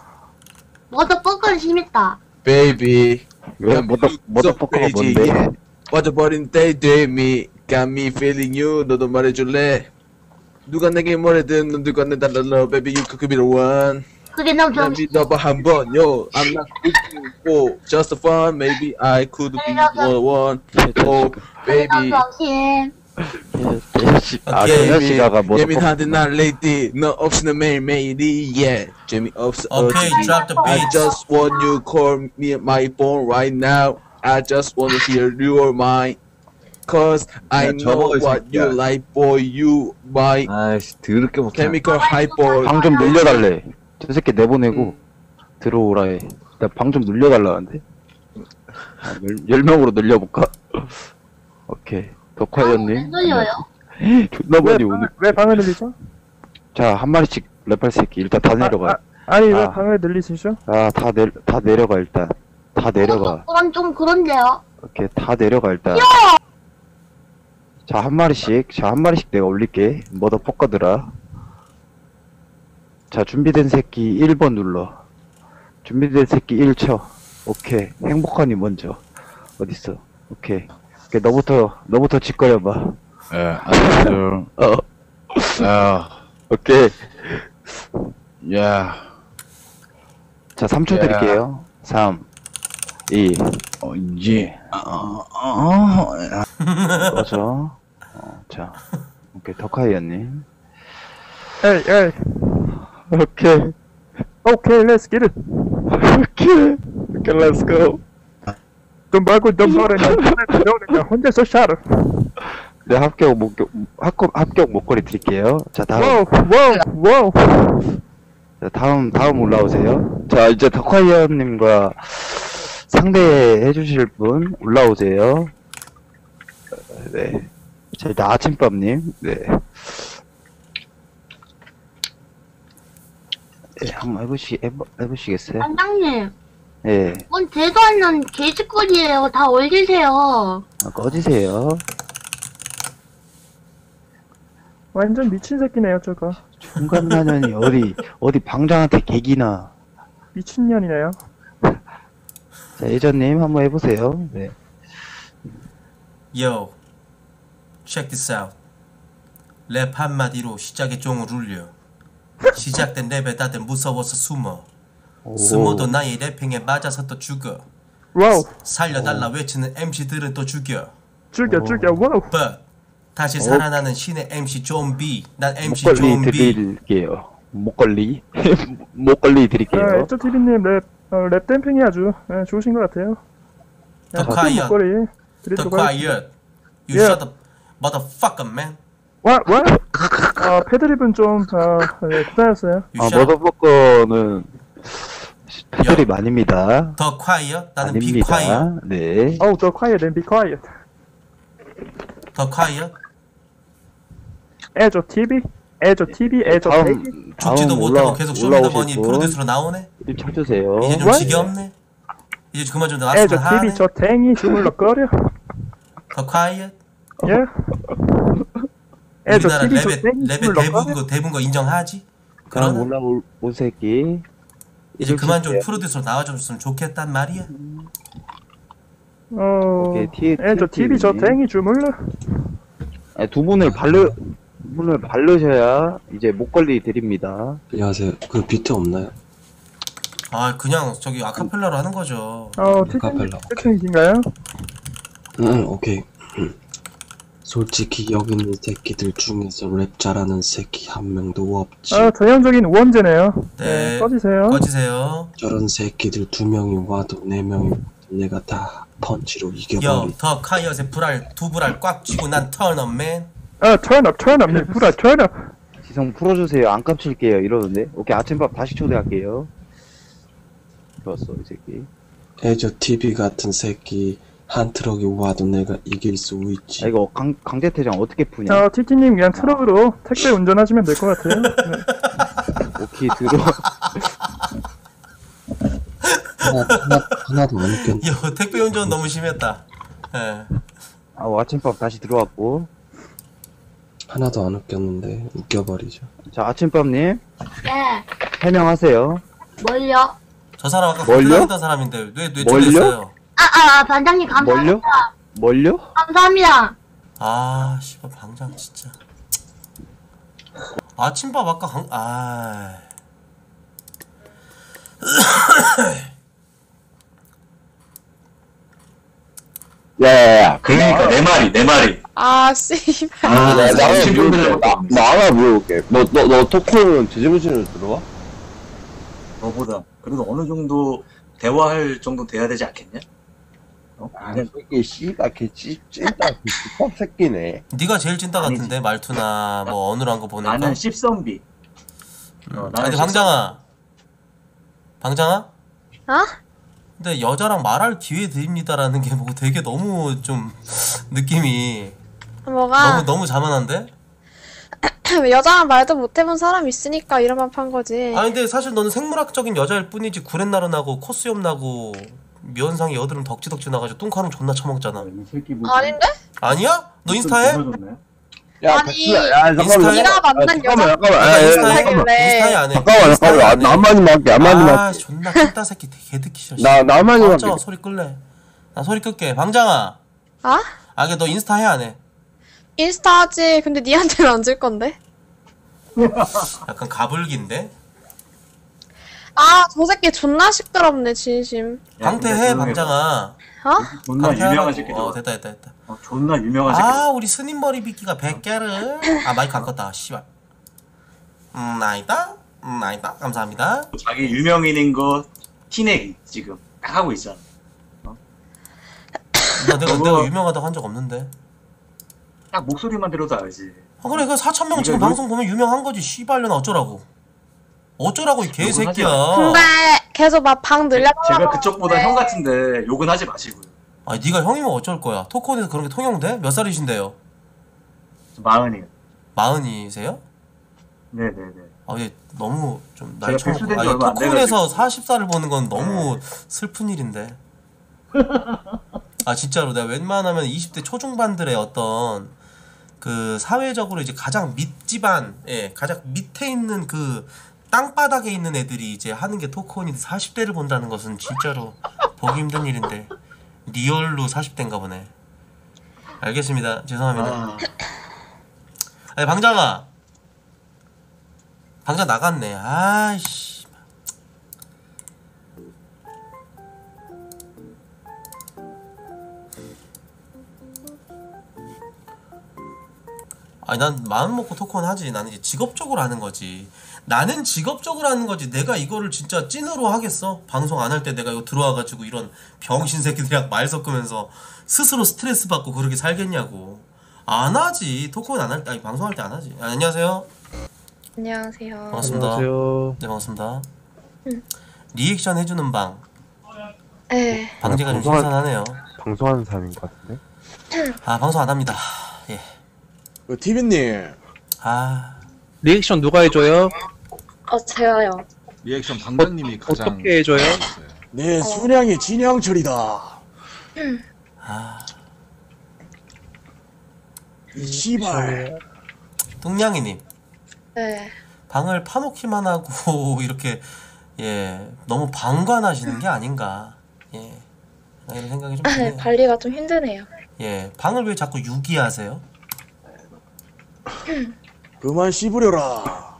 motherfucker 심했다. Baby. 왜 mother motherfucker가 뭔데? 빠져버린 때이 되미. Got me feeling you. 너도 말해줄래? 누가 내게 뭐래든 넌 누가 내 달랄러. Baby you could be the one. 그게 너무 좀 Let me double 한번 yo I'm not looking for just fun maybe I could be the one oh baby 정신. 아, 예, 정현 씨가 뭐 예민한데 난 레이디 너 없으면 매일매일이 yeah 재미없어 Okay, drop the I beats. just want you call me my phone right now I just want to hear your mind Cause I 야, know 접어, 이 what you 새끼야. like boy you my 아이씨 더럽게 못해 chemical hyper 방 좀 늘려달래. 저 새끼 내보내고 들어오라 해. 나 방 좀 늘려달라는데. 아, 열, 열 명으로 늘려볼까? 오케이. 덕화연님. 놀려요. 존나 많이 오네. 왜 방을 늘리죠? 자, 한 마리씩 랩할 새끼. 일단 다 내려가. 아니 왜 아. 방을 늘리시죠? 아, 다 내, 다 내려가, 일단. 다 내려가. 그건 좀 그런데요. 오케이, 다 내려가, 일단. 자, 한 마리씩. 자, 한 마리씩 내가 올릴게. 머더 포커들아. 자, 준비된 새끼 1번 눌러. 준비된 새끼 1 쳐. 오케이. 행복하니 먼저. 어딨어? 오케이. 오케이, 너부터, 너부터 짓거려봐. 예, 안녕하세요. 어. 야, 오케이. 야, 자, 3초 야. 드릴게요. 3, 2, 어, 예. 어, 어, 야. 꺼져. 어, 자. 오케이, 더콰이엇님. 에이 에이 오케이. 오케이 잇. 오케이. 오케이, let's go. 돈 벌고 돈 벌으면 배우니까 혼자서 살아. 네, 합격 목격, 합격, 합격 목걸이 드릴게요. 자, 다음. Wow wow wow. 자, 다음, 다음 올라오세요. 자, 이제 더콰이엇님과 상대해 주실 분 올라오세요. 네. 자, 일단 아침밥님. 네. 네, 한번 해보시, 해보, 해보시겠어요? 반장님, 예. 뭔 대도 않는 개짓거리예요. 다 올리세요. 아, 꺼지세요. 완전 미친 새끼네요 저거. 중간나년이 어디, 어디 방장한테 개기나. 미친년이네요. 자, 예전님 한번 해보세요. 네. Yo, check this out. 랩 한마디로 시작의 종을 울려. 시작된 랩에 다들 무서워서 숨어. 숨어도 나의 랩핑에 맞아서 또 죽어. 와우 살려달라 외치는 MC들은 또 죽여. 죽여 죽여 와우. But 다시 오. 살아나는 신의 MC 좀비. 난 MC 목걸리 좀비. 드릴게요. 목걸리. 목걸리 드릴게요. 네, 저 TV님 랩, 어, 랩 댐핑이 아주 네, 좋으신 것 같아요. 더큰 quiet. 목걸이 The 드리도록 하겠습니다. quiet. You Yeah. shut up, motherfucker, man. 와, 와? 아, 패드립은 좀, 아, 네, 고생하셨어요. You 아, shut up. 머더버거는 패드립 아닙니다. 더 quiet. 나는 be quiet. 아닙니다. 네. 어우, 더 quiet and be quiet. 더 quiet. 애저 TV? 애저 TV? 애저 다음, TV? 죽지도 다음 못하고 올라- 계속 쇼미더머니 분. 프로듀서로 나오네. 일 쳐주세요. 이제 좀? 지겹네. 이제 그만 좀 나왔으면 TV 하네. 저 탱이 주물럭거려. 더. 예? 애저 우리나라 TV 저 랩의 탱이 랩의 대부분 주물럭거려. 거 대부분 거 인정하지. 그러나 올라올 오 새끼. 이제 그만 좀 칠게요. 프로듀서로 나와줬으면 좋겠단 말이야. 어, 오케이, 티- 애저 TV 저 TV. 탱이 주물러. 아, 두 분을 바르 분을 바르셔야 이제 목걸리 드립니다. 안녕하세요. 그 비트 없나요? 아 그냥 저기 아카펠라로 하는 거죠. 어, 카펠라. 티팅이신가요? 응, 오케이. 음. 솔직히 여기 있는 새끼들 중에서 랩 잘하는 새끼 한 명도 없지. 아, 전형적인 우원재네요. 네, 네. 꺼지세요. 꺼지세요. 저런 새끼들 두 명이 와도 네 명이 와도 내가 다 펀치로 여, 이겨버리. 더 카이엇의 불알 두 불알 꽉 쥐고 난 턴업맨. 아, turn up, 불아, turn up. 지성 풀어주세요. 안 깜칠게요. 이러는데. 오케이 아침밥 다시 초대할게요. 좋았어 이 새끼. 애저 TV 같은 새끼 한 트럭이 와도 내가 이길 수 있지. 아 이거 강 강제퇴장 어떻게 푸냐? 어, 티티님 그냥 트럭으로 택배 운전하시면 될 것 같아요. 네. 오케이 들어. 하나, 하나, 하나도 안 웃겼네. 여, 택배 운전 너무 심했다. 예. 아 아침밥 다시 들어왔고. 하나도 안 웃겼는데 웃겨버리죠. 자 아침밥님 네, 해명하세요. 뭘요? 저 사람 아까 뭘요? 사람인데 왜, 왜 뭘요? 초대했어요? 아, 아, 아, 반장님 감사합니다. 뭘요? 뭘요? 감사합니다. 아, 씨발 방장 진짜. 아침밥 아까 강, 아. 야야야 그러니까 내 말이 내 말이 아, 씨발. 아, 나- 나 물어볼게. 나, 나 하나 물어볼게. 너, 너, 너 토크는 제재무신으로 들어와? 너보다 그래도 어느 정도 대화할 정도 돼야 되지 않겠냐? 아, 새끼, 씨가 개 찐, 찐따, 개 새끼네. 네가 제일 찐따 같은데 말투나 뭐 어느한 거 보니까. 나는 씹선비 어, 아, 나는 근데 방장아. 방장아? 어? 근데 여자랑 말할 기회 드립니다라는 게 뭐 되게 너무 좀 느낌이 뭐가 너무 너무 자만한데? 여자랑 말도 못 해본 사람 있으니까 이런 말판 거지. 아 근데 사실 너는 생물학적인 여자일 뿐이지 구렛나루 나고 코수염 나고 미연상이 여드름 덕지덕지 나가지고 뚱카는 존나 처먹잖아. 아닌데? 아니야? 너 인스타해? 야, 아니, 야, 잠깐만. 인스타에? 네가 만난 아, 잠깐만, 여자 잠깐만. 내가 야, 야, 인스타에 잠깐만. 인스타에 안 해. 잠깐만, 인스타에 잠깐만. 안 해. 나 한마디만 할게, 한마디만 아, 할게. 존나 찐따 새끼 개 듣기 싫어. 나- 나 한마디만 꺼져, 할게. 소리 끌래. 나 소리 끌게. 방장아. 아? 아, 걔너 인스타 해 안 해? 인스타 하지. 근데 니한테는 안 줄 건데. 약간 가불기인데? 아, 저 새끼 존나 시끄럽네, 진심. 방태해 방장아. 어? 존나. 유명한 새끼들 어, 됐다 됐다 됐다. 어, 존나 유명한 새끼들 아, 우리 스님 머리 빗기가 100개를. 아, 마이크 안 껐다. 씨발. 음, 아니다. 음, 아니다. 감사합니다. 자기 유명인인 거 티내기 지금 딱 하고 있잖아 나 내가 내가 유명하다고 한 적 없는데. 딱 목소리만 들어도 알지 아 그래 그 4천 명 지금 이거 방송 보면 유명한 거지 씨발려나 어쩌라고 어쩌라고 이 개새끼야 근데 계속 막 방 늘려달라고. 제가 그쪽보다 하는데. 형 같은데 욕은 하지 마시고요 아 네가 형이면 어쩔 거야 토크온에서 그런 게 통용돼? 몇 살이신데요? 마흔이요 마흔이세요? 네네네 아얘 너무 좀 제가 나이 처먹고 백수된 지 아니 얼마 안 토크온에서 40살을 보는 건 너무 슬픈 일인데 아 진짜로 내가 웬만하면 20대 초중반들의 어떤 그 사회적으로 이제 가장 밑집안 예 가장 밑에 있는 그 땅바닥에 있는 애들이 이제 하는 게 토크온인데 40대를 본다는 것은 진짜로 보기 힘든 일인데 리얼로 40대인가 보네. 알겠습니다. 죄송합니다. 아, 아니 방장아. 방장 나갔네. 아이씨. 아니 난 마음 먹고 토크온 하지. 나는 이제 직업적으로 하는 거지 나는 직업적으로 하는 거지. 내가 이거를 진짜 찐으로 하겠어. 방송 안 할 때 내가 이거 들어와가지고 이런 병신 새끼들이랑 말 섞으면서 스스로 스트레스 받고 그렇게 살겠냐고. 안 하지. 토크온 안할 때 아니 방송할 때 안 하지. 아, 안녕하세요. 안녕하세요. 반갑습니다. 안녕하세요. 네 반갑습니다. 응. 리액션 해주는 방. 에. 방제가 좀 신선하네요. 방송하는 사람인 것 같은데? 아 방송 안 합니다. 예. 그 티비님. 아 리액션 누가 해줘요? 어, 제가요. 리액션 방장님이 가장 어떻게 해줘요? 네 순양이 진양철이다 아 이 씨발 뚱냥이님 네. 방을 파놓기만 하고 이렇게 예 너무 방관하시는 게 아닌가 예 이런 생각이 좀 드네요 관리가 좀 힘드네요. 예 방을 왜 자꾸 유기하세요? 그만 씹으려라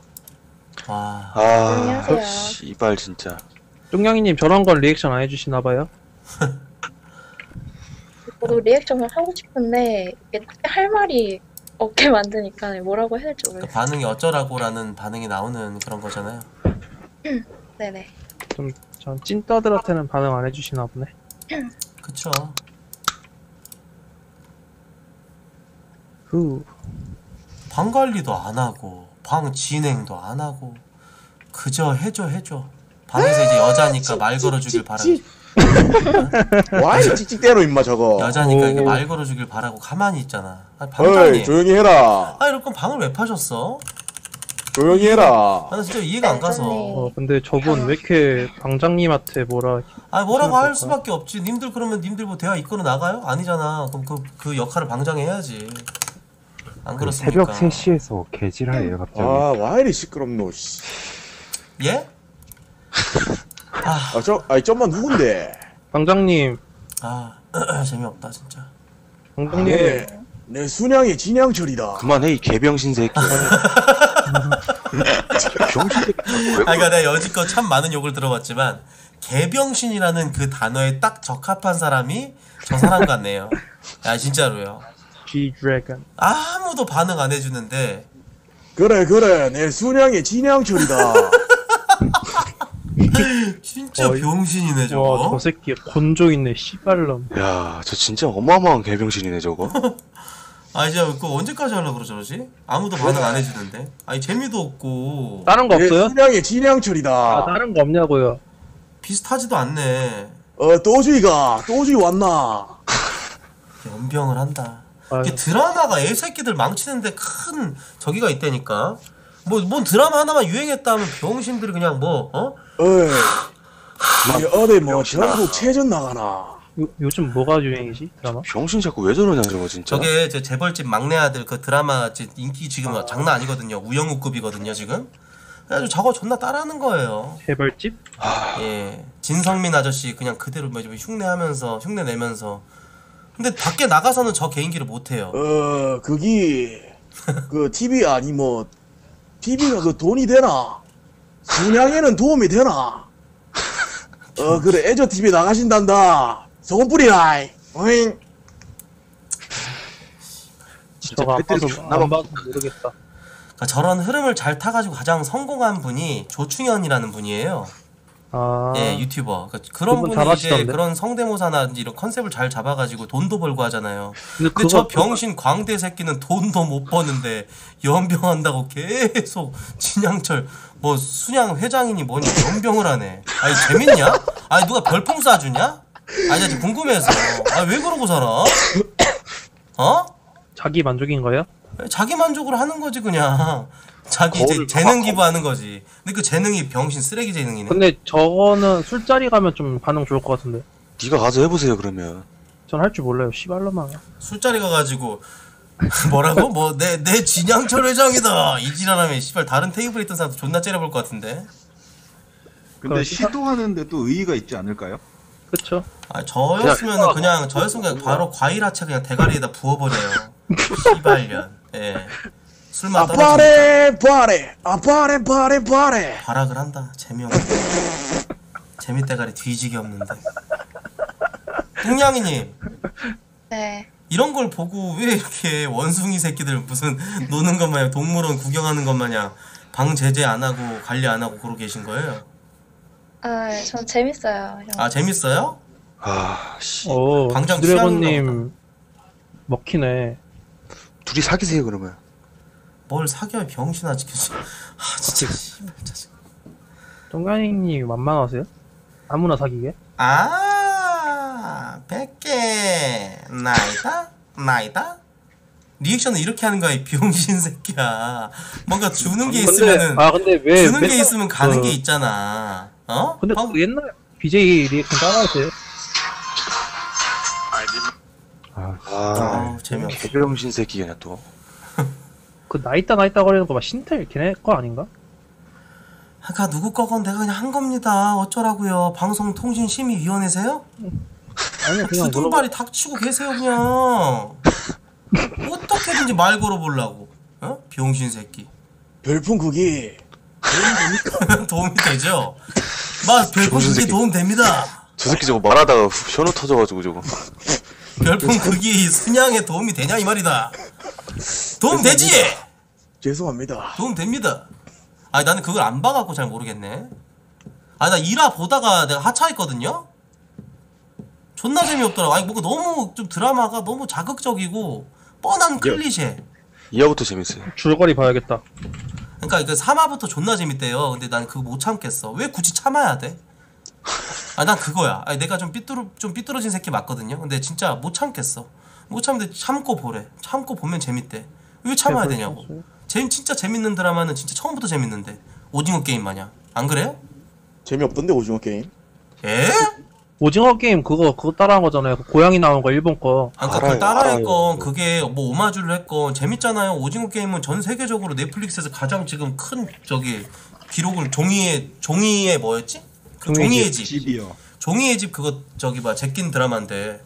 와 아, 안녕하세요. 씨발, 진짜. 쫑냥이님 저런 건 리액션 안 해주시나봐요? 저도 리액션을 하고 싶은데 이게 딱히 할 말이 없게 만드니까 뭐라고 해야 될지 그 모르겠어요. 반응이 어쩌라고라는 반응이 나오는 그런 거잖아요 네네. 전 찐따들한테는 반응 안 해주시나 보네. 그쵸 후. 방 관리도 안 하고 방 진행도 안 하고 그저 해줘 해줘. 방에서 이제 여자니까 말 걸어주길 바라고 와이 찍찍대로 임마 저거. 여자니까 이게 오. 말 걸어주길 바라고 가만히 있잖아. 아, 방장님. 조용히 해라. 아 이럴 거면 방을 왜 파셨어? 조용히 해라. 나는 진짜 이해가 안 가서. 어, 근데 저분 왜 이렇게 방장님한테 뭐라. 아 뭐라고 할? 수밖에 없지. 님들 그러면 님들 뭐 대화 이끌어 나가요? 아니잖아. 그럼 그, 그 역할을 방장이 해야지 안그 그렇습니까? 새벽 3시에서 개질하예요 갑자기 아 와 이리 시끄럽노 씨. 예? 아, 저, 아니, 좀만 누군데? 방장님, 아 재미없다 진짜 방장님. 네, 내 순양이 진양철이다. 그만해, 이 개병신 새끼. 병신 아, 그러니까 내가 여지껏 참 많은 욕을 들어봤지만 개병신이라는 그 단어에 딱 적합한 사람이 저 사람 같네요. 야 진짜로요. G 드래곤. 아무도 반응 안 해주는데 그래 그래 내 순양의 진양철이다 진짜 병신이네 저거. 와, 저 새끼 곤조 있네, 씨발놈. 야, 저 진짜 어마어마한 개병신이네 저거. 아 이제 그거 언제까지 하려고 그러죠 저러지? 아무도 반응 안 해주는데. 아니 재미도 없고. 다른 거 없어요? 순양의 진양철이다 아, 다른 거 없냐고요. 비슷하지도 않네. 어 또주이가 또주이 왔나 연병을 한다. 아유. 이게 드라마가 애새끼들 망치는데 큰 저기가 있다니까. 뭐, 뭔 드라마 하나만 유행했다면 병신들이 그냥 뭐, 어? 어이 이게 어디 뭐 전국 체전 나가나 요, 요즘 뭐가 유행이지? 드라마? 병신 자꾸 왜 저러냐 저거 진짜. 저게 저 재벌집 막내 아들 그 드라마 지- 인기 지금 장난 아니거든요. 우영우급이거든요, 지금. 그래가지고 저거 존나 따라하는 거예요. 재벌집? 예. 진성민 아저씨 그냥 그대로 뭐 흉내하면서, 흉내 내면서. 근데 밖에 나가서는 저 개인기를 못 해요. 어 그기 그 TV 아니 뭐 TV가 그 돈이 되나 순양에는 도움이 되나 어 그래 애저 TV 나가신단다 소금 뿌리라 어잉 저거 안 배터리 봐서, 안 봐서 모르겠다. 그러니까 저런 흐름을 잘 타가지고 가장 성공한 분이 조충현이라는 분이에요. 아. 예, 유튜버. 그러니까 그런 분이? 이제 그런 성대모사나 이런 컨셉을 잘 잡아가지고 돈도 벌고 하잖아요. 근데 근데 저 그거- 병신 광대 새끼는 돈도 못 버는데 연병한다고 계속 진양철 뭐 순양 회장이니 뭐니 연병을 하네. 아니 재밌냐? 아니 누가 별풍 쏴주냐? 아니 나 궁금해서. 아왜 그러고 살아? 어? 자기 만족인 거예요? 자기 만족으로 하는 거지 그냥. 자기 이제 재능 막- 기부하는 거지. 근데 그 재능이 병신 쓰레기 재능이네. 근데 저거는 술자리 가면 좀 반응 좋을 것 같은데. 네가 가서 해보세요 그러면. 전 할 줄 몰라요, 씨발놈아. 술자리 가가지고 뭐라고? 뭐 내 내 진양철 회장이다 이지랄하면 씨발 다른 테이블에 있던 사람도 존나 째려볼 것 같은데. 근데 시도하는데 또 의의가 있지 않을까요? 그쵸. 아 저였으면 그냥 저였으면 그냥 바로 과일 하체 그냥 대가리에다 부어버려요. 씨발년. 예. 술만 떨어지니까 아빠래 바래 아빠래 바래 바래 발악을 한다. 재미없네. 재미대가리 뒤지게 없는데. 뚱냥이님 네. 이런 걸 보고 왜 이렇게 원숭이 새끼들 무슨 노는 것 마냥 동물원 구경하는 것 마냥 방 제재 안 하고 관리 안 하고 그러고 계신 거예요? 아, 전 재밌어요. 거. 아 재밌어요? 아 씨. 오, 방장 드래곤님 먹히네. 둘이 사귀세요 그러면. 뭘 사겨요 병신아 지켜서 아 진짜 씨발 짜증. 동가님이 만만하세요? 아무나 사귀게? 아 100개 나이다? 나이다? 리액션을 이렇게 하는 거야 이 병신 새끼야 뭔가 주는 게 근데- 있으면은 아, 근데 왜 주는 게 맨날- 있으면 가는 어. 게 있잖아 어? 근데 그 옛날 BJ 리액션 따라하세요? 아, 아, 재미없어. 개병신 새끼야 또. 그 나이따 나이따 거리는 거 막 신텔 걔네 거 아닌가? 아까 누구 거건 내가 그냥 한 겁니다 어쩌라고요 방송통신심의위원회세요? 아니 그냥 주둥발이 닥치고 계세요 그냥 어떻게든지 말 걸어보려고 어? 병신 새끼 별풍 그기 도움이 되죠? 막 별풍 그게 새끼. 도움 됩니다 저 새끼 저거 말하다가 후- 현우 터져가지고 저거. 별풍 그기 순양에 도움이 되냐 이 말이다 도움 되지? 죄송합니다 도움 됩니다 아니 나는 그걸 안 봐갖고 잘 모르겠네 아니 나 일화 보다가 내가 하차했거든요 존나 재미없더라고 아니 뭔가 너무 좀 드라마가 너무 자극적이고 뻔한 클리셰 이하부터 재밌어요. 줄거리 봐야겠다. 그러니까 그 3화부터 존나 재밌대요. 근데 난 그거 못 참겠어. 왜 굳이 참아야 돼? 아, 난 그거야. 아니, 내가 좀 삐뚤어 좀 삐뚤어진 새끼 맞거든요. 근데 진짜 못 참겠어. 못 참는데 참고 보래. 참고 보면 재밌대. 왜 참아야 되냐고. 재 진짜 재밌는 드라마는 진짜 처음부터 재밌는데. 오징어 게임 마냥. 안 그래요? 재미없던데 오징어 게임 에? 오징어 게임 그거 그거 따라한 거잖아요. 그 고양이 나온 거 일본 거. 아까 그걸 따라했건 그게 뭐 오마주를 했건 재밌잖아요. 오징어 게임은 전 세계적으로 넷플릭스에서 가장 지금 큰 저기 기록을 종이의 종이의 뭐였지? 그 종이의 집. 집이요. 종이의 집 그거 저기 봐 제낀 드라마인데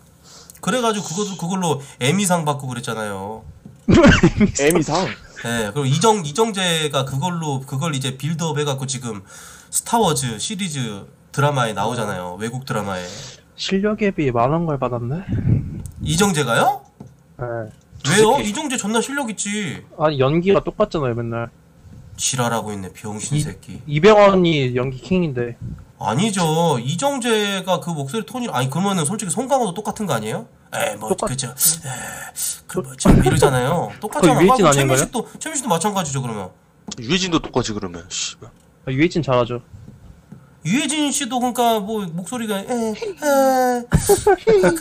그래가지고 그것도 그걸로 에미상 받고 그랬잖아요. 에미상 예, 그리고 이정 이정재가 그걸로 그걸 이제 빌드업 해갖고 지금 스타워즈 시리즈 드라마에 나오잖아요. 외국 드라마에. 실력에 비해 많은 걸 받았네. 이정재가요? 네. 왜요? 이정재 존나 실력 있지. 아니 연기가 똑같잖아요 맨날. 지랄하고 있네 병신 새끼. 이병헌이 연기 킹인데. 아니죠. 이정재가 그 목소리 톤이 아니 그러면은 솔직히 송강호도 똑같은 거 아니에요? 에뭐 그저 에그뭐저 이러잖아요. 똑같잖아. 거의 유해진 아? 최민식도 최민식도 마찬가지죠 그러면. 유해진도 똑같이 그러면 씨발. 아, 유해진 잘하죠. 유해진 씨도 그러니까 뭐 목소리가 에에그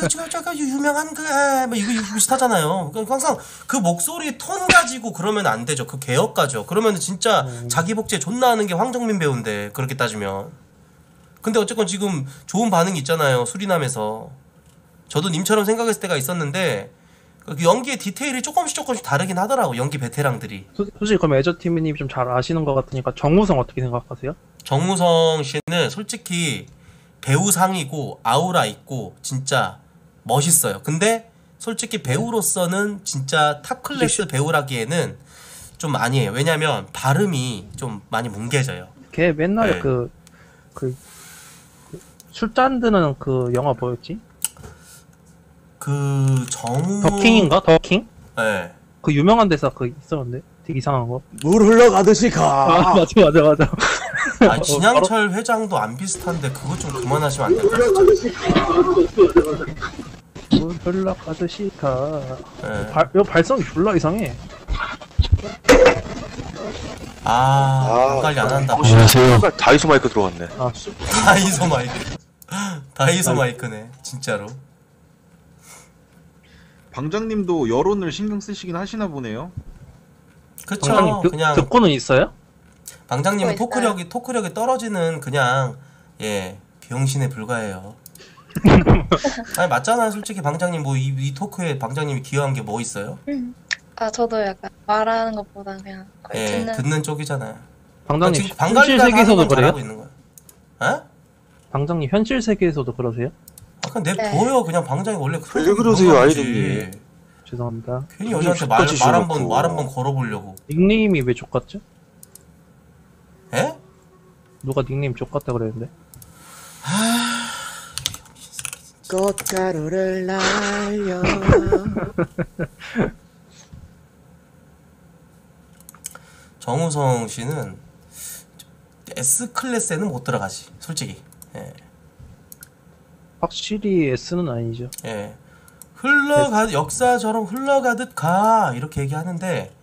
저거 유명한 그뭐 이거 이거 비슷하잖아요. 그러니까 항상 그 목소리 톤 가지고 그러면 안 되죠. 그 개혁 가죠. 그러면 진짜 자기 복제 존나 하는 게 황정민 배우인데 그렇게 따지면. 근데 어쨌건 지금 좋은 반응이 있잖아요. 수리남에서. 저도 님처럼 생각했을 때가 있었는데 그 연기의 디테일이 조금씩 조금씩 다르긴 하더라고. 연기 베테랑들이. 소- 솔직히 그럼 애저 팀님 좀 잘 아시는 것 같으니까 정우성 어떻게 생각하세요? 정우성 씨는 솔직히 배우상이고 아우라 있고 진짜 멋있어요. 근데 솔직히 배우로서는 진짜 top class 배우라기에는 좀 아니에요. 왜냐면 발음이 좀 많이 뭉개져요. 걔 맨날에 네. 그, 그, 그 술잔 드는 그 영화 뭐였지? 그 정우 더킹인가? 더킹? 네. 그 유명한 대사 그 있었는데 되게 이상한 거. 물 흘러가듯이 가. 아, 맞아 맞아 맞아. 아, 진양철 회장도 안 비슷한데 그거 좀 그만하시면 안 될까요? 물 흘러가듯이 가. 네. 발, 이거 발성이 졸라 이상해. 아, 관리 안 한다. 안녕하세요. 다이소 마이크 들어왔네. 아, 다이소 마이크. 다이소 마이크네, 진짜로. 방장님도 여론을 신경 쓰시긴 하시나 보네요. 그쵸. 방장님 듣- 그냥 듣고는 있어요? 방장님은 듣고 토크력이 토크력이 떨어지는 그냥 예 병신에 불과해요. 아니 맞잖아 솔직히 방장님 뭐이 이 토크에 방장님이 기여한 게 뭐 있어요? 아 저도 약간 말하는 것보다 그냥 예 듣는 듣는 쪽이잖아요. 방장님 지금 현실 방관리가 하는 세계에서도 건 그래요? 잘하고 있는 거야. 에? 방장님 현실 세계에서도 그러세요? 아 그냥 내 네. 보여 그냥 방장이 원래 그런 왜 그러세요, 거지. 아이들이. 죄송합니다. 괜히 여자한테 말 똑같이 말 한번 줘놓고. 말한 번 걸어보려고. 닉네임이 왜 족같죠? 에? 누가 닉네임 족같다 그랬는데? 꽃가루를 날려. 정우성 씨는 S 클래스에는 못 들어가지 솔직히. 예. 확실히 S는 아니죠. 예. 흘러가 역사처럼 흘러가듯 가 이렇게 얘기하는데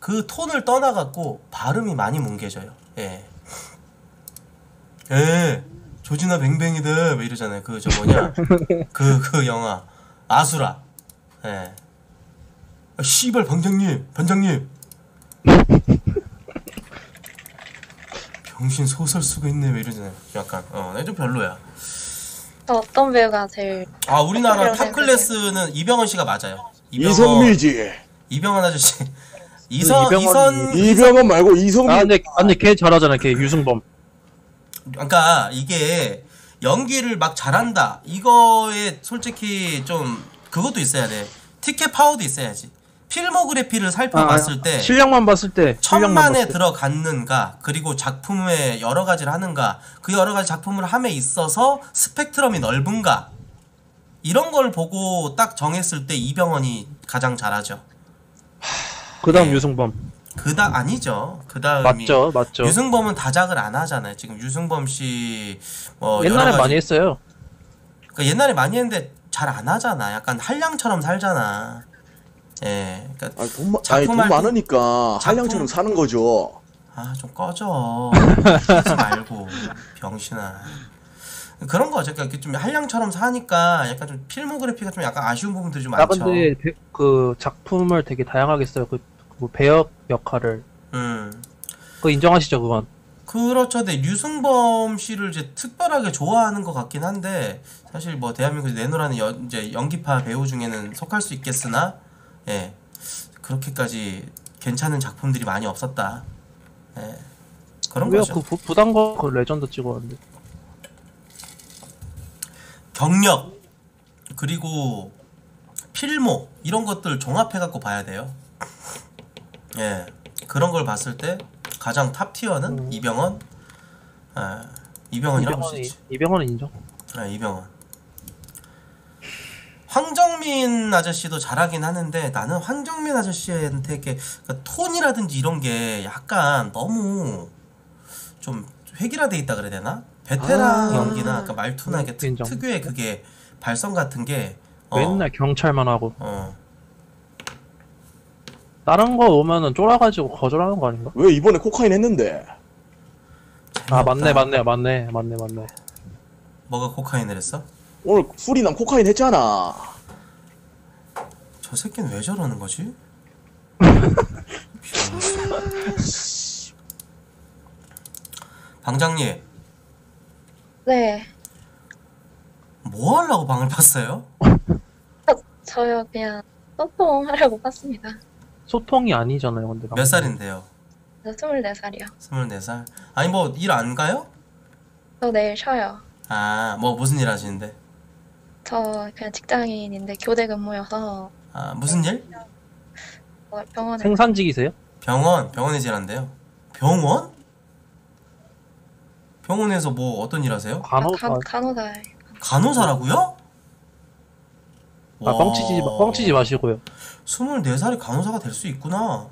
그 톤을 떠나갖고 발음이 많이 뭉개져요. 예. 예. 좆이나 뱅뱅이다 뭐 이러잖아요. 그 저 뭐냐 그그 영화 아수라. 예. 아, 씨발 방장님 반장님. 병신 소설 쓰고 있네 왜 이러잖아요. 약간 어좀 별로야. 또 어떤 배우가 제일 아 우리나라 top class는 이병헌 씨가 맞아요. 이병헌- 이성민이지. 이병헌 아저씨. 이선 이병헌이- 이선 이병헌 말고 이성미. 아 근데 아, 근데 걔 잘하잖아. 걔 유승범. 그러니까 이게 연기를 막 잘한다. 이거에 솔직히 좀 그것도 있어야 돼. 티켓 파워도 있어야지. 필모그래피를 살펴봤을 때 아, 실력만 봤을 때 실력만 천만에 봤을 때. 들어갔는가 그리고 작품에 여러 가지를 하는가 그 여러 가지 작품을 함에 있어서 스펙트럼이 넓은가 이런 걸 보고 딱 정했을 때 이병헌이 가장 잘하죠. 그다음 네. 유승범. 그다 아니죠. 그다음이 맞죠, 맞죠. 유승범은 다작을 안 하잖아요. 지금 유승범 씨뭐 옛날에 많이 했어요. 그러니까 옛날에 많이 했는데 잘 안 하잖아. 약간 한량처럼 살잖아. 예. 그러니까 아, 돈, 마- 아니, 작품 돈할 때- 많으니까 한량처럼 사는 거죠. 아 좀 꺼져. 하지 말고 병신아. 그런 거죠. 그러니까 이렇게 좀 한량처럼 사니까 약간 좀 필모그래피가 좀 약간 아쉬운 부분들이 좀아 많죠. 근데 배- 그 작품을 되게 다양하게 써요. 그, 그 배역 역할을. 음. 그거 인정하시죠 그건? 그렇죠. 근데 류승범 씨를 이제 특별하게 좋아하는 것 같긴 한데 사실 뭐 대한민국에 내노라는 연, 이제 연기파 배우 중에는 속할 수 있겠으나 예 그렇게까지 괜찮은 작품들이 많이 없었다. 예 그런 왜요? 거죠. 그 부, 부당거 그 레전드 찍었는데. 경력 그리고 필모 이런 것들 종합해 갖고 봐야 돼요. 예 그런 걸 봤을 때 가장 top tier는 이병헌. 아, 이병헌이라고 볼수 이병헌이 있지. 이병헌은 인정. 아, 이병헌. 황정민 아저씨도 잘하긴 하는데 나는 황정민 아저씨한테 이렇게 그 톤이라든지 이런 게 약간 너무 좀 획일화돼 있다 그래야 되나? 베테랑 아. 연기나 그 말투나 이게 특. 특유의 그게 발성 같은 게 어, 맨날 경찰만 하고 어. 다른 거 오면은 쫄아가지고 거절하는 거 아닌가? 왜 이번에 코카인 했는데? 아 맞네 맞네 맞네 맞네 맞네. 뭐가 코카인을 했어? 오늘 술이랑 코카인 했잖아. 저 새끼는 왜 저러는 거지? 방장님 네. 뭐 하려고 방을 봤어요? 저요 그냥 소통하려고 봤습니다. 소통이 아니잖아요 근데. 몇 살인데요? 저 24살이요. 24살? 아니 뭐 일 안 가요? 저 내일 쉬어요. 아 뭐 무슨 일 하시는데? 저 그냥 직장인인데 교대 근무여서 아 무슨 일? 어, 병원에 생산직이세요? 병원 병원에 일한대요 병원? 병원에서 뭐 어떤 일 하세요? 간호사. 간, 간호사 간호사라고요? 아 뻥치지 마- 뻥치지 마시고요. 24살이 간호사가 될 수 있구나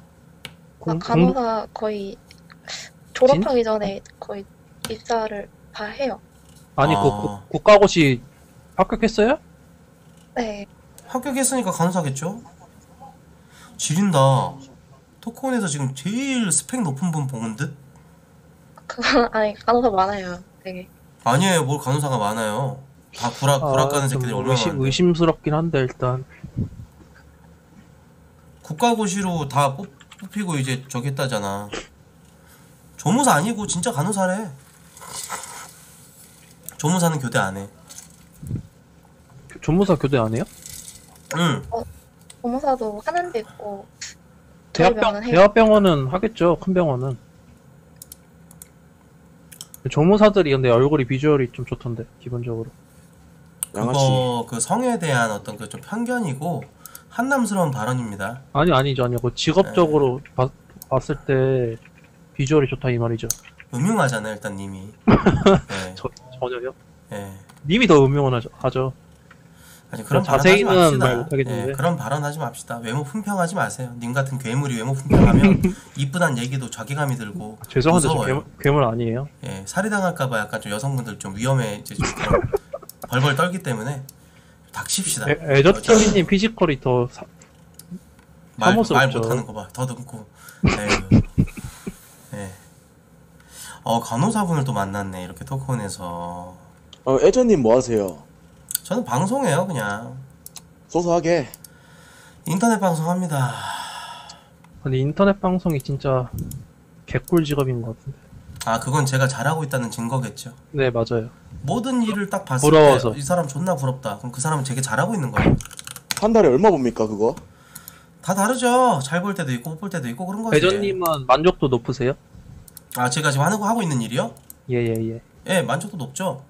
공- 간호사 거의 졸업하기 전에 거의 입사를 다 해요. 아니 그 아. 국- 국가고시 합격했어요? 네. 합격했으니까 간호사겠죠? 지린다 토크온에서 지금 제일 스펙 높은 분 보는 듯? 그건 아니 간호사 많아요. 되게. 아니에요 뭘 간호사가 많아요 다 구락 구락 가는 아, 좀 새끼들이 얼마나 의심, 많은데 의심스럽긴 한데 일단 국가고시로 다 뽑, 뽑히고 이제 저기 했다잖아. 조무사 아니고 진짜 간호사래. 조무사는 교대 안 해. 조무사 교대 안 해요? 응. 보모사도 하는 데 있고 저희 대학병 병원은 해요. 대학병원은 하겠죠 큰 병원은. 조무사들이 근데 얼굴이 비주얼이 좀 좋던데 기본적으로. 그거 그 성에 대한 어떤 그 좀 편견이고 한남스러운 발언입니다. 아니 아니죠 아니고 직업적으로 네. 봐- 봤을 때 비주얼이 좋다 이 말이죠. 음흉하잖아 일단 님이. 네. 저, 전혀요? 예. 님이 더 음흉하죠. 하죠. 아니 그런 그냥 발언 자세히는 하지 맙시다. 말 못하겠는데. 예, 그런 발언 하지 맙시다. 외모 품평하지 마세요. 님 같은 괴물이 외모 품평하면 이쁘단 얘기도 자괴감이 들고 죄송한데. 괴물, 괴물 아니에요. 예, 살해당할까봐 약간 좀 여성분들 좀 위험해 이제 좀 벌벌 떨기 때문에 닥칩시다. 애- 애저티비님 피지컬이 더 사, 말, 말. 못하는 거 봐. 더듬고. 에휴. 예. 어 간호사분을 또 만났네 이렇게 토크온에서. 어, 애전님 뭐 하세요? 저는 방송해요 그냥. 소소하게. 인터넷 방송합니다. 근데 인터넷 방송이 진짜 개꿀 직업인 것 같은데. 아 그건 제가 잘하고 있다는 증거겠죠. 네 맞아요. 모든 일을 딱 봤을 부러워서. 때 이 사람 존나 부럽다. 그럼 그 사람은 되게 잘하고 있는 거예요. 한 달에 얼마 봅니까 그거? 다 다르죠. 잘 볼 때도 있고 못 볼 때도 있고 그런 거지. 애저님은 만족도 높으세요? 아 제가 지금 하는 거 하고 있는 일이요? 예예 예. 예, 만족도 높죠.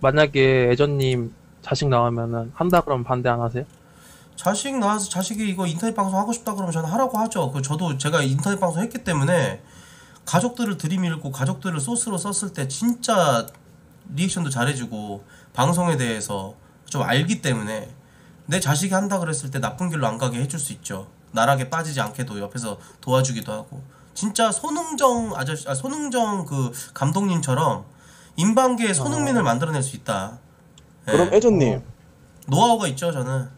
만약에 애저님 자식 나오면은 한다 그러면 반대 안 하세요? 자식 나와서 자식이 이거 인터넷 방송 하고 싶다 그러면 저는 하라고 하죠. 그 저도 제가 인터넷 방송 했기 때문에 가족들을 들이밀고 가족들을 소스로 썼을 때 진짜 리액션도 잘해주고 방송에 대해서 좀 알기 때문에 내 자식이 한다 그랬을 때 나쁜 길로 안 가게 해줄 수 있죠. 나락에 빠지지 않게도 옆에서 도와주기도 하고 진짜 손흥정 아저씨, 아, 손흥정 그 감독님처럼 인방계의 손흥민을 만들어낼 수 있다. 예. 그럼 애전님 노하우가 있죠 저는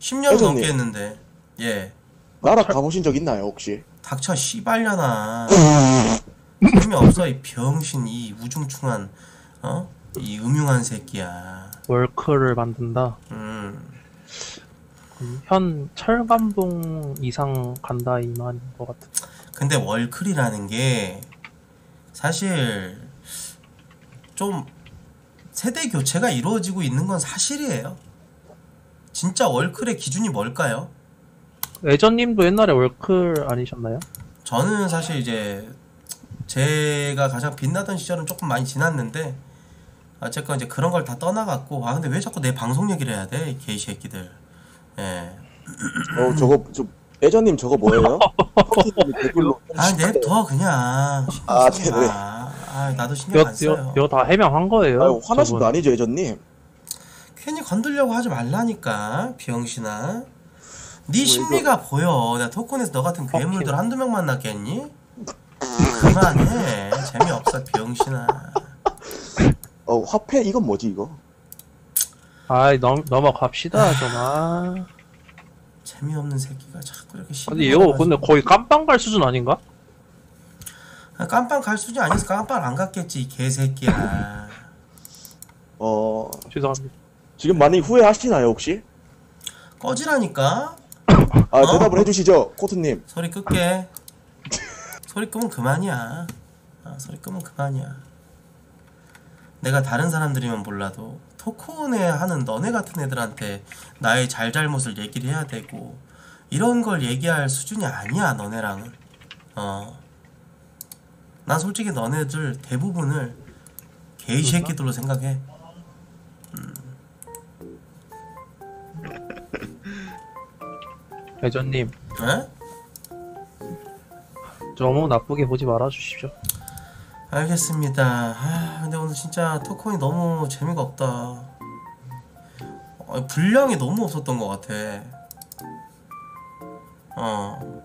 10년 애전님. 넘게 했는데 예 나라 가보신 적 있나요 혹시? 닥쳐 씨발려나 재미없어 이 병신 이 우중충한 어? 이 음흉한 새끼야 월크를 만든다. 음 그럼 현 철감동 이상 간다 이 말인 것 같아. 근데 월클이라는 게 사실 좀 세대 교체가 이루어지고 있는 건 사실이에요 진짜 월클의 기준이 뭘까요? 애저님도 옛날에 월클 아니셨나요? 저는 사실 이제 제가 가장 빛나던 시절은 조금 많이 지났는데 어쨌건 이제 그런 걸 다 떠나갔고 아 근데 왜 자꾸 내 방송 얘기를 해야 돼? 이 개새끼들. 예. 어 저거 좀 애저님 저거 뭐예요? 댓글로 아 냅둬 그냥 아, 네네. 마. 아 나도 신경 안 써요 이거, 다 해명한 거예요. 아유, 화나신 저분. 거 아니죠 애저님? 괜히 건들려고 하지 말라니까 비영신아 네 심리가 보여 내가 토큰에서 너 같은 괴물들 한두 명 만났겠니? 그만해 재미없어 비영신아 어 화폐 이건 뭐지 이거? 아이 넘 넘어갑시다 좀. 아. 재미없는 새끼가 자꾸 이렇게 심 근데 이거 근데 거의 깜빵 갈 수준 아닌가? 깜빵 갈 수준이 아니어서 깜빵 안 갔겠지 이 개새끼야 어 죄송합니다. 지금 많이 후회하시나요 혹시? 꺼지라니까 아 어? 대답을 해주시죠 코트님. 소리 끄게 소리 끄면 그만이야 아, 소리 끄면 그만이야 내가 다른 사람들이면 몰라도 토크온에 하는 너네 같은 애들한테 나의 잘잘못을 얘기를 해야 되고 이런 걸 얘기할 수준이 아니야 너네랑은 어 난 솔직히 너네들 대부분을 개이 새끼들로 생각해 회전님 에? 너무 나쁘게 보지 말아 주십시오. 알겠습니다. 아, 근데 오늘 진짜 토크온이 너무 재미가 없다. 어, 분량이 너무 없었던 것 같아. 어.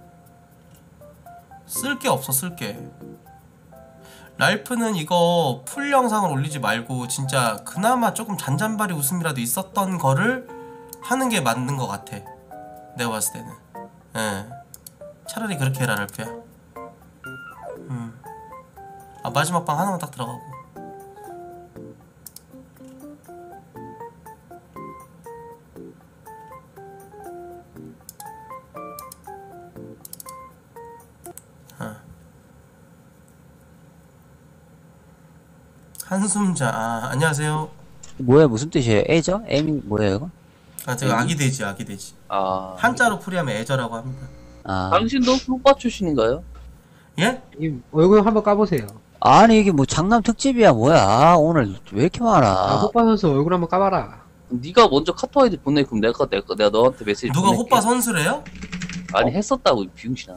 쓸 게 없어, 쓸 게. 랄프는 이거 풀 영상을 올리지 말고 진짜 그나마 조금 잔잔바리 웃음이라도 있었던 거를 하는 게 맞는 것 같아. 내가 봤을 때는. 예. 차라리 그렇게 해라, 랄프야. 음. 아 마지막 방 하나만 딱 들어가고 한숨자 아 안녕하세요 뭐야 무슨 뜻이에요? 애저? M이 뭐예요 이거? 아 제가 아기 돼지 아기 돼지 아, 한자로 풀이하면 애저라고 합니다 아. 당신도 후빠 출신인가요? 예? 얼굴 한번 까보세요. 아니 이게 뭐 장남 특집이야 뭐야 오늘 왜 이렇게 많아? 아, 호빠 선수 얼굴 한번 까봐라. 네가 먼저 카톡 아이디 보내 그럼 내가 내가 내가 너한테 메시지 누가 보낼게. 호빠 선수래요? 아니 했었다고 이 비용신아.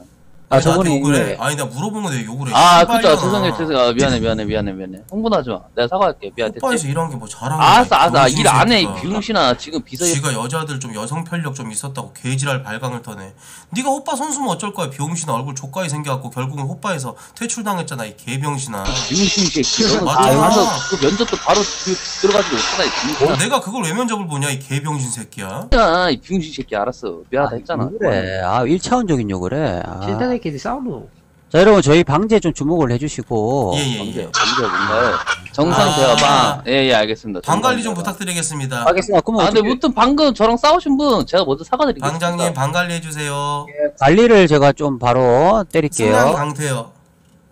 아, 저번에 욕을 해? 아니 내가 물어본 건데 왜 욕을 해. 아. 그쵸 죄송해요 죄송해요. 아, 미안해 미안해 미안해 미안해. 흥분하지 마. 내가 사과할게. 미안해 호빠에서 일한 게뭐 자랑이야. 알았어 알았어. 이일안 해. 비용신아. 지금 비서 지가 여자들 좀 여성 편력 좀 있었다고 개지랄 발광을 터네. 네가 호빠 선수면 어쩔 거야. 병신아 얼굴 족가이 생겨갖고 결국은 호빠에서 퇴출당했잖아 이 개병신아. 비용신 새끼 너는 맞아. 그 면접도 바로 그, 들어가지고 못하나 이 비용신아. 어, 내가 그걸 왜 면접을 보냐 이 개병신 새끼야. 야, 이 비용신 새끼 알았어. 미안하다 했잖아. 그래? 아 1차원적인 욕을 해. 아. 실드네끼리 싸우노. 자 여러분 저희 방제 좀 주목을 해주시고 예 예 예. 방제가 뭔가요? 정상 아. 대화방 예예 알겠습니다 방 관리 좀. 부탁드리겠습니다. 알겠습니다 그러면 아 근데 어떻게 무튼 방금 저랑 싸우신 분 제가 먼저 사과드리겠습니다 방장님 방 관리 해주세요. 관리를 제가 좀 바로 때릴게요 승량이 강태요.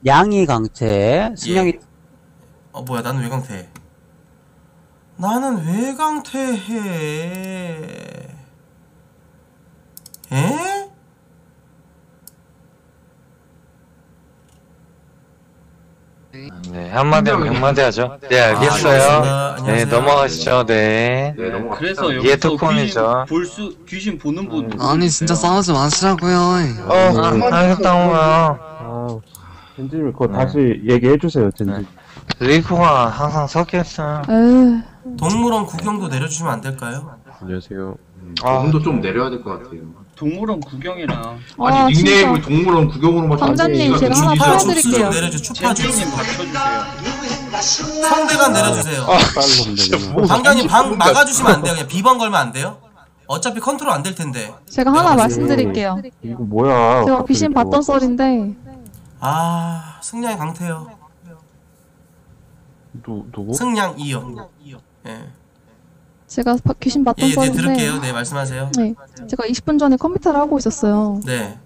양이 강태 승량이 어 뭐야 나는 왜 강태? 나는 왜 강태해? 에? 네, 한마디 하면 백마디 하죠. 네, 아, 알겠습니다. 알겠어요. 네, 안녕하세요. 넘어가시죠. 네. 그래서 예, 여기서 토폰이죠. 귀신 볼수 귀신 보는 분 아니 진짜 싸우지 마시라고요. 어, 알겠다고요. 아, 젠지님 그거 다시 얘기해 주세요, 젠지. 리코가 항상 섞여 있어요. 동물원 구경도 내려주시면 안 될까요? 안녕하세요. 아. 조금도 좀 내려야 될 것 같아요. 동물원 구경이랑 아니 아, 닉네임을 진짜. 동물원 구경으로만 방장님, 제가 하나 좀 팔아 드릴게요. 내려줘. 추파 줍수. 님 받쳐주세요 성대간 내려주세요. 방장님 방 막아주시면 안 돼요. 그냥 비번 걸면 안 돼요? 어차피 컨트롤 안 될 텐데. 제가 하나 말씀드릴게요. 이거 뭐야? 제가 귀신 갑자기 봤던 또. 썰인데 아 승냥이 강퇴요. 누 누구? 승냥 이요. 예. 제가 바- 귀신 봤던 예, 네 썰인데 들을게요. 네 말씀하세요. 네, 제가 20분 전에 컴퓨터를 하고 있었어요. 네.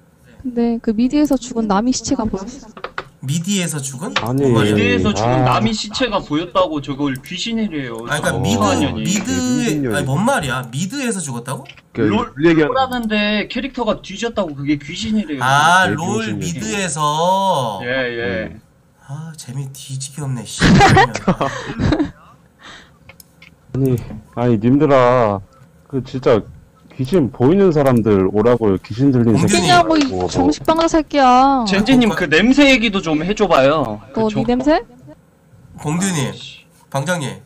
근데 그 미드에서 죽은 남이 시체가 보였어요. 미드에서 죽은? 아니, 뭔 말이야? 미드에서 죽은 아. 남이 시체가 보였다고 저걸 귀신이래요 아 그러니까 미드 미드에 아니 뭔 말이야? 미드에서 죽었다고? 롤, 그 얘기하는 롤하는데 캐릭터가 뒤졌다고 그게 귀신이래요 아 네, 롤 병신이지. 미드에서 예 예 아 재미 뒤지게 없네 씨. 아니, 아니 님들아, 그 진짜 귀신 보이는 사람들 오라고요. 귀신 들린 새끼. 새끼냐고 이 뭐, 뭐. 정신병자 새끼야. 젠지님 그 냄새 얘기도 좀 해줘봐요. 그 너 저- 니 냄새? 봉두님, 방장님,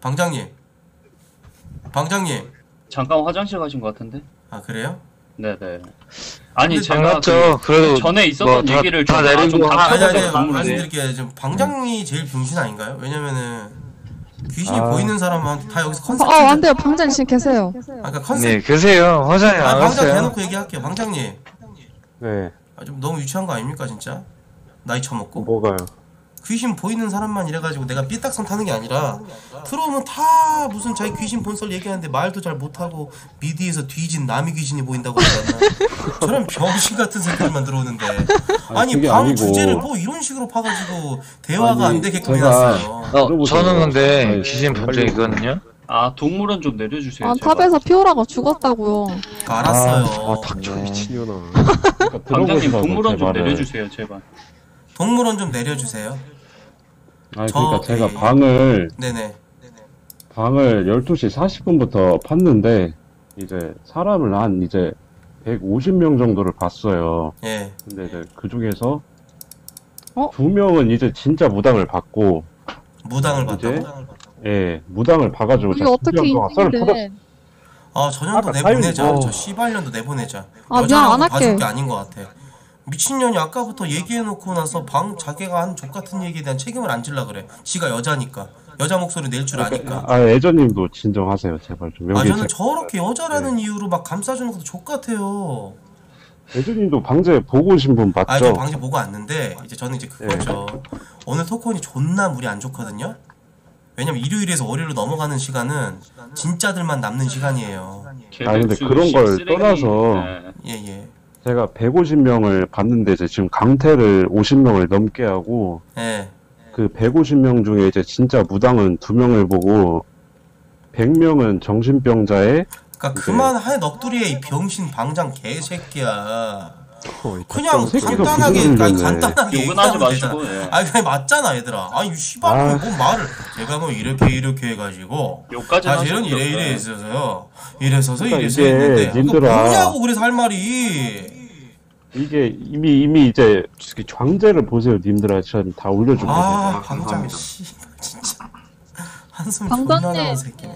방장님, 방장님. 잠깐 화장실 가신 것 같은데? 아 그래요? 네네. 아니 근데 제가 반갑죠. 그 그래도 전에 있었던 뭐 다- 얘기를 다 좀, 내리고 아, 좀 하- 아니 아니 답답해서 아니. 말씀드릴게요. 지금 방장이 제일 병신 아닌가요? 왜냐면은 귀신이 아. 보이는 사람한테 다 여기서 어, 컨셉. 안 돼요. 방장님 지금 계세요. 아, 그러니까 컨셉. 네, 계세요. 화장이 아, 안 방장 왔어요. 대놓고 얘기할게요. 방장님. 네. 아, 좀 너무 유치한 거 아닙니까 진짜? 나이 처먹고. 뭐가요? 귀신 보이는 사람만 이래가지고 내가 삐딱선 타는 게 아니라 들어오면 다 무슨 자기 귀신 본설 얘기하는데 말도 잘 못하고 미디에서 뒤진 남이 귀신이 보인다고 그러나 저런 병신 같은 새끼들만 들어오는데 아니 그게 방 아니고. 주제를 뭐 이런 식으로 파가지고 대화가 아니, 안 되게끔 제가- 해놨어요 어. 저는 근데 아니, 귀신 본적 빨리- 있거든요. 아 동물원 좀 내려주세요. 아, 제발. 탑에서 피오라가 죽었다고요. 알았어요 아, 닥쳐, 미친년아. 그러니까 방장님 들어보시라고, 동물원 좀 제발을. 내려주세요 제발. 동물원 좀 내려주세요 아니 저- 그러니까 제가 예. 방을 네네 방을 12시 40분부터 팠는데 이제 사람을 한 이제 150명 정도를 봤어요. 예 근데 이제 그 중에서 어? 두 명은 이제 진짜 무당을 받고 무당을 이제 봤다고? 예 무당을 봐가지고 이게 제가 어떻게 썰을 인증이래. 아 전년도 아까 내보내자 사연이- 저 씨발년도 내보내자 아, 미안, 여자라고 안 할게. 봐줄 게 아닌 것 같아 미친년이 아까부터 얘기해놓고 나서 방 자기가 한 족같은 얘기에 대한 책임을 안 질라 그래. 지가 여자니까. 여자 목소리 낼 줄 아니까. 아 애저님도 진정하세요 제발 좀. 아 저는 제- 저렇게 여자라는 이유로 막 감싸주는 것도 족같아요. 애저님도 방제 보고 오신 분 맞죠? 아저 방금 보고 왔는데 이제 저는 이제 그거죠. 오늘 토크온이 존나 물이 안 좋거든요? 왜냐면 일요일에서 월요일로 넘어가는 시간은 진짜들만 남는 시간이에요. 아 근데 그런 걸 떠나서 예예 제가 150명을 봤는데 이제 지금 강퇴를 50명을 넘게 하고 예. 그 150명 중에 이제 진짜 무당은 두 명을 보고 100명은 정신병자에 그러니까 그만해 넋두리에 이 병신 방장 개새끼야. 그냥 새끼가 간단하게 아니 간단하게 욕은 하지. 마시고, 예. 아니 그냥 맞잖아 얘들아. 아니 씨발 아. 뭐 말을 제가 뭐 이렇게 이렇게 해가지고 욕까지는 사실은 이래 이래. 있어서요. 이래서서 그러니까 이래서 했는데 님들아. 뭐냐고 그래서 할 말이. 이게 이미 이미 이제 광제를 보세요 님들아 지금 다 올려준 거예요 아 방장 씨발 진짜 한숨 존나. 나는 새끼네.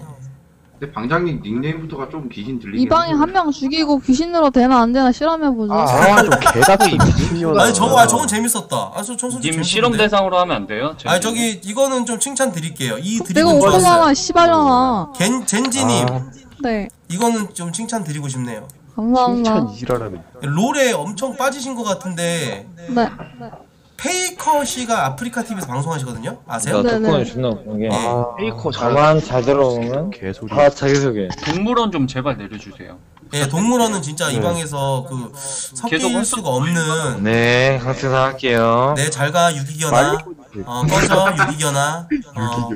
근데 방장님 닉네임부터가 좀 귀신 들리긴 이 방에 한 명 죽이고 귀신으로 되나 안 되나 실험해보죠. 아좀 개같은 미친년아. 아니 저거 아 저건 재밌었다. 아저 저 솔직히 님 실험. 대상으로 하면 안 돼요? 아니 저기 이거는 좀 칭찬 드릴게요. 이 내가 드립은 좋았어요. 씨발려나. 겐 젠지님 아. 네. 이거는 좀 칭찬 드리고 싶네요. 감사합니다. 이지랄하네. 롤에 엄청 빠지신 것 같은데 네. 페이커 씨가 아프리카 TV에서 방송하시거든요. 아세요? 네, 덕분에 네. 존나 웃긴 게 아, 페이커 가만 잘 들어보면 개소리. 다 자기소개. 동물원 좀 제발 내려주세요. 예, 동물원은 진짜 이 네. 방에서 그 섞일 할 수가 없는 네, 강퇴사 할게요. 네, 잘가 유기견아. 어, 꺼져 유기견아. 어,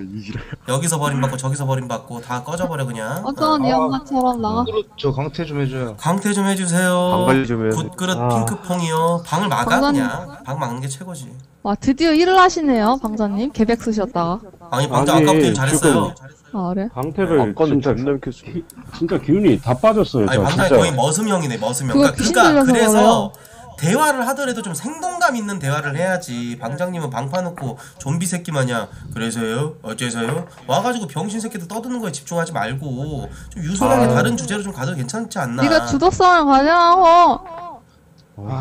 여기서 버림받고 저기서 버림받고 다 꺼져버려 그냥. 어떤 이 엄마처럼 나가. 저 강퇴 좀 해줘요. 강퇴 좀 해주세요. 방 관리 좀 돼. 굿그릇 아. 핑크퐁이요. 방을 막아. 그냥. 방 막는 게 최고지. 와 드디어 일을 하시네요, 방사님. 계백 쓰셨다가. 아니 방장 아니, 아까부터 일 잘했어요. 아 그래? 강퇴를 아까는 진짜 존나 웃겼어. 기- 진짜 기운이 다 빠졌어요 아니 저 진짜 거의 머슴형이네 머슴형. 그거 그러니까, 귀신 그러니까 들려서 그래서 대화를 하더라도 좀 생동감 있는 대화를 해야지. 방장님은 방 파 놓고 좀비 새끼 마냥 그래서요 어째서요 와가지고 병신 새끼들 떠드는 거에 집중하지 말고 좀 유순하게 아. 다른 주제로 좀 가도 괜찮지 않나. 네가 주도성을 가져하고.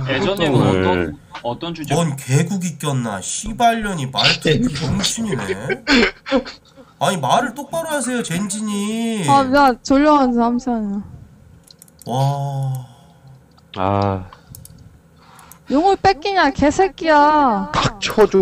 예전에는 네. 어떤 어떤 주제? 뭔 개국이 꼈나 씨발년이 말투 병신이네. 아니 말을 똑바로 하세요 젠진이. 아 미안 졸려가지고 잠시만요. 와. 아 용을 뺏기냐 개새끼야. 닥쳐줘.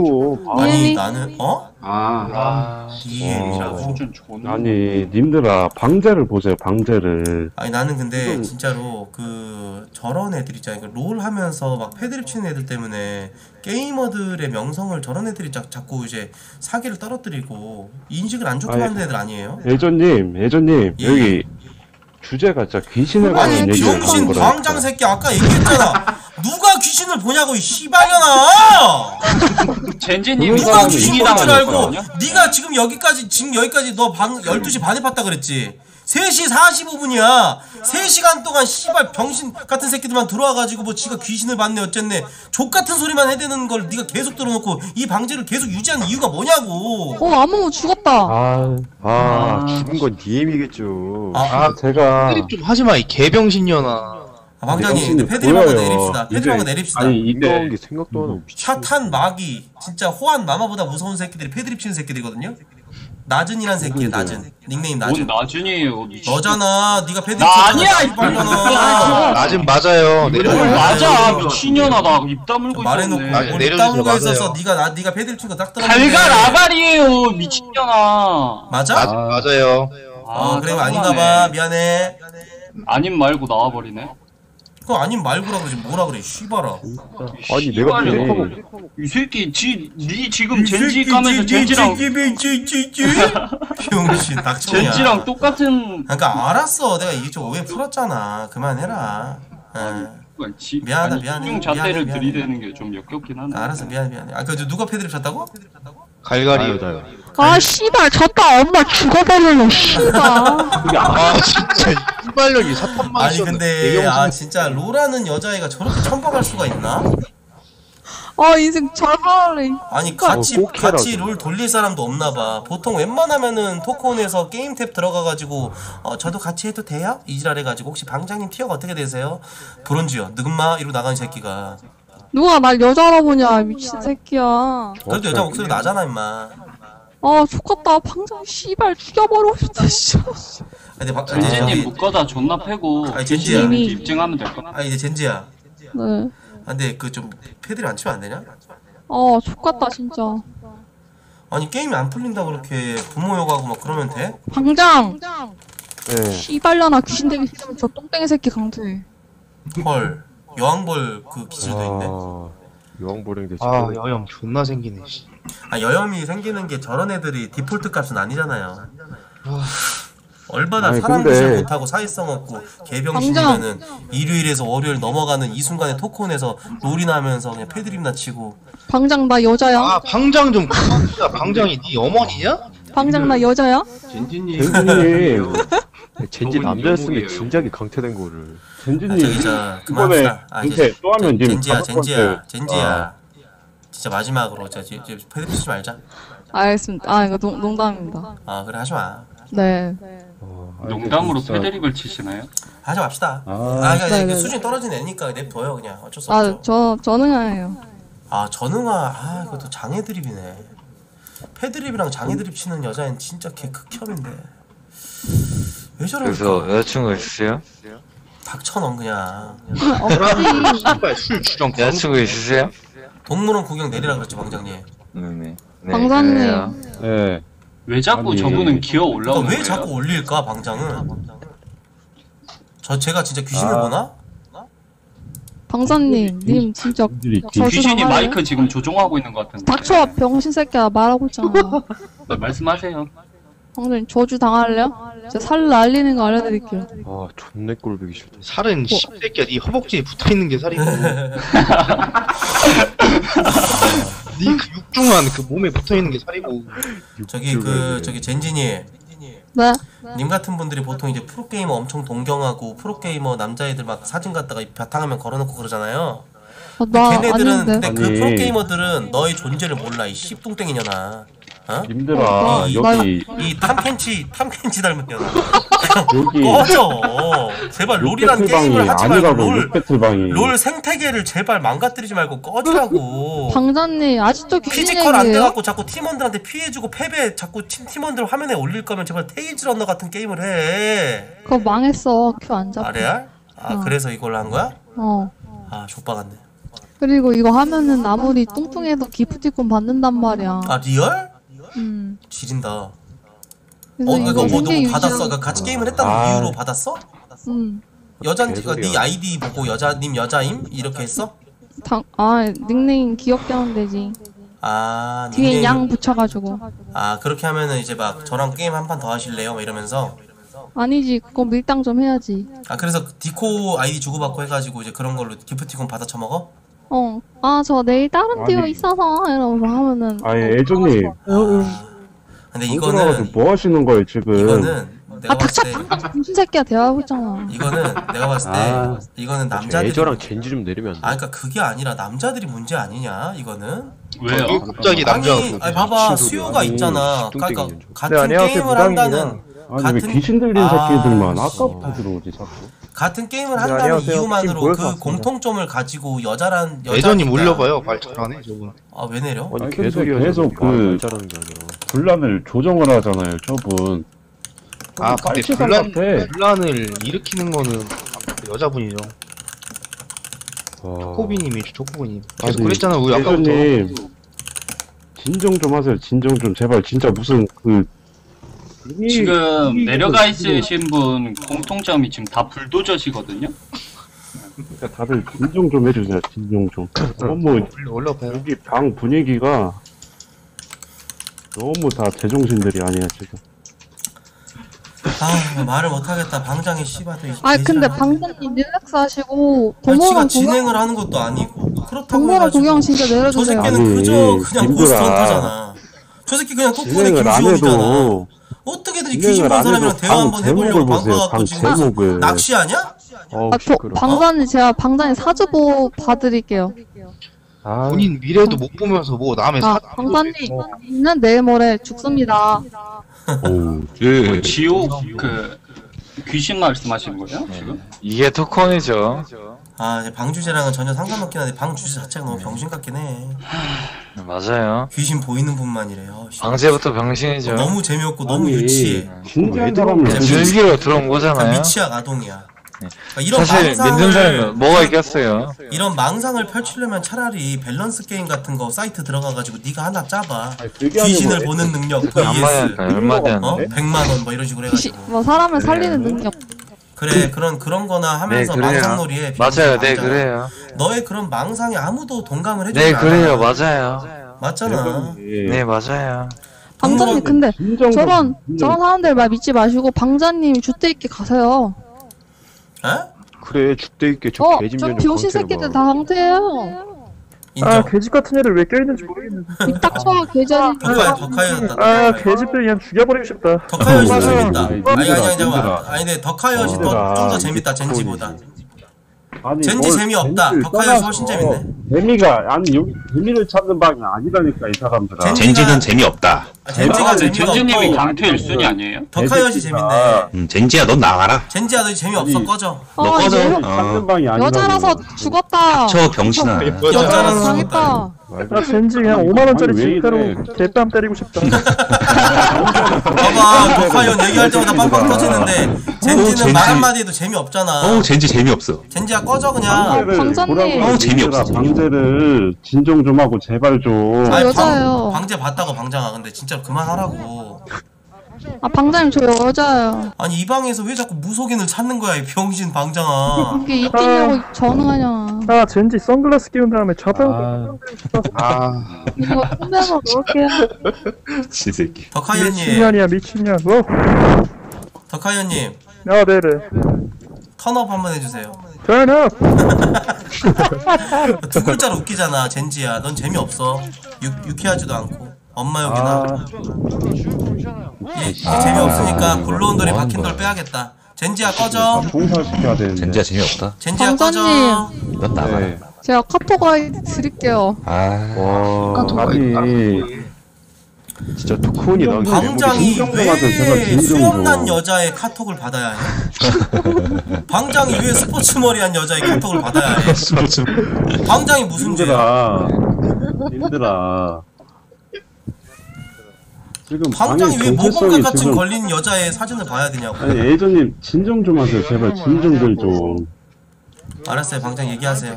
아니 이해니? 나는 어? 아, 이해이라고. 수준 존나. 아니 님들아 방제를 보세요 방제를 아니 나는 근데 진짜로 그 저런 애들 있잖아요. 그롤 하면서 막 패드립 치는 애들 때문에 게이머들의 명성을 저런 애들이 자, 자꾸 이제 사기를 떨어뜨리고 인식을 안 좋게 아니, 만드는 애들 아니에요? 예전님 예전님 예. 여기 주제가 진짜 귀신에 아니 관한 얘기를 하는 병신 거라니까 광장 새끼 아까 얘기했잖아. 누가 귀신을 보냐고 이 씨발년아. 젠지님 누가 사람이 귀신 이기 본줄 알고? 네가 지금 여기까지 지금 여기까지 너 방 12시 반에 봤다 그랬지. 3시 45분이야 3시간 동안 씨발 병신 같은 새끼들만 들어와가지고 뭐 지가 귀신을 봤네 어쨌네 족 같은 소리만 해대는 걸 네가 계속 들어놓고 이 방제를 계속 유지하는 이유가 뭐냐고 어 아무 죽었다. 아, 아, 죽은 건 DM이겠죠. 아, 제가. 패드립 좀 하지마 이 개병신년아 아, 방장님 패드립 한번. 내립시다 패드립 한번 내립시다 아니, 이런 게 생각도 안 하고. 샤탄 마기 진짜 호환 마마보다 무서운 새끼들이 패드립 치는 새끼들이거든요 나준이란 새끼야 나준. 닉네임 나준. 뭔 나준이에요 미친 너잖아. 네가 패드립 나 아니야, 씨발년아. 낮은 맞아요. 뭘 내려 맞아? 미친년아 나입 다물고 말해놓고 있었네. 아니, 뭘 내려주지 따물고 마세요. 있었어 네가 나 네가 패드립 친거딱 들었는데 달걀 아가리에요 미친년아. 맞아? 맞, 맞아요. 어 그래 짜증나네. 아닌가 봐. 미안해. 아님 말고 나와버리네 그거 아닌 말고라 그러지 뭐라 그래 씨발아 아니, 내가 씨발이야. 생각하고. 이 새끼 지, 니 지금 젠지 까면서 젠지랑 병신 닥쳐야 젠지랑 똑같은 그러니까 알았어 내가 이게 좀 오해 풀었잖아 그만해라 어. 지, 미안하다, 아니, 미안해. 집중 잣대를 미안해. 들이대는 게 좀 역겹긴 하네 알았어 미안해 미안해 아그 누가 패드립 쳤다고? 갈갈이요 아 씨발 졌다 엄마 죽어버릴래 씨발. 아 진짜 이발년이 사탄만 아니 근데 아 진짜 로라는 여자애가 저렇게 천박할 수가 있나? 아 인생 잘 살래. 아니 같이 꼭 해라, 같이. 롤 돌릴 사람도 없나 봐. 보통 웬만하면은 토크온에서 게임 탭 들어가가지고 어 저도 같이 해도 돼요? 이지랄 해가지고 혹시 방장님 티어가 어떻게 되세요? 브론즈요. 느금마 이러고 나가는 새끼가. 누가 날 여자라 보냐 미친 새끼야. 그래도 여자 목소리 나잖아 임마. 아 좋겠다 방장 씨발 죽여버리고 싶다 씨. 근데 박 젠지님 묶어다 존나 패고 아니, 젠지야. 입증하면 될것 같아 아 이제 젠지야. 네. 아, 근데 그 좀 패드를 안 치면 안 되냐? 아 좋겠다 진짜. 아니 게임이 안 풀린다 그렇게 부모 욕하고 막 그러면 돼? 방장. 네. 씨발려나 귀신 되기 싫으면 저 똥땡이 새끼 강퇴. 헐 여왕벌 그 기술도 있네. 아, 여왕보령 대체. 아 여영 존나 생기네 씨. 아 여염이 생기는 게 저런 애들이 디폴트 값은 아니잖아요. 얼마나 아니, 사람 근데- 구실 못하고 사회성 없고 개병신이면은 일요일에서 월요일 넘어가는 이 순간에 토크온에서 롤이나 하면서 그냥 패드립나 치고 방장 나 여자야? 아 방장 좀야 방장이 네 어머니냐? 방장 나 여자야? 젠지님. 젠지님. 젠지 저분 남자였으면. 진작에 강퇴된 거를. 아, 젠지님 저기 저 이번에 그만합시다. 아, 이제 은퇴 또 하면 님 젠지야 다섯 번째 젠지야 젠지야 아. 진짜 마지막으로 저 이제 이제 패드립 치지 말자. 알겠습니다. 아 이거 농, 농담입니다. 아 그래 하지 마. 네. 농담으로 진짜. 패드립을 치시나요? 하지 맙시다. 아, 아. 그러니까 네, 이게 네. 수준 떨어진 애니까 냅둬요 그냥 어쩔 수 없죠. 아 저 저능아예요. 아 전응아 아 이것도 장애 드립이네 패드립이랑 장애 드립 치는 여자애는 진짜 개 극혐인데 왜 저럴까 여자친구 있으세요? 닥쳐 넌 그냥 주정 여자친구 있으세요? 동물원 구경 내리라 그랬지 방장님 네네. 방장님. 네. 왜 자꾸 아니. 저분은 기어 올라오는 그러니까 왜 거예요? 자꾸 올릴까 방장은 저 제가 진짜 귀신을 아. 보나? 방사님, 님 진짜 저 귀신이? 마이크 지금 조종하고 있는 것 같은데 닥쳐 병신 새끼야 말하고 있잖아. 네, 말씀하세요 방사님 저주 당할래요? 제가 살 날리는 거 알려드릴게요. 아, 존내 꼴보기 싫다. 살은 씹새끼야 네 허벅지에 붙어있는 게 살이고 네그 육중한 그 몸에 붙어 있는 게 살이고. 저기 그 저기 젠지님 네. 님 같은 분들이 보통 이제 프로게이머 엄청 동경하고 프로게이머 남자애들 막 사진 갖다가 바탕화면 걸어놓고 그러잖아요 어, 나 걔네들은 아닌데. 근데 그 아니. 프로게이머들은 너의 존재를 몰라 이 씹뚱땡이년아 어? 님들아, 이- 여기, 이 탐켄치 탐켄치 닮은 년아 여기. 꺼져 제발 롤이란 배틀방이 게임을 하지 말고 아니라고, 롤, 배틀방이. 롤 생태계를 제발 망가뜨리지 말고 꺼지라고 방자님 아직도 귀신 피지컬 안? 돼갖고 자꾸 팀원들한테 피해주고 패배 자꾸 팀, 팀원들 화면에 올릴 거면 제발 테이즈 런너 같은 게임을 해 그거 망했어. 큐 안 잡혀. 아 레알? 아 어. 그래서 이걸로 한 거야? 어. 아 족박았네 그리고 이거 하면은 아무리 뚱뚱해도 기프티콘 받는단 말이야. 아 리얼? 음. 지린다 어 그래서 이거 이거 뭐 생계 누구 받았어? 유지하고. 그 같이 게임을 했다는 아. 이유로 받았어? 음. 여잔지가 개소리야. 네 아이디 보고 여자님 여자임? 이렇게 했어? 당, 아 닉네임 귀엽게 하면 되지. 아 뒤에 닉네임을- 양 붙여가지고. 아 그렇게 하면은 이제 막 저랑 게임 한 판 더 하실래요? 막 이러면서 아니지 그거 밀당 좀 해야지. 아 그래서 디코 아이디 주고받고 해가지고 이제 그런 걸로 기프티콘 받아 처먹어? 어. 아 저 내일 다른 아니. 띠어 있어서 이러면서 하면은. 아니, 애조님. 근데 이거는 이거는 뭐 하시는 거예요, 지금? 이거는 내가 아 봤을 닥쳐 때 무슨 새끼야 대화하고 있잖아 이거는 내가 봤을 때 아, 이거는 남자들이 애저랑 젠지 좀 내리면 안 돼? 아 그러니까 그게 아니라 남자들이 문제 아니냐 이거는 왜요? 왜 갑자기 남자가 아니, 아니 봐봐 수요가. 있잖아 아니, 그러니까 뚱땡이는 좀. 같은 네, 안녕하세요, 게임을. 한다는 아니 같은- 왜 귀신 들린 아, 새끼들만 씨. 아까부터 들어오지 자꾸 같은 게임을 네, 한다는 안녕하세요. 이유만으로 보여서 그 왔습니다. 공통점을 가지고 여자란 여자 예전님 올려봐요. 말 잘하네 저분. 아 왜 내려? 아니 계속 개소리야, 계속 저거. 그 말 잘하는 게 아니라. 분란을 조정을 하잖아요 저분 아 근데 깔치상 분란 같아. 분란을 일으키는 거는 여자분이죠. 와. 초코비님이 초코비님. 아니, 계속 그랬잖아 우리 아까부터. 진정 좀 하세요 진정 좀 제발 진짜 무슨 그 이- 지금 이- 내려가 있으신 분 공통점이 지금 다 불도저시거든요. 그러니까 다들 진정 좀 해주세요 진정 좀 너무 올려봐요. 여기 방 분위기가 너무 다 제정신들이 아니야 지금 아 말을 못하겠다 방장이 씨발 또 이- 아 근데. 방장님 릴렉스 하시고 아니, 지가 동물원 구경 진행을 하는 것도 아니고 그렇다고 동물원 해가지고 구경 진짜 저 내려주세요 새끼는 아니, 그저 그냥. 고스트 헌터잖아 저 새끼 그냥 똑똑해 진행을 안 김수용이잖아 해도 어떻게든 귀신 본안 사람이랑 대화 방 한번 해보려고 제목을 보세요 방가갖고 방 지금 제목을 낚시하냐? 어우 아, 저, 시끄러 방장님 제가 방장님 사주보 봐드릴게요 아, 본인 미래도 못 보면서 뭐 남의 아 사. 방장님은 내일 모레 죽습니다 어우 그 지옥 그 귀신 말씀하시는 거예요? 네. 지금? 이게 토큰이죠. 아 이제 방 주제랑은 전혀 상관없긴 한데 방 주제 자체가 너무 병신 같긴 해 맞아요. 귀신 보이는 분만이래요 씨. 방제부터 병신이죠. 너무 재미없고 너무 아니, 유치해 진지한 사람을 진짜 즐기러 들어온 그러니까 거잖아요. 미취학 아동이야 그러니까 이런 사실 망상을 믿는 사람이 뭐가 있겠어요. 이런 망상을 펼치려면 차라리 밸런스 게임 같은 거 사이트 들어가가지고 네가 하나 짜봐 그게 귀신을 아니고 보는 능력 얼마야? vs 얼마 어? 되는데? 100만 원 뭐 이런 식으로 해가지고 뭐 사람을 살리는 능력 그래 그런 그런 거나 네 하면서 그래요. 망상놀이에 맞아요. 네 비롯해서 그래요. 너의 그런 망상에 아무도 동감을 해주지 네 않아 그래요. 맞아요. 맞잖아 예. 네 맞아요. 공무원- 근데 진정 좀- 저런 진정. 저런 사람들 말 믿지 마시고 방장님이 줏대 있게 가세요 어? 그래 죽대 있게 저 어? 개집년 저좀 병신 새끼들 봐. 다 강태예요 인정 개집 같은 애를 왜 껴있는지 모르겠는데. 입 닥쳐 개자리 덕화야 덕화였다 아, 개집들 그냥 죽여버리고 싶다. 덕화였이 더 맞아. 재밌다 아이, 아니 아니 아니 힘들어, 잠깐만 힘들어. 아니 근데 덕화였이 힘들어. 좀더 재밌다 젠지보다 아니, 젠지 뭘 재미없다. 젠지를 덕화였이 떠나서 훨씬 재밌네. 재미가 아니 여기 재미를 찾는 방이 아니라니까 이 사람들아 젠지는 재미없다. 아, 젠지가 아, 재미가 없고 강퇴 1순위 아니에요? 덕화였이 재밌네 음, 젠지야 넌 나가라. 젠지야 너 재미없어 아니, 꺼져 너 아, 꺼져. 얘 어. 방이 아니라 여자라서 죽었다 저 병신아. 여자라서 당했다 나 젠지 그냥 5만 원짜리 아니, 왜 지폐로 이래. 개뺨 때리고 싶다. 봐봐 덕화연 얘기할 때마다 빵빵 터지는데 젠지는 젠지. 말 한마디 해도 재미없잖아 어우 젠지 재미없어. 젠지야 꺼져 그냥 방제를. 보라고 어우, 재미없어, 방제를 진정 좀 하고 제발 좀 아니, 여자예요. 방, 방제 봤다고 방장아 근데 진짜 그만하라고. 아 방장님 저 여자예요. 아니 이 방에서 왜 자꾸 무속인을 찾는 거야 이 병신 방장아. 이게 이끼냐고 전응하냐. 아, 젠지 선글라스 끼운 다음에 좌표 아, 아. 이거 손대서 넣을게요 신새끼. 덕화연님 미친년이야, 미친년. 뭐? 덕화연님 아, 네네. 턴업 한번 해주세요. Turn up! 두 글자로 웃기잖아 젠지야. 넌 재미없어. 유, 유쾌하지도 않고 엄마 욕이나 아, 이, 이 재미없으니까 굴러온돌이 박힌 돌 빼야겠다 젠지야 꺼져 봉사시켜야 되는데 젠지야 재미없다. 젠지야 꺼져 방장님. 넌 나가라. 네. 제가 카톡 아이디 드릴게요 아. 와 아, 아니 진짜 토큰이 나 방장이 왜 수염난 좀 여자의 카톡을 받아야 해? 방장이 왜 스포츠 머리한 여자의 카톡을 받아야 해? 스포츠. 방장이 무슨 죄야? 힘들어 힘들어 지금 방장이 왜 모범각 정체성이 같은 지금 걸린 여자의 사진을 봐야 되냐고 아니 예전님 진정 좀 하세요 제발 진정들 좀 알았어요 방장 얘기하세요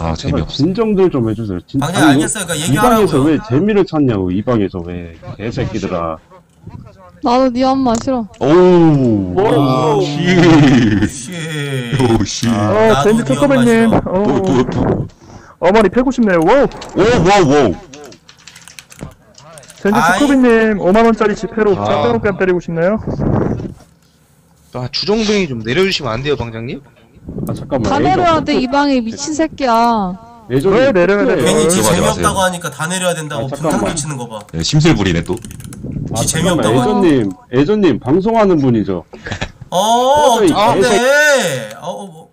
아 제발 재미없어. 진정들 좀 해주세요 진, 방장 아니, 알겠어요 그러니까 이 방에서 얘기하라고요 왜 재미를 찾냐고 이 방에서 왜 개새끼들아 나도 네 엄마 싫어 오우 오우. 씨. 씨오 씨. 어, 나도 젠지 네 토커맨님. 뭐, 뭐. 어머니 패고 싶네요. 와우! 오오오. 젠지 아이. 토커맨님 5만원짜리 지폐로 아. 좌표 뺨 때리고 싶나요? 아, 주정뱅이 좀 내려주시면 안 돼요 방장님? 아 잠깐만 다 내려야 돼이 방에 미친 새끼야 예전에 왜 내려야 돼요? 괜히 지 재미없다고. 하니까 다 내려야 된다고 아, 분탕 잠깐만. 미치는 거 봐. 심술 부리네 또. 아, 지 잠깐만, 재미없다고? 애전님, 애전님, 방송하는 분이죠. 어, 어, 이 아, 네. 어, 어,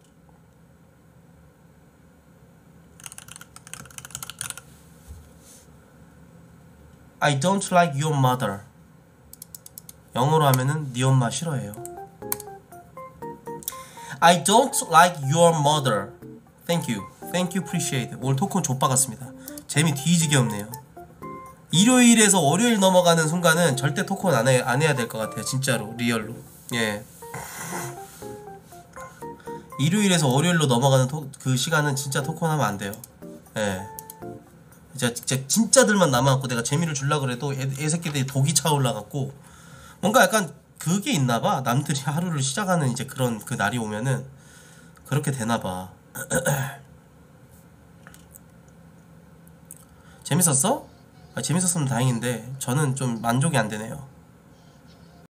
I don't like your mother. 영어로 하면은 네 엄마 싫어해요. I don't like your mother. Thank you. Thank you. Appreciate. 오늘 토크는 좆바 같습니다. 재미 뒤지게 없네요. 일요일에서 월요일 넘어가는 순간은 절대 토크는 안, 해, 안 해야 될 것 같아요. 진짜로. 리얼로. 예. 일요일에서 월요일로 넘어가는 토, 그 시간은 진짜 토크는 하면 안 돼요. 예. 진짜, 진짜 진짜들만 남아갖고 내가 재미를 주려고 그래도 애, 애 새끼들이 독이 차올라갖고 뭔가 약간 그게 있나봐. 남들이 하루를 시작하는 이제 그런 그 날이 오면은 그렇게 되나봐. 재밌었어? 아, 재밌었으면 다행인데 저는 좀 만족이 안 되네요.